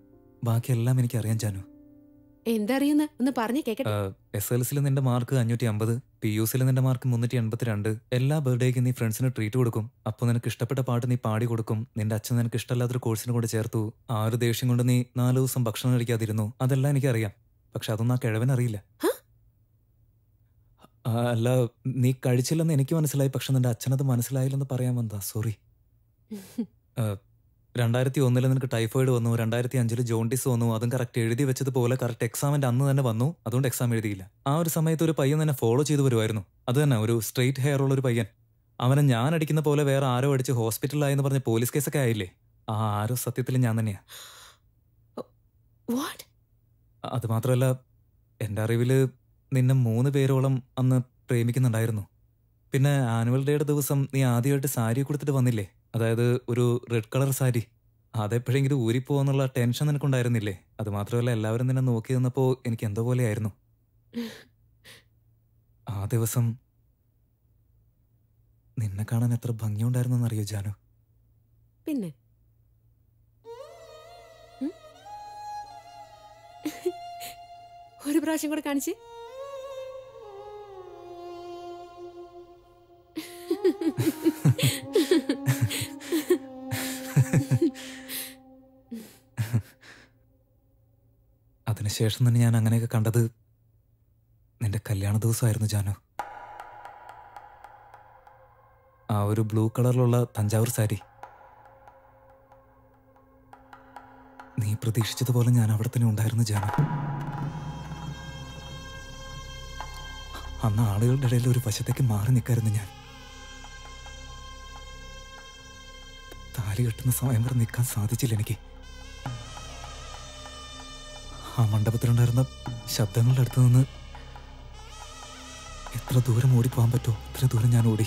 ബാക്കിയെല്ലാം എനിക്കറിയാൻ ചാനു എന്താ അറിയുന്ന ഒന്ന് പറഞ്ഞു കേക്കട്ടെ. എസ് എൽ സിയിൽ നിന്റെ മാർക്ക് അഞ്ഞൂറ്റി അമ്പത് പി യു സിയിൽ നിന്റെ മാർക്ക് മുന്നൂറ്റി എൺപത്തിരണ്ട് എല്ലാ ബർത്ത്ഡേക്കും നീ ഫ്രണ്ട്സിന് ട്രീറ്റ് കൊടുക്കും. അപ്പോൾ നിനക്ക് ഇഷ്ടപ്പെട്ട പാട്ട് നീ പാടി കൊടുക്കും. നിന്റെ അച്ഛൻ നിനക്ക് ഇഷ്ടമല്ലാത്തൊരു കോഴ്സിന് കൊണ്ട് ചേർത്തു. ആ ഒരു ദേഷ്യം കൊണ്ട് നീ നാല് ദിവസം ഭക്ഷണം കഴിക്കാതിരുന്നു. അതെല്ലാം എനിക്കറിയാം. പക്ഷെ അതൊന്നും ആ കിഴവനറിയില്ല അല്ല നീ കഴിച്ചില്ലെന്ന് എനിക്ക് മനസ്സിലായി. പക്ഷെ നിന്റെ അച്ഛനത് മനസ്സിലായില്ലെന്ന് പറയാൻ വന്നതാ. സോറി രണ്ടായിരത്തി ഒന്നിൽ നിനക്ക് ടൈഫോയിഡ് വന്നു രണ്ടായിരത്തി അഞ്ചിൽ ജോണ്ടിസ് വന്നു അതും കറക്റ്റ് എഴുതി വെച്ചതുപോലെ കറക്റ്റ് എക്സാമിന്റെ അന്ന് തന്നെ വന്നു അതുകൊണ്ട് എക്സാം എഴുതിയില്ല. ആ ഒരു സമയത്ത് ഒരു പയ്യൻ തന്നെ ഫോളോ ചെയ്തു വരുമായിരുന്നു അത് തന്നെ ഒരു സ്ട്രെയിറ്റ് ഹെയർ ഉള്ള ഒരു പയ്യൻ. അവനെ ഞാൻ അടിക്കുന്ന പോലെ വേറെ ആരോ അടിച്ച് ഹോസ്പിറ്റലിലായെന്ന് പറഞ്ഞ പോലീസ് കേസൊക്കെ ആയില്ലേ? ആ ആരോ സത്യത്തിൽ ഞാൻ തന്നെയാ. അത് മാത്രമല്ല എന്റെ അറിവിൽ നിന്നെ മൂന്ന് പേരോളം അന്ന് പ്രേമിക്കുന്നുണ്ടായിരുന്നു. പിന്നെ ആനുവൽ ഡേയുടെ ദിവസം നീ ആദ്യമായിട്ട് സാരി കൊടുത്തിട്ട് വന്നില്ലേ? അതായത് ഒരു റെഡ് കളർ സാരി. അതെപ്പോഴെങ്കിലും ഊരിപ്പോന്നുള്ള ടെൻഷൻ നിനക്കുണ്ടായിരുന്നില്ലേ? അത് മാത്രമല്ല എല്ലാവരും നിന്നെ നോക്കി നിന്നപ്പോൾ എനിക്ക് എന്തോ പോലെയായിരുന്നു. ആ ദിവസം നിന്നെ കാണാൻ എത്ര ഭംഗിയുണ്ടായിരുന്നു അറിയോ ജാനു? പിന്നെ? ഒരു പ്രാവശ്യം കൂടെ കാണിച്ച്. അതിനുശേഷം തന്നെ ഞാൻ അങ്ങനെയൊക്കെ കണ്ടത് നിന്റെ കല്യാണ ദിവസമായിരുന്നു ജാനു. ആ ഒരു ബ്ലൂ കളറിലുള്ള തഞ്ചാവൂർ സാരി. നീ പ്രതീക്ഷിച്ചതുപോലെ ഞാൻ അവിടെ തന്നെ ഉണ്ടായിരുന്നു ജാനു. അന്ന് ആളുകളുടെ ഇടയിൽ ഒരു വശത്തേക്ക് മാറി നിൽക്കായിരുന്നു ഞാൻ. താലി കെട്ടുന്ന സമയം വരെ നിൽക്കാൻ സാധിച്ചില്ല എനിക്ക്. ആ മണ്ഡപത്തിലുണ്ടായിരുന്ന ശബ്ദങ്ങളുടെ അടുത്ത് നിന്ന് എത്ര ദൂരം ഓടിപ്പോകാൻ പറ്റുമോ? അത്ര ദൂരം ഞാൻ ഓടി.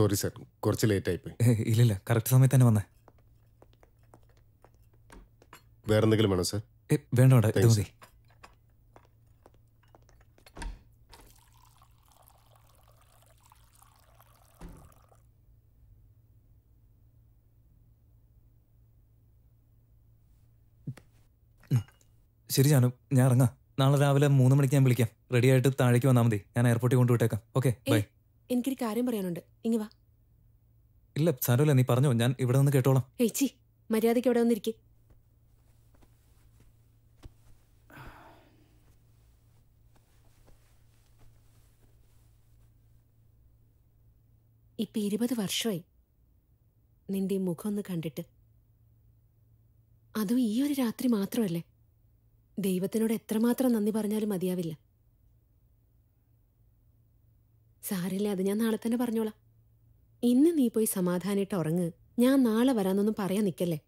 സോറി സാർ കുറച്ച് ലേറ്റ് ആയിപ്പോയി. ഇല്ലില്ല കറക്റ്റ് സമയത്ത് തന്നെ വന്നേ. വേറെ എന്തെങ്കിലും വേണോ സാർ ഏ, വേണ്ട വേണ്ട ഇത് മതി. ശരി ജാനു ഞാൻ ഇറങ്ങാം. നാളെ രാവിലെ മൂന്ന് മണിക്ക് ഞാൻ വിളിക്കാം. റെഡി ആയിട്ട് താഴേക്ക് വന്നാൽ മതി. ഞാൻ എയർപോർട്ടിൽ കൊണ്ടുവിട്ടേക്കാം. ഓക്കെ ബൈ എനിക്കൊരു കാര്യം പറയാനുണ്ട്. ഇങ്ങ വാ. ഇല്ല സാരമില്ല. നീ പറഞ്ഞോ. ഞാൻ ഇവിടെ നിന്ന് കേട്ടോളാം. ഏച്ചി മര്യാദയ്ക്ക് ഇവിടെ വന്നിരിക്കെ. ഇപ്പൊ ഇരുപത് വർഷമായി നിന്റെ മുഖം ഒന്ന് കണ്ടിട്ട്. അതും ഈ ഒരു രാത്രി മാത്രമല്ലേ? ദൈവത്തിനോട് എത്രമാത്രം നന്ദി പറഞ്ഞാലും മതിയാവില്ല. സാരില്ല അത് ഞാൻ നാളെ തന്നെ പറഞ്ഞോളാം. ഇന്ന് നീ പോയി സമാധാനായിട്ട് ഉറങ്ങ്. ഞാൻ നാളെ വരാന്നൊന്നും പറയാൻ നിൽക്കല്ലേ?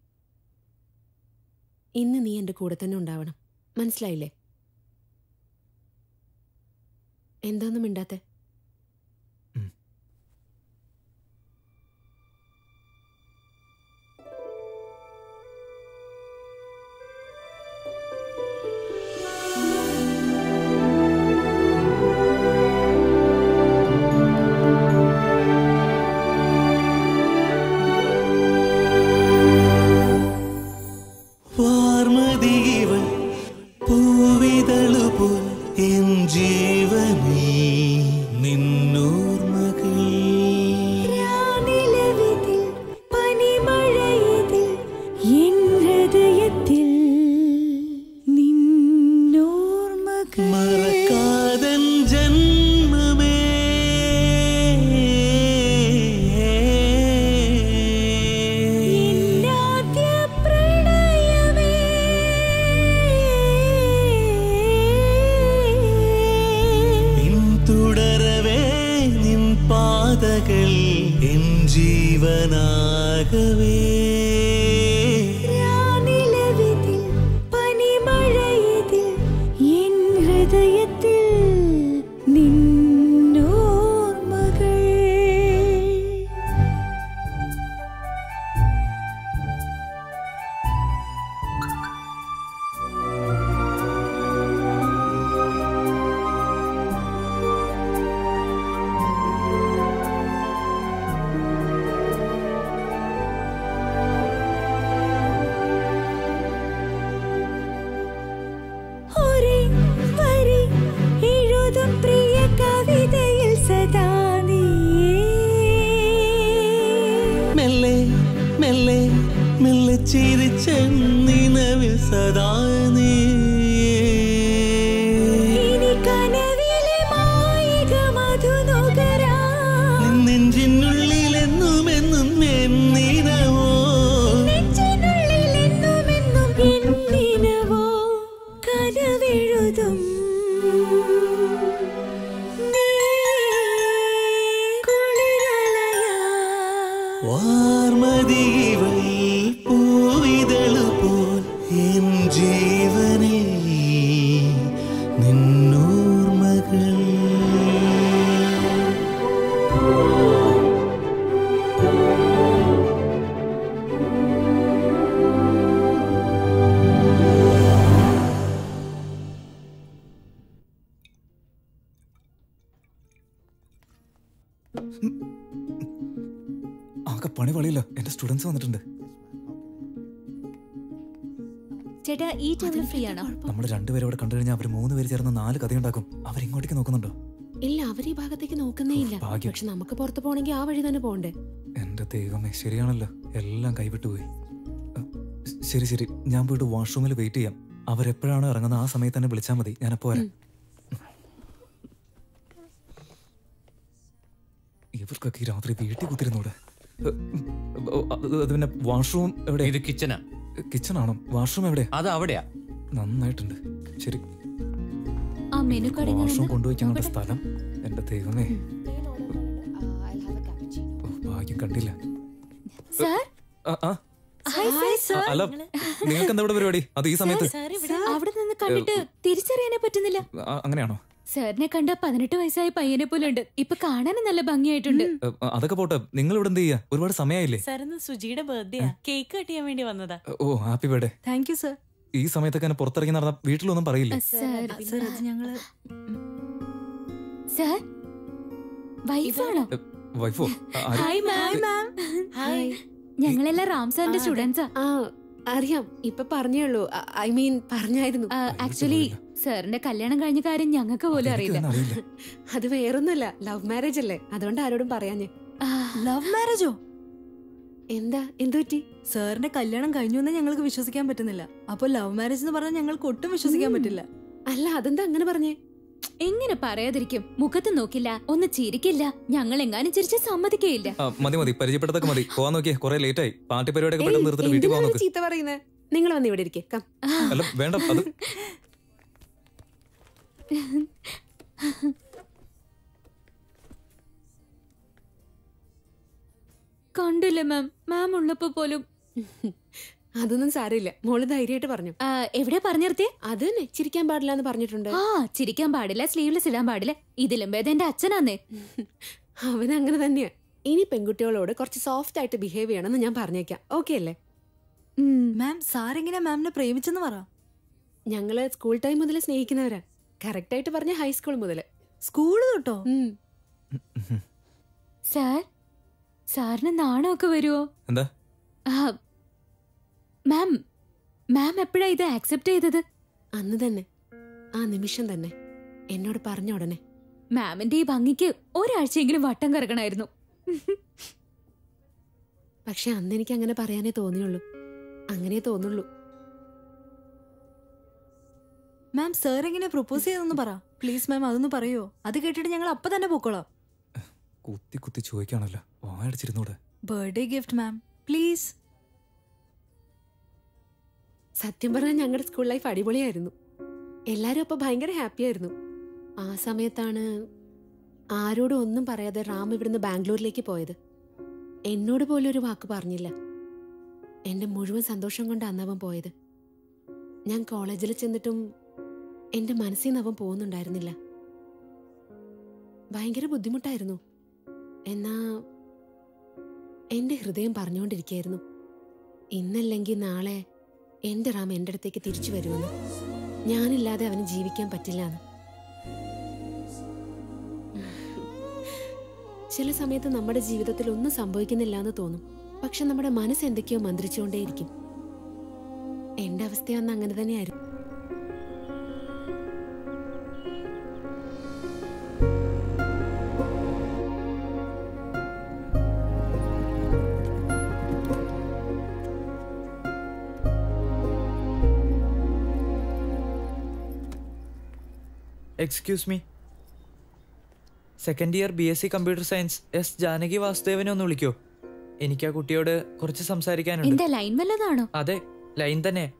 ഇന്ന് നീ എന്റെ കൂടെ തന്നെ ഉണ്ടാവണം. മനസ്സിലായില്ലേ? എന്താന്നും മിണ്ടാത്തെ? ഈ ടേബിൾ ഫ്രീ ആണോ നമ്മൾ രണ്ടുപേരും ഇവിടെ കണ്ടു കഴിഞ്ഞാൽ അവർ മൂന്ന് പേര് ചേർന്ന് നാല് കഥയുണ്ടാക്കും അവരിങ്ങോട്ടേക്ക് നോക്കുന്നുണ്ടോ ഇല്ല അവർ ഈ ഭാഗത്തേക്ക് നോക്കുന്നേ ഇല്ല പക്ഷെ നമുക്ക് പുറത്ത് പോണെങ്കിൽ ആ വഴി തന്നെ പോണ്ടേ എന്റെ ദൈവമേ ശരിയാണല്ലോ എല്ലാം കൈവിട്ടു പോയി ശരി ശരി ഞാൻ പോയിട്ട് വാഷ്റൂമിൽ വെയിറ്റ് ചെയ്യാം അവരെപ്പോഴാണ് ഇറങ്ങുന്നത് ആ സമയത്ത് തന്നെ വിളിച്ചാൽ മതി ഞാൻ വരാം ഇവർക്കൊക്കെ ഈ രാത്രി വീട്ടിൽ കുത്തിരുന്നൂടെ അത് പിന്നെ വാഷ്റൂം എവിടെ ഇത് കിച്ചനാ കിച്ചൺ ആണോ വാഷ്റൂം എവിടെ അത് അവിടെയാ. നന്നായിട്ടുണ്ട്. ശരി. ആ മെനു കാർഡ് വാഷ്റൂം കൊണ്ടുപോയിക്കാനുള്ള സ്ഥലം എന്റെ ദൈവമേ. ഭാഗ്യം കണ്ടില്ല. സാർ ആ, ആ, ഹായ് സാർ അ- അല്ല നിങ്ങൾക്ക് എന്താ ഇവിടെ പരിപാടി? അത് ഈ സമയത്ത്. അവിടെ നിന്ന് കണ്ടിട്ട് തിരിച്ചറിയാനേ പറ്റുന്നില്ല. അങ്ങനെയാണോ? സാറിനെ കണ്ട പതിനെട്ട് വയസ്സായ പയ്യനെ പോലെ ഉണ്ട്. ഇപ്പൊ കാണാനും നല്ല ഭംഗിയായിട്ടുണ്ട്. അതൊക്കെ പോട്ടെ. നിങ്ങൾ ഇവിടെ എന്ത് ചെയ്യാ? ഒരുപാട് സമയമായില്ലേ സാറിന്ന് സുജിയുടെ ബർത്ത്ഡേ കേക്ക് കട്ട് ചെയ്യാൻ വേണ്ടി വന്നതാ. ഓ happy birthday. Thank you sir ഈ സമയത്തൊക്കെ എന്നെ പുറത്തിറങ്ങി നടന്ന വീട്ടിലൊന്നും പറയില്ല? സാർ സർ അത് ഞങ്ങൾ സാർ വൈഫാണോ? വൈഫോ? Hi ma'am hi. ഞങ്ങളെല്ലാം റാം സാറിന്റെ സ്റ്റുഡൻസാ. ആ അറിയാം. ഇപ്പൊ പറഞ്ഞേ ഉള്ളൂ. ഐ മീൻ പറഞ്ഞായിരുന്നു. ആക്ച്വലി സാറിന്റെ കല്യാണം കഴിഞ്ഞ കാര്യം ഞങ്ങൾക്ക് പോലും അറിയില്ല. അത് വേറൊന്നുമല്ല ലവ് മാരേജ് അല്ലേ? അതുകൊണ്ട് ആരോടും പറയാഞ്ഞേ. ലവ് മാരേജോ എന്താ എന്തു പറ്റി? സാറിന്റെ കല്യാണം കഴിഞ്ഞു എന്ന് ഞങ്ങൾക്ക് വിശ്വസിക്കാൻ പറ്റുന്നില്ല. അപ്പൊ ലവ് മാരേജ് എന്ന് പറഞ്ഞാൽ ഞങ്ങൾക്ക് ഒട്ടും വിശ്വസിക്കാൻ പറ്റില്ല. അല്ല അതെന്താ അങ്ങനെ പറഞ്ഞേ? എങ്ങനെ പറയാതിരിക്കും? മുഖത്ത് നോക്കില്ല ഒന്ന് ചിരിക്കില്ല ഞങ്ങൾ എങ്ങാനും ചിരിച്ച് സമ്മതിക്കയില്ല. മതി മതി പരിചയപ്പെട്ടതൊക്കെ മതി. പോവാൻ നോക്കിയേ കുറെ ലേറ്റ് ആയി. പാർട്ടി പരിപാടിയൊക്കെ പെട്ടെന്ന് നിർത്തിട്ട് വീട്ടിൽ പോകാൻ ചീത്ത പറയുന്നേ? നിങ്ങൾ വന്ന് ഇവിടെ ഇരിക്കേ അല്ല വേണ്ട അത് കണ്ടില്ല മാം. മാം ഉള്ളപ്പോ പോലും. അതൊന്നും സാരമില്ല. മോൾ ധൈര്യമായിട്ട് പറഞ്ഞു. എവിടെ പറഞ്ഞു നിർത്തിയേ? അത് തന്നെ. ചിരിക്കാൻ പാടില്ല എന്ന് പറഞ്ഞിട്ടുണ്ട്. ആ ചിരിക്കാൻ പാടില്ല സ്ലീവ്ലെസ് ഇടാൻ പാടില്ല. ഇതിലും ഭേദം എന്റെ അച്ഛനാന്നേ. അവൻ അങ്ങനെ തന്നെയാ. ഇനി പെൺകുട്ടികളോട് കുറച്ച് സോഫ്റ്റ് ആയിട്ട് ബിഹേവ് ചെയ്യണമെന്ന് ഞാൻ പറഞ്ഞേക്കാം. ഓക്കെ അല്ലേ? മാം സാരെങ്ങനെ മാമിനെ പ്രേമിച്ചെന്ന് പറ. ഞങ്ങൾ സ്കൂൾ ടൈം മുതൽ സ്നേഹിക്കുന്നവരാ. കറക്റ്റ് ആയിട്ട് പറഞ്ഞ ഹൈസ്കൂൾ മുതൽ സ്കൂൾ തൊട്ടോ? സാർ സാറിന് നാണമൊക്കെ വരുമോ എന്താ? മാം മാം എപ്പോഴാ ഇത് ആക്സെപ്റ്റ് ചെയ്തത്? അന്ന് തന്നെ. ആ നിമിഷം തന്നെ. എന്നോട് പറഞ്ഞ ഉടനെ. മാമിന്റെ ഈ ഭംഗിക്ക് ഒരാഴ്ചയെങ്കിലും വട്ടം കറക്കണമായിരുന്നു പക്ഷെ അന്ന് എനിക്ക് അങ്ങനെ പറയാനേ തോന്നിയുള്ളൂ. അങ്ങനെ തോന്നുള്ളൂ. മാം സാർ എങ്ങനെ പ്രൊപ്പോസ് ചെയ്തെന്ന് പറ. പ്ലീസ് മാം അതൊന്ന് പറയോ? അത് കേട്ടിട്ട് ഞങ്ങൾ അപ്പൊ തന്നെ പോക്കോളാം. കുത്തി കുത്തി ചോദിക്കാണല്ലോ. വായടിച്ചിരുന്നൂടെ ബർത്ത്ഡേ ഗിഫ്റ്റ് മാം പ്ലീസ് സത്യം പറഞ്ഞാൽ ഞങ്ങളുടെ സ്കൂൾ ലൈഫ് അടിപൊളിയായിരുന്നു. എല്ലാവരും അപ്പൊ ഭയങ്കര ഹാപ്പി ആയിരുന്നു ആ സമയത്താണ് ആരോടും ഒന്നും പറയാതെ റാം ഇവിടുന്ന് ബാംഗ്ലൂരിലേക്ക് പോയത്. എന്നോട് പോലും ഒരു വാക്ക് പറഞ്ഞില്ല. എന്റെ മുഴുവൻ സന്തോഷം കൊണ്ട് അന്നവൻ പോയത്. ഞാൻ കോളേജിൽ ചെന്നിട്ടും എന്റെ മനസ്സിൽ നിന്ന് അവൻ പോകുന്നുണ്ടായിരുന്നില്ല. ഭയങ്കര ബുദ്ധിമുട്ടായിരുന്നു. എന്നാ എന്റെ ഹൃദയം പറഞ്ഞുകൊണ്ടിരിക്കുകയായിരുന്നു. ഇന്നല്ലെങ്കിൽ നാളെ എന്റെ റാം എന്റെ അടുത്തേക്ക് തിരിച്ചു വരുമെന്ന്. ഞാനില്ലാതെ അവന് ജീവിക്കാൻ പറ്റില്ല എന്ന് ചില സമയത്ത് നമ്മുടെ ജീവിതത്തിൽ ഒന്നും സംഭവിക്കുന്നില്ല എന്ന് തോന്നും. പക്ഷെ നമ്മുടെ മനസ്സ് എന്തൊക്കെയോ മന്ത്രിച്ചുകൊണ്ടേയിരിക്കും. എന്റെ അവസ്ഥ അന്ന് അങ്ങനെ തന്നെയായിരുന്നു. Excuse me second year B S C computer science S Janaki വാസുദേവനെ ഒന്ന് വിളിക്കോ. എനിക്ക് ആ കുട്ടിയോട് കുറച്ച് സംസാരിക്കാനുണ്ട്. ലൈൻ വല്ലതാണോ? അതെ ലൈൻ തന്നെ.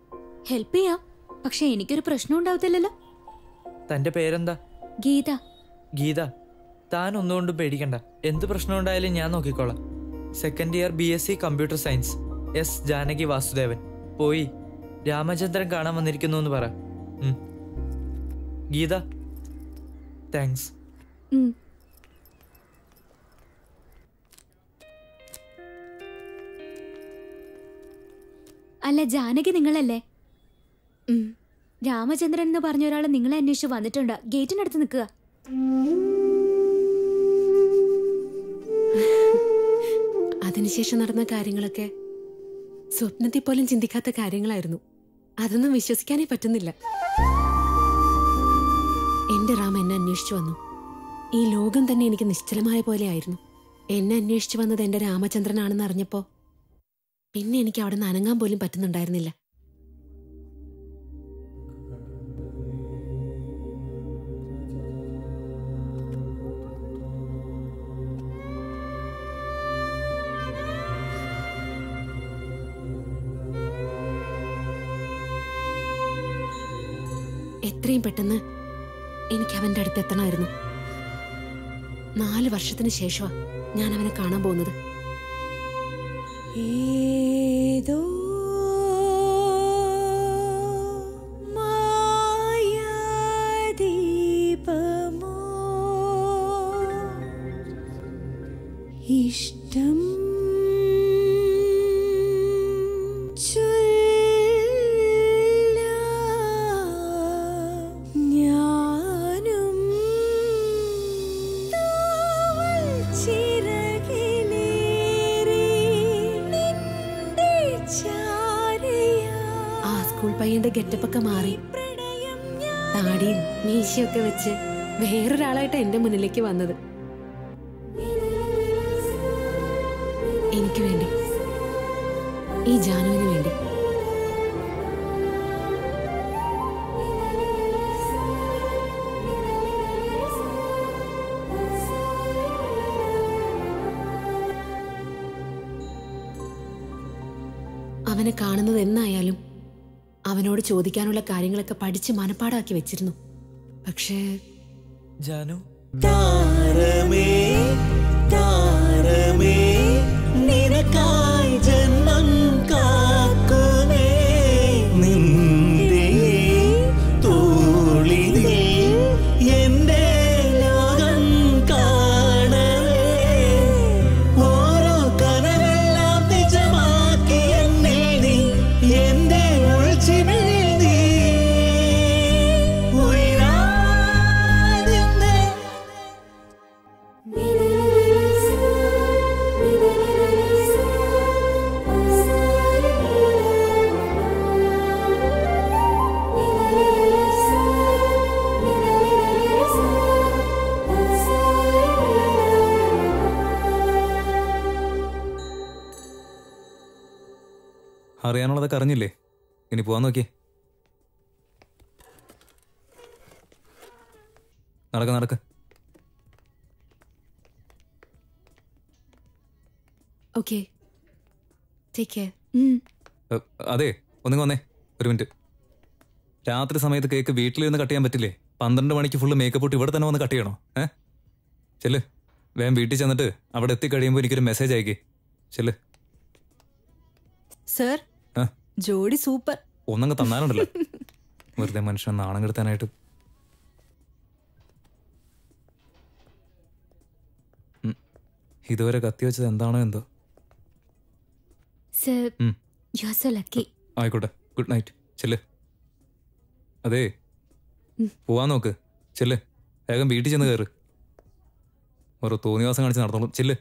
ഹെൽപ്പ് ചെയ്യാം. പക്ഷെ എനിക്കൊരു പ്രശ്നം ഉണ്ടാവത്തില്ലല്ലോ. തന്റെ പേരെന്താ? ഗീത. ഗീത. താൻ ഒന്നുകൊണ്ടും പേടിക്കണ്ട. എന്ത് പ്രശ്നം ഉണ്ടായാലും ഞാൻ നോക്കിക്കോളാം. Second year B S C computer science S Janaki Vasudevan പോയി. രാമചന്ദ്രൻ കാണാൻ വന്നിരിക്കുന്നു എന്ന് പറ. ഗീത. താങ്ക്സ്. അല്ല ജാനകി നിങ്ങളല്ലേ? രാമചന്ദ്രൻ എന്ന് പറഞ്ഞ ഒരാൾ നിങ്ങളെ അന്വേഷിച്ച് വന്നിട്ടുണ്ട്. ഗേറ്റിനടുത്ത് നിൽക്കുക. അതിനുശേഷം നടന്ന കാര്യങ്ങളൊക്കെ സ്വപ്നത്തിൽ പോലും ചിന്തിക്കാത്ത കാര്യങ്ങളായിരുന്നു. അതൊന്നും വിശ്വസിക്കാനേ പറ്റുന്നില്ല. എന്റെ റാം എന്നെ അന്വേഷിച്ചു വന്നു. ഈ ലോകം തന്നെ എനിക്ക് നിശ്ചലമായ പോലെ ആയിരുന്നു. എന്നെ അന്വേഷിച്ചു വന്നത് എന്റെ രാമചന്ദ്രനാണെന്ന് അറിഞ്ഞപ്പോ പിന്നെ എനിക്ക് അവിടെ നിന്ന് അനങ്ങാൻ പോലും പറ്റുന്നുണ്ടായിരുന്നില്ല. എത്രയും പെട്ടെന്ന് എനിക്ക് അവന്റെ അടുത്ത് എത്തണമായിരുന്നു. നാല് വർഷത്തിന് ശേഷമാണ് ഞാൻ അവനെ കാണാൻ പോകുന്നത്. ഏതോ താടിയും മീശയൊക്കെ വെച്ച് വേറൊരാളായിട്ട് എന്റെ മുന്നിലേക്ക് വന്നത്. എനിക്ക് വേണ്ടി. ഈ ജാനുവിന് വേണ്ടി. അവനെ കാണുന്നത് എന്നായാലും അവനോട് ചോദിക്കാനുള്ള കാര്യങ്ങളൊക്കെ പഠിച്ച് മനപ്പാടാക്കി വെച്ചിരുന്നു. പക്ഷേ ജാനു? താരമേ താരമേ നിനക്കായി ജന്മം അറിയാനുള്ളതൊക്കെ അറിഞ്ഞില്ലേ? ഇനി പോവാൻ നോക്കിയേ നടക്ക നടക്ക. ഓക്കെ അതെ ഒന്നിങ്ങ് വന്നേ ഒരു മിനിറ്റ്. രാത്രി സമയത്ത് കേക്ക് വീട്ടിലിരുന്ന് കട്ട് ചെയ്യാൻ പറ്റില്ലേ? പന്ത്രണ്ട് മണിക്ക് ഫുള്ള് മേക്കപ്പ് ഇട്ട് ഇവിടെ തന്നെ വന്ന് കട്ട് ചെയ്യണോ? ഏ? ചെല്ല് വേഗം വീട്ടിൽ ചെന്നിട്ട് അവിടെ എത്തിക്കഴിയുമ്പോൾ എനിക്കൊരു മെസ്സേജ് അയക്കേ. ചെല്ല്. സർ. ജോഡി സൂപ്പർ. ഒന്നങ്ങ് തന്നാലുണ്ടല്ലോ. വെറുതെ മനുഷ്യൻ നാണം കെടുത്താനായിട്ട് ഇതുവരെ കത്തി വെച്ചത് എന്താണോ എന്തോ? ആയിക്കോട്ടെ. Good night. ചെല്ല്. അതെ. പോവാൻ നോക്ക്. ചെല്ല്. വേഗം വീട്ടിൽ ചെന്ന് കയറ്. ഓരോ തോന്നിവാസം കാണിച്ച് നടന്നോളും. ചെല്ല്.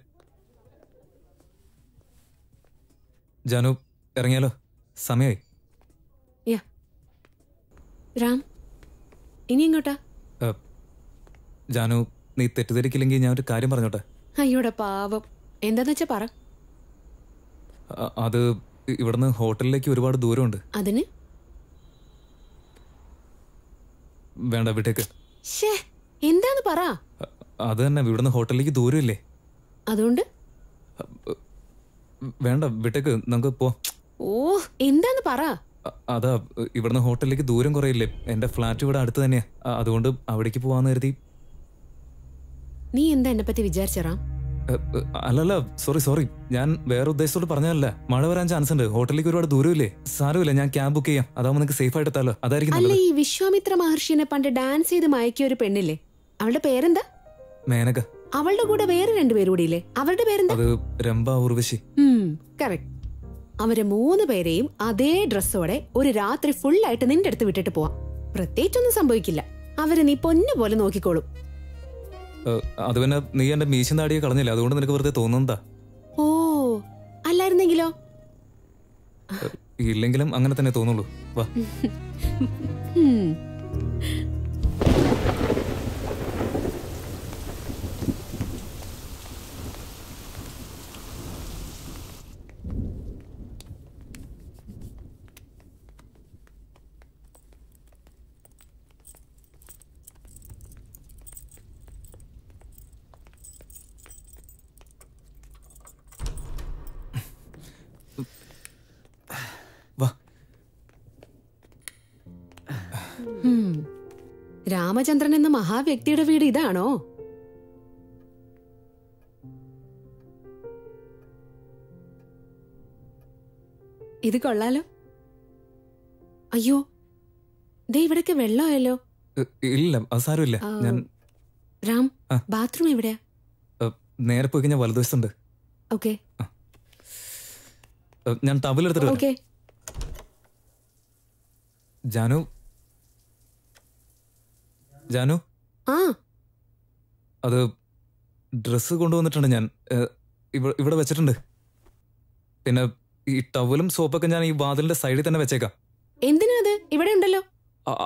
ജാനു ഇറങ്ങിയാലോ? സമയമായി യാ. രാം ഇനി എങ്ങോട്ടാ? ജാനു നീ തെറ്റിദ്ധരിക്കില്ലെങ്കിൽ ഞാൻ ഒരു കാര്യം പറഞ്ഞോട്ടെ? അയ്യോടെ പാവം. എന്താന്ന് വെച്ചാ പറ. അത് ഇവിടുന്ന് ഹോട്ടലിലേക്ക് ഒരുപാട് ദൂരമുണ്ട്. അതിന്? വേണ്ട വിട്ടേക്ക്. എന്താന്ന് പറ. അത് തന്നെ ഇവിടുന്ന് ഹോട്ടലിലേക്ക് ദൂരമില്ലേ? അതുകൊണ്ട്? വേണ്ട വിട്ടേക്ക് നമുക്ക് പോ. ഓ എന്താന്ന് പറ. അതാ ഇവിടുന്ന് ഹോട്ടലിലേക്ക് ദൂരം കുറയില്ലേ. എന്റെ ഫ്ലാറ്റ് ഇവിടെ അടുത്ത് തന്നെയാ. അതുകൊണ്ട് അവിടേക്ക് പോവാന്ന് കരുതി. നീ എന്താ എന്നെ പറ്റി വിചാരിച്ചറാം അല്ലല്ല സോറി സോറി. ഞാൻ വേറെ ഉദ്ദേശത്തോട് പറഞ്ഞതല്ല. മഴ വരാൻ ചാൻസ് ഉണ്ട്. ഹോട്ടലിലേക്ക് ഒരുപാട് ദൂരമില്ലേ? സാരമില്ല ഞാൻ ക്യാബ് ബുക്ക് ചെയ്യാം. അതാവുമ്പോൾ നിങ്ങൾക്ക് സേഫ് ആയിട്ട് എത്താലോ. അതായിരിക്കും അല്ല ഈ വിശ്വാമിത്ര മഹർഷിനെ പണ്ട് ഡാൻസ് ചെയ്ത് മയക്കിയ ഒരു പെണ്ണില്ലേ? അവളുടെ പേരെന്താ? മേനക. അവളുടെ കൂടെ വേറെ രണ്ടുപേരും കൂടിയില്ലേ അവരുടെ പേരെന്താ? അത് രംഭ ഉർവശി. കറക്റ്റ് അവരെ മൂന്ന് പേരെയും അതേ ഡ്രസ്സോടെ ഒരു രാത്രി ഫുൾ ആയിട്ട് നിന്റെ അടുത്ത് വിട്ടിട്ട് പോവാം. പ്രത്യേകിച്ചൊന്നും സംഭവിക്കില്ല. അവരെ നീ പൊന്നു പോലെ നോക്കിക്കോളും. അത് പിന്നെ നീ എന്റെ മീശം താടിയെ കളഞ്ഞില്ല? അതുകൊണ്ട് നിനക്ക് വെറുതെ തോന്നുന്നതാ. ഓ അല്ലായിരുന്നെങ്കിലോ? ഇല്ലെങ്കിലും അങ്ങനെ തന്നെ തോന്നുള്ളൂ. വാ ഹും. രാമചന്ദ്രൻ എന്ന മഹാവ്യക്തിയുടെ വീട് ഇതാണോ? ഇത് കൊള്ളാലോ. അയ്യോ ദേ ഇവിടൊക്കെ വെള്ളമായല്ലോ. ഇല്ല സാരമില്ല ഞാൻ രാം. ബാത്റൂം എവിടെയാ? നേരെ പോയി കഴിഞ്ഞാൽ വലതുവശത്തുണ്ട്. ഓക്കെ. ഞാൻ. ഓക്കെ. ജാനു ജാനു? ആ. അത് ഡ്രസ്സ് കൊണ്ടുവന്നിട്ടുണ്ട് ഞാൻ. ഇവിടെ വെച്ചിട്ടുണ്ട്. പിന്നെ ഈ ടവലും സോപ്പൊക്കെ ഞാൻ ഈ വാതിലിന്റെ സൈഡിൽ തന്നെ വെച്ചേക്കാം. എന്തിനാ അത്? ഇവിടെ ഉണ്ടല്ലോ.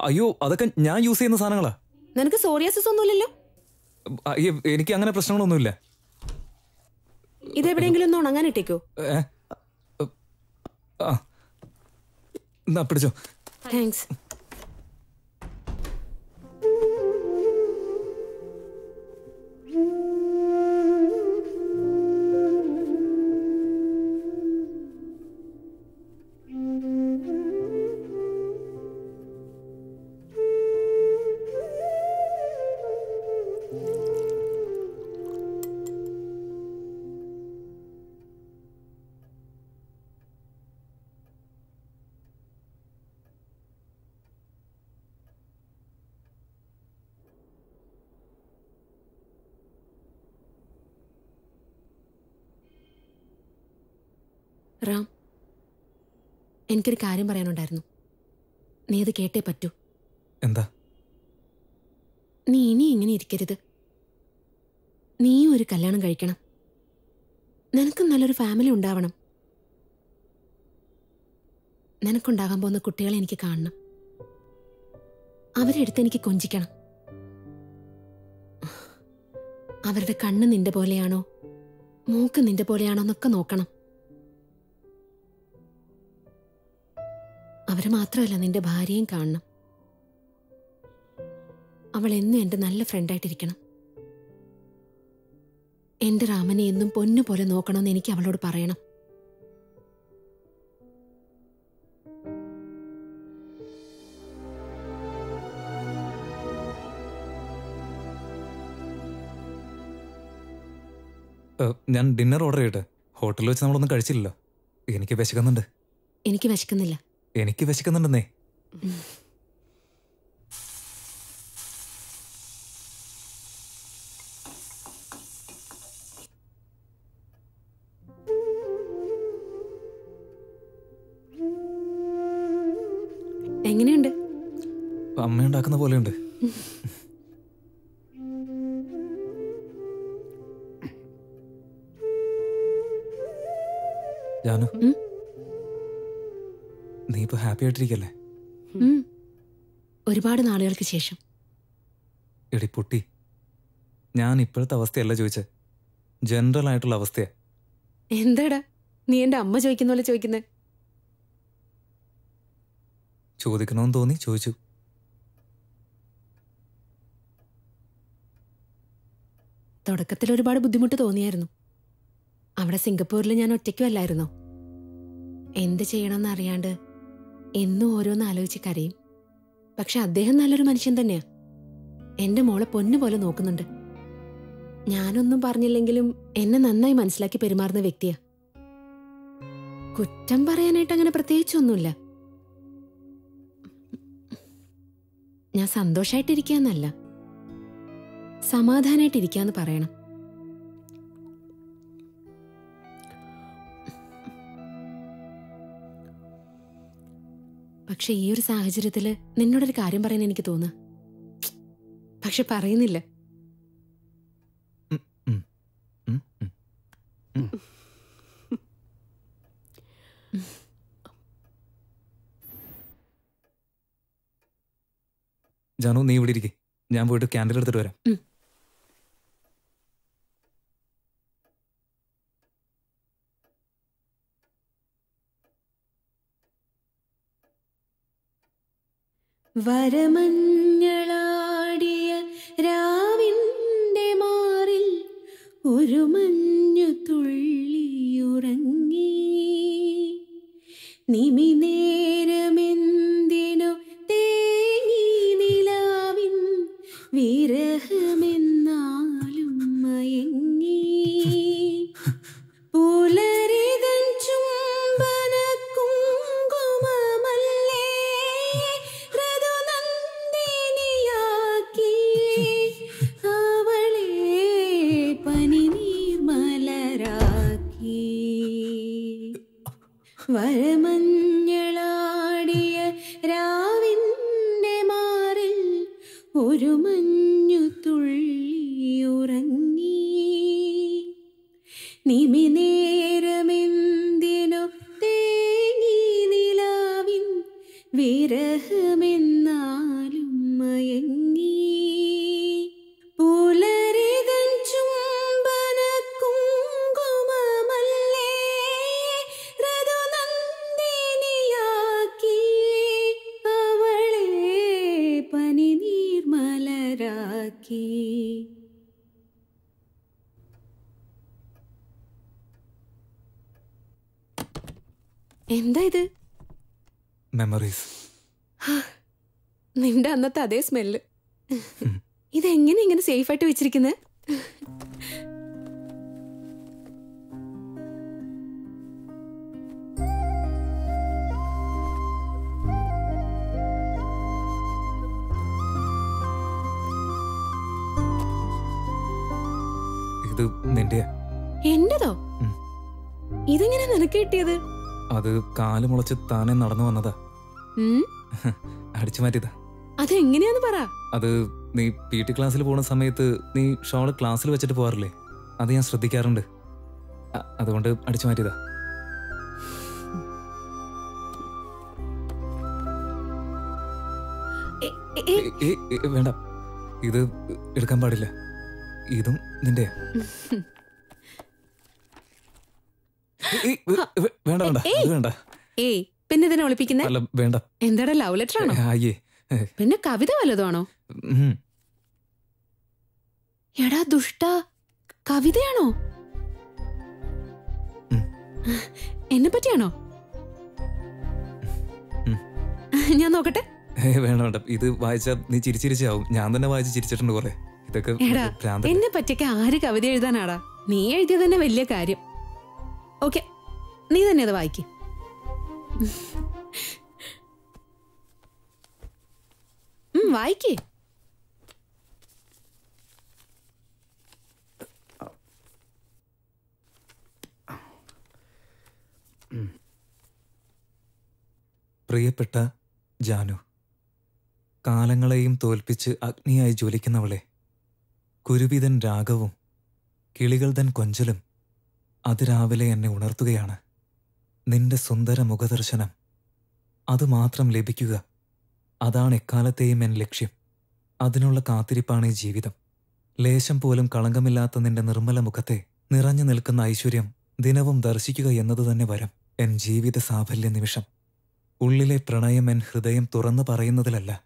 അയ്യോ അതൊക്കെ ഞാൻ യൂസ് ചെയ്യുന്ന സാധനങ്ങളാ. നിനക്ക് സോറിയാസിസ് ഒന്നുമില്ലല്ലോ? അയ്യോ എനിക്ക് അങ്ങനെ പ്രശ്നങ്ങളൊന്നുമില്ല. ഇത് എവിടെയെങ്കിലും ഒന്ന് ഉണങ്ങാൻ ഇട്ടേക്കോ? ഏ? ആ. എന്നാ പിടിച്ചോ. താങ്ക്സ് എനിക്കൊരു കാര്യം പറയാനുണ്ടായിരുന്നു. നീ അത് കേട്ടേ പറ്റൂ. എന്താ? നീ ഇനി ഇങ്ങനെ ഇരിക്കരുത്. നീയും ഒരു കല്യാണം കഴിക്കണം. നിനക്കും നല്ലൊരു ഫാമിലി ഉണ്ടാവണം. നിനക്കുണ്ടാകാൻ പോകുന്ന കുട്ടികളെ എനിക്ക് കാണണം. അവരെ അടുത്ത് എനിക്ക് കൊഞ്ചിക്കണം. അവരുടെ കണ്ണ് നിന്റെ പോലെയാണോ? മൂക്ക് നിന്റെ പോലെയാണോ എന്നൊക്കെ നോക്കണം. അവരെ മാത്രമല്ല നിന്റെ ഭാര്യയും കാണണം. അവൾ എന്നും എന്റെ നല്ല ഫ്രണ്ടായിട്ടിരിക്കണം. എന്റെ രാമനെ എന്നും പൊന്നു പോലെ നോക്കണമെന്ന് എനിക്ക് അവളോട് പറയണം. ഞാൻ ഡിന്നർ ഓർഡർ ചെയ്യട്ടെ? ഹോട്ടലിൽ വെച്ച് നമ്മളൊന്നും കഴിച്ചില്ലല്ലോ. എനിക്ക് വിശക്കുന്നുണ്ട്. എനിക്ക് വിശക്കുന്നില്ല. എനിക്ക് വിശക്കുന്നുണ്ടെന്നേ. എങ്ങനെയുണ്ട്? അമ്മ ഉണ്ടാക്കുന്ന പോലെയുണ്ട് ജാനു. നീ ഇപ്പൊ ഹാപ്പി ആയിട്ടിരിക്കല്ലേ? ഒരുപാട് നാളുകൾക്ക് ശേഷം. എടി പൊട്ടി. ഞാൻ ഇപ്പോഴത്തെ അവസ്ഥയല്ല ചോദിച്ചേ. ജനറൽ ആയിട്ടുള്ള അവസ്ഥയാ. എന്താടാ? നീ എന്റെ അമ്മ ചോദിക്കുന്ന പോലെ ചോദിക്കുന്നേ? ചോദിക്കണമെന്ന് തോന്നി ചോദിച്ചു. തുടക്കത്തിൽ ഒരുപാട് ബുദ്ധിമുട്ട് തോന്നിയായിരുന്നു. അവിടെ സിംഗപ്പൂരിൽ ഞാൻ ഒറ്റയ്ക്കും അല്ലായിരുന്നോ? എന്ത് ചെയ്യണമെന്ന് അറിയാണ്ട് എന്നും ഓരോന്ന് ആലോചിച്ച് കരയും. പക്ഷെ അദ്ദേഹം നല്ലൊരു മനുഷ്യൻ തന്നെയാ. എന്റെ മോളെ പൊന്നുപോലെ നോക്കുന്നുണ്ട്. ഞാനൊന്നും പറഞ്ഞില്ലെങ്കിലും എന്നെ നന്നായി മനസ്സിലാക്കി പെരുമാറുന്ന വ്യക്തിയാ. കുറ്റം പറയാനായിട്ട് അങ്ങനെ പ്രത്യേകിച്ചൊന്നുമില്ല. ഞാൻ സന്തോഷായിട്ടിരിക്കാന്നല്ല. സമാധാനായിട്ടിരിക്കാന്ന് പറയണം. പക്ഷെ ഈ ഒരു സാഹചര്യത്തിൽ നിന്നോടൊരു കാര്യം പറയാൻ എനിക്ക് തോന്നുക പക്ഷെ പറയുന്നില്ല. ജാനു നീ ഇവിടെ ഇരിക്കേ. ഞാൻ പോയിട്ട് ക്യാൻഡിൽ എടുത്തിട്ട് വരാം. വരമഞ്ഞളാടിയ രാവിന്റെ മാറിൽ ഒരു മഞ്ഞു തുള്ളിയുറങ്ങി. നിമിനേരമെന്തിനു അന്നത്തെ അതേ സ്മെല്ല് ഇതെങ്ങനെ ഇങ്ങനെ സേഫ് ആയിട്ട് വെച്ചിരിക്കുന്നത് ഇത് നിന്റെയാ എന്റേതോ? ഇതെങ്ങനെ നിനക്ക് കിട്ടിയത്? അത് കാൽ മുളച്ച് താനെ നടന്നു വന്നതാ. അടിച്ചു മാറ്റിയതാ. അതെങ്ങനെയാന്ന് പറ. അത് നീ പി ടി ക്ലാസ്സിൽ പോകുന്ന സമയത്ത് നീ ഷോൾ ക്ലാസ്സിൽ വെച്ചിട്ട് പോകാറില്ലേ? അത് ഞാൻ ശ്രദ്ധിക്കാറുണ്ട്. അതുകൊണ്ട് അടിച്ചു മാറ്റിയതാ. വേണ്ട. ഇത് എടുക്കാൻ പാടില്ല. ഇതും നിന്റെ. വേണ്ട വേണ്ട. വേണ്ട. ഏയ് പിന്നെ ഇതിനെ ഒളിപ്പിക്കുന്നേ? വേണ്ട. എന്താടാ ലവ് ലെറ്റർ ആണോ അയ്യേ. പിന്നെ കവിത വല്ലതുമാണോ. എടാ ദുഷ്ട കവിതയാണോ? എന്നെ പറ്റിയാണോ? ഞാൻ നോക്കട്ടെ. വേണ്ട ഇത് വായിച്ചാ നീ ചിരിച്ചിരിച്ചാവും ഞാൻ തന്നെ വായിച്ച് ചിരിച്ചിട്ടുണ്ട് കുറെ. ഇതൊക്കെ എന്നെ പറ്റിയൊക്കെ ആര് കവിത എഴുതാനാടാ? നീ എഴുതിയത് തന്നെ വലിയ കാര്യം. ഓക്കെ നീ തന്നെ അത് വായിക്ക്. വായിക്ക്. പ്രിയപ്പെട്ട ജാനു കാലങ്ങളെയും തോൽപ്പിച്ച് അഗ്നിയായി ജ്വലിക്കുന്നവളെ കുരുവിതൻ രാഗവും കിളികൾ തൻ കൊഞ്ചലും അതിരാവിലെ എന്നെ ഉണർത്തുകയാണ്. നിന്റെ സുന്ദര മുഖദർശനം അതുമാത്രം ലഭിക്കുക. അതാണ് എക്കാലത്തെയും എൻ ലക്ഷ്യം. അതിനുള്ള കാത്തിരിപ്പാണ് ഈ ജീവിതം. ലേശം പോലും കളങ്കമില്ലാത്ത നിന്റെ നിർമ്മല മുഖത്തെ നിറഞ്ഞു നിൽക്കുന്ന ഐശ്വര്യം ദിനവും ദർശിക്കുക എന്നത് തന്നെ വരം. എൻ ജീവിത സാഫല്യ നിമിഷം. ഉള്ളിലെ പ്രണയം എൻ ഹൃദയം തുറന്നു പറയുന്നതിലല്ല.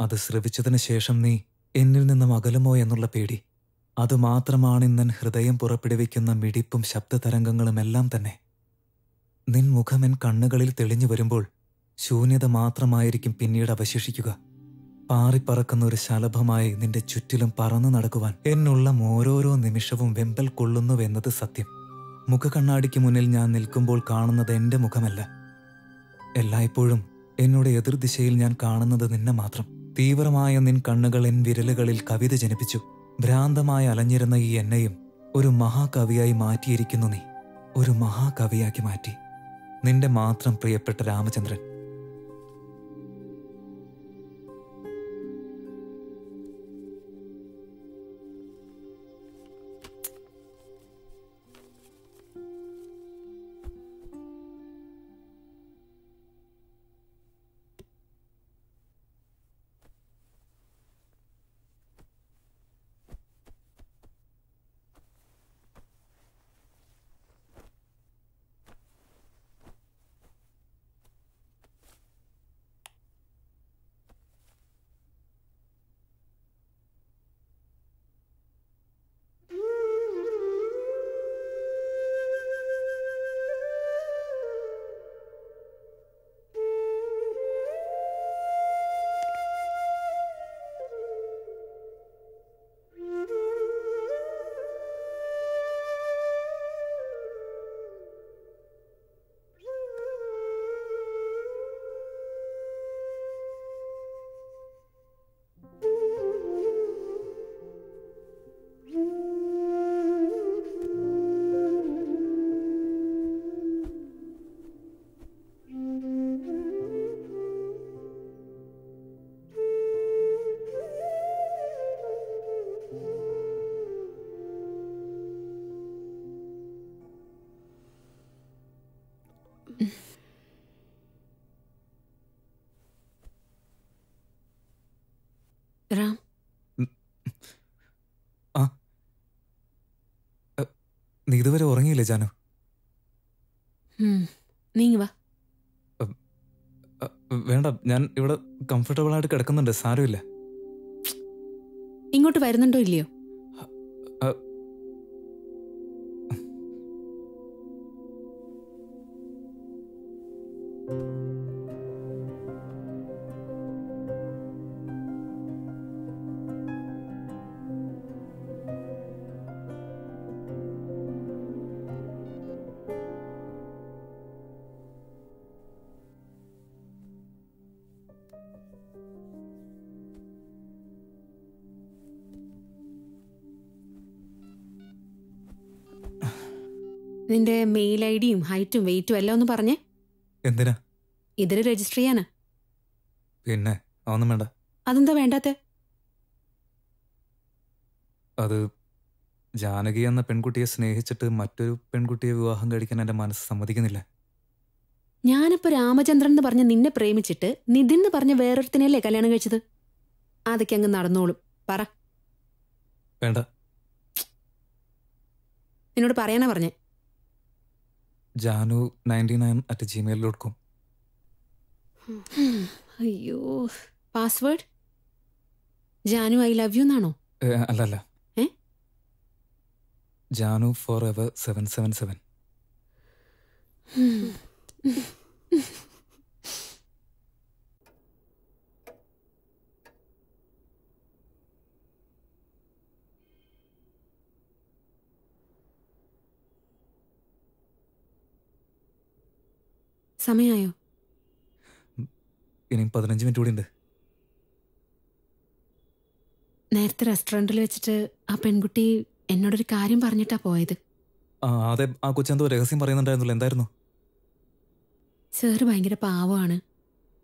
അത് ശ്രവിച്ചതിന് ശേഷം നീ എന്നിൽ നിന്നും അകലുമോ എന്നുള്ള പേടി. അതുമാത്രമാണ് ഇന്നൻ ഹൃദയം പുറപ്പെടുവിക്കുന്ന മിടിപ്പും ശബ്ദതരംഗങ്ങളും എല്ലാം തന്നെ. നിൻ മുഖം എൻ കണ്ണുകളിൽ തെളിഞ്ഞു വരുമ്പോൾ ശൂന്യത മാത്രമായിരിക്കും പിന്നീട് അവശേഷിക്കുക. പാറിപ്പറക്കുന്ന ഒരു ശലഭമായി നിന്റെ ചുറ്റിലും പറന്നു നടക്കുവാൻ എന്നുള്ള ഓരോരോ നിമിഷവും വെമ്പൽ കൊള്ളുന്നുവെന്നത് സത്യം. മുഖകണ്ണാടിക്ക് മുന്നിൽ ഞാൻ നിൽക്കുമ്പോൾ കാണുന്നത് എന്റെ മുഖമല്ല. എല്ലായ്പ്പോഴും എന്നോട് എതിർദിശയിൽ ഞാൻ കാണുന്നത് നിന്നെ മാത്രം. തീവ്രമായ നിൻ കണ്ണുകൾ എൻ വിരലുകളിൽ കവിത ജനിപ്പിച്ചു. ഭ്രാന്തമായി അലഞ്ഞിരുന്ന ഈ എന്നെയും ഒരു മഹാകവിയായി മാറ്റിയിരിക്കുന്നു നീ. ഒരു മഹാകവിയാക്കി മാറ്റി. നിന്റെ മാത്രം പ്രിയപ്പെട്ട രാമചന്ദ്രൻ. കംഫർട്ടബിൾ ആയിട്ട് കിടക്കുന്നുണ്ട്. സാരമില്ല. ഇങ്ങോട്ട് വരുന്നുണ്ടോ ഇല്ലയോ? എല്ലാം ഒന്ന് പറഞ്ഞേ. എന്തിനാ? ഇതിൽ രജിസ്റ്റർ ചെയ്യാനാ. പിന്നെ അതൊന്നും വേണ്ട. അതെന്താ വേണ്ടാത്തെ? അത് ജാനകി എന്ന പെൺകുട്ടിയെ സ്നേഹിച്ചിട്ട് മറ്റൊരു പെൺകുട്ടിയെ വിവാഹം കഴിക്കാൻ എന്റെ മനസ്സ് സമ്മതിക്കുന്നില്ല. ഞാനിപ്പോ രാമചന്ദ്രൻ എന്ന് പറഞ്ഞ നിന്നെ പ്രേമിച്ചിട്ട് നിതിൻ എന്ന് പറഞ്ഞ വേറൊരുത്തിനല്ലേ കല്യാണം കഴിച്ചത്? അതൊക്കെ അങ്ങ് നടന്നോളും. പറ. വേണ്ട. നിന്നോട് പറയാനാ പറഞ്ഞേ. Janu ninety nine at gmail dot com അയ്യോ password Janu I love you എന്നാണോ? അല്ല അല്ല ഏ? Janu forever seven seven seven സമയമായോ ഇനിയും പതിനഞ്ച് മിനിറ്റ് കൂടി ഉണ്ട് നേരത്തെ റെസ്റ്റോറന്റിൽ വെച്ചിട്ട് ആ പെൺകുട്ടി എന്നോടൊരു കാര്യം പറഞ്ഞിട്ടാ പോയത്. ആ അതെ ആ കൊച്ചെന്തോ രഹസ്യം പറയുന്നുണ്ടായിരുന്നല്ലോ. എന്തായിരുന്നു? സാറ് ഭയങ്കര പാവമാണ്.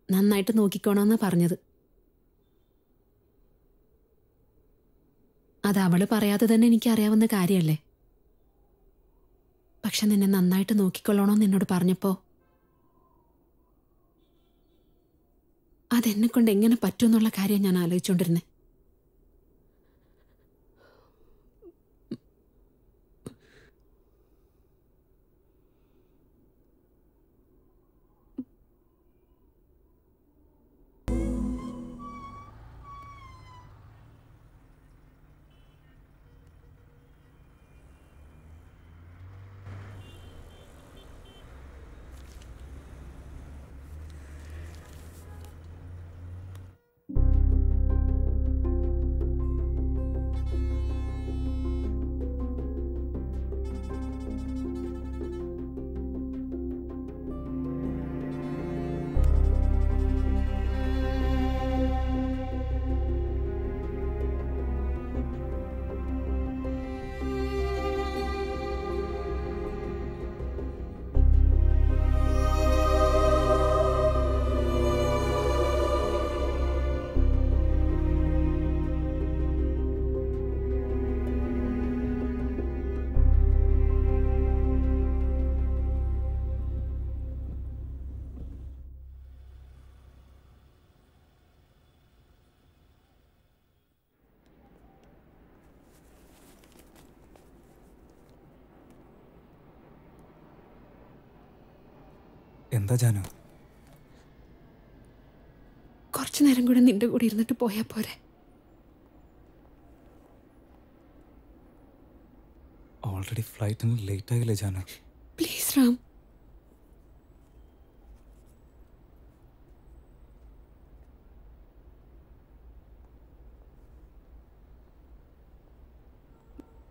നന്നായിട്ട് നോക്കിക്കോണമെന്നാ പറഞ്ഞത്. അത് അവൾ പറയാതെ തന്നെ എനിക്ക് അറിയാവുന്ന കാര്യമല്ലേ പക്ഷെ നിന്നെ നന്നായിട്ട് നോക്കിക്കൊള്ളണമെന്ന് എന്നോട് പറഞ്ഞപ്പോ അതെന്നെ കൊണ്ട് എങ്ങനെ പറ്റുമെന്നുള്ള കാര്യം ഞാൻ ആലോചിച്ചുകൊണ്ടിരുന്നേ എന്താ ജാനു? കുറച്ചു നേരം കൂടെ നിന്റെ കൂടെ ഇരുന്നിട്ട് പോയാ പോരെ. ഓൾറെഡി ഫ്ലൈറ്റിന് ലേറ്റ് ആയില്ലേ ജാനു? പ്ലീസ് റാം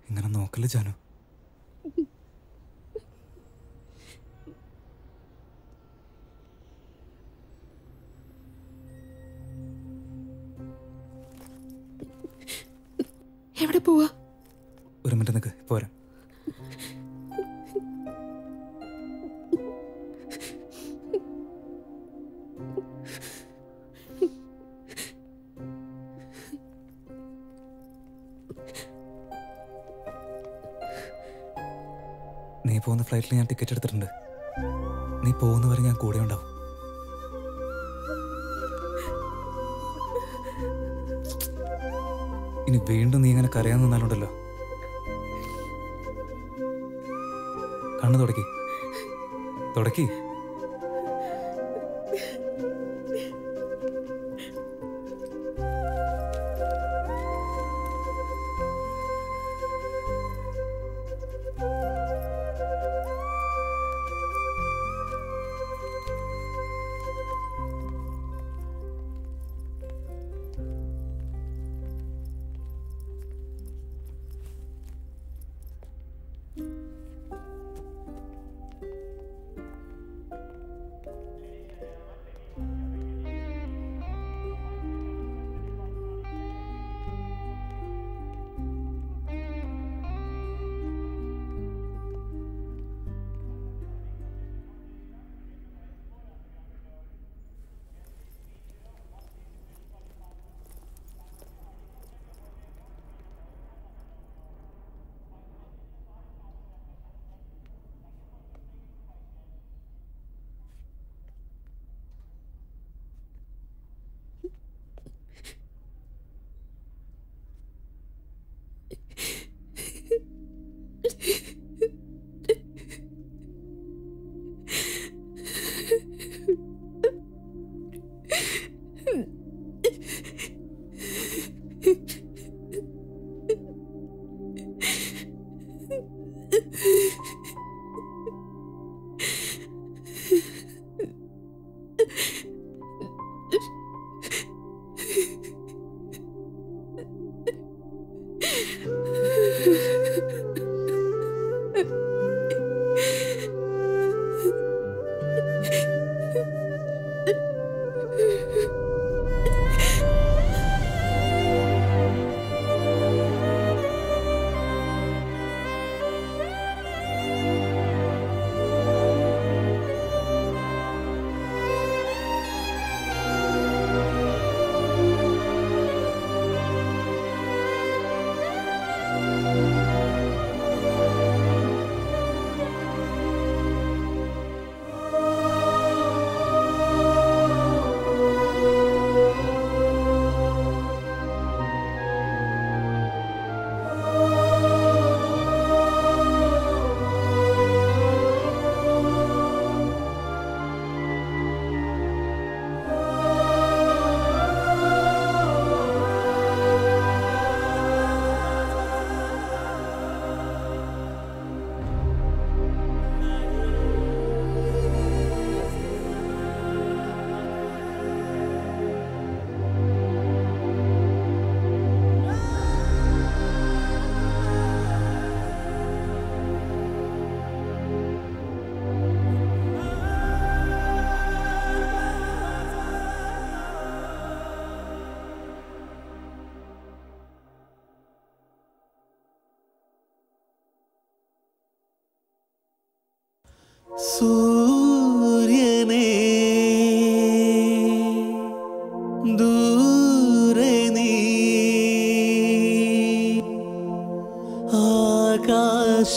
ഇങ്ങനെ നോക്കല്ലേ ജാനു? പോവാ. ഒരു മിനിറ്റ് നിൽക്ക് പോരാ നീ പോകുന്ന ഫ്ലൈറ്റിൽ ഞാൻ ടിക്കറ്റ് എടുത്തിട്ടുണ്ട്. നീ പോകുന്നവരെ ഞാൻ കൂടെ ഉണ്ടാവും. ഇനി വീണ്ടും നീ ഇങ്ങനെ കരയാൻ നിന്നാലുണ്ടല്ലോ. കണ്ണു തുടക്കി. തുടക്കി.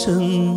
ആകാശം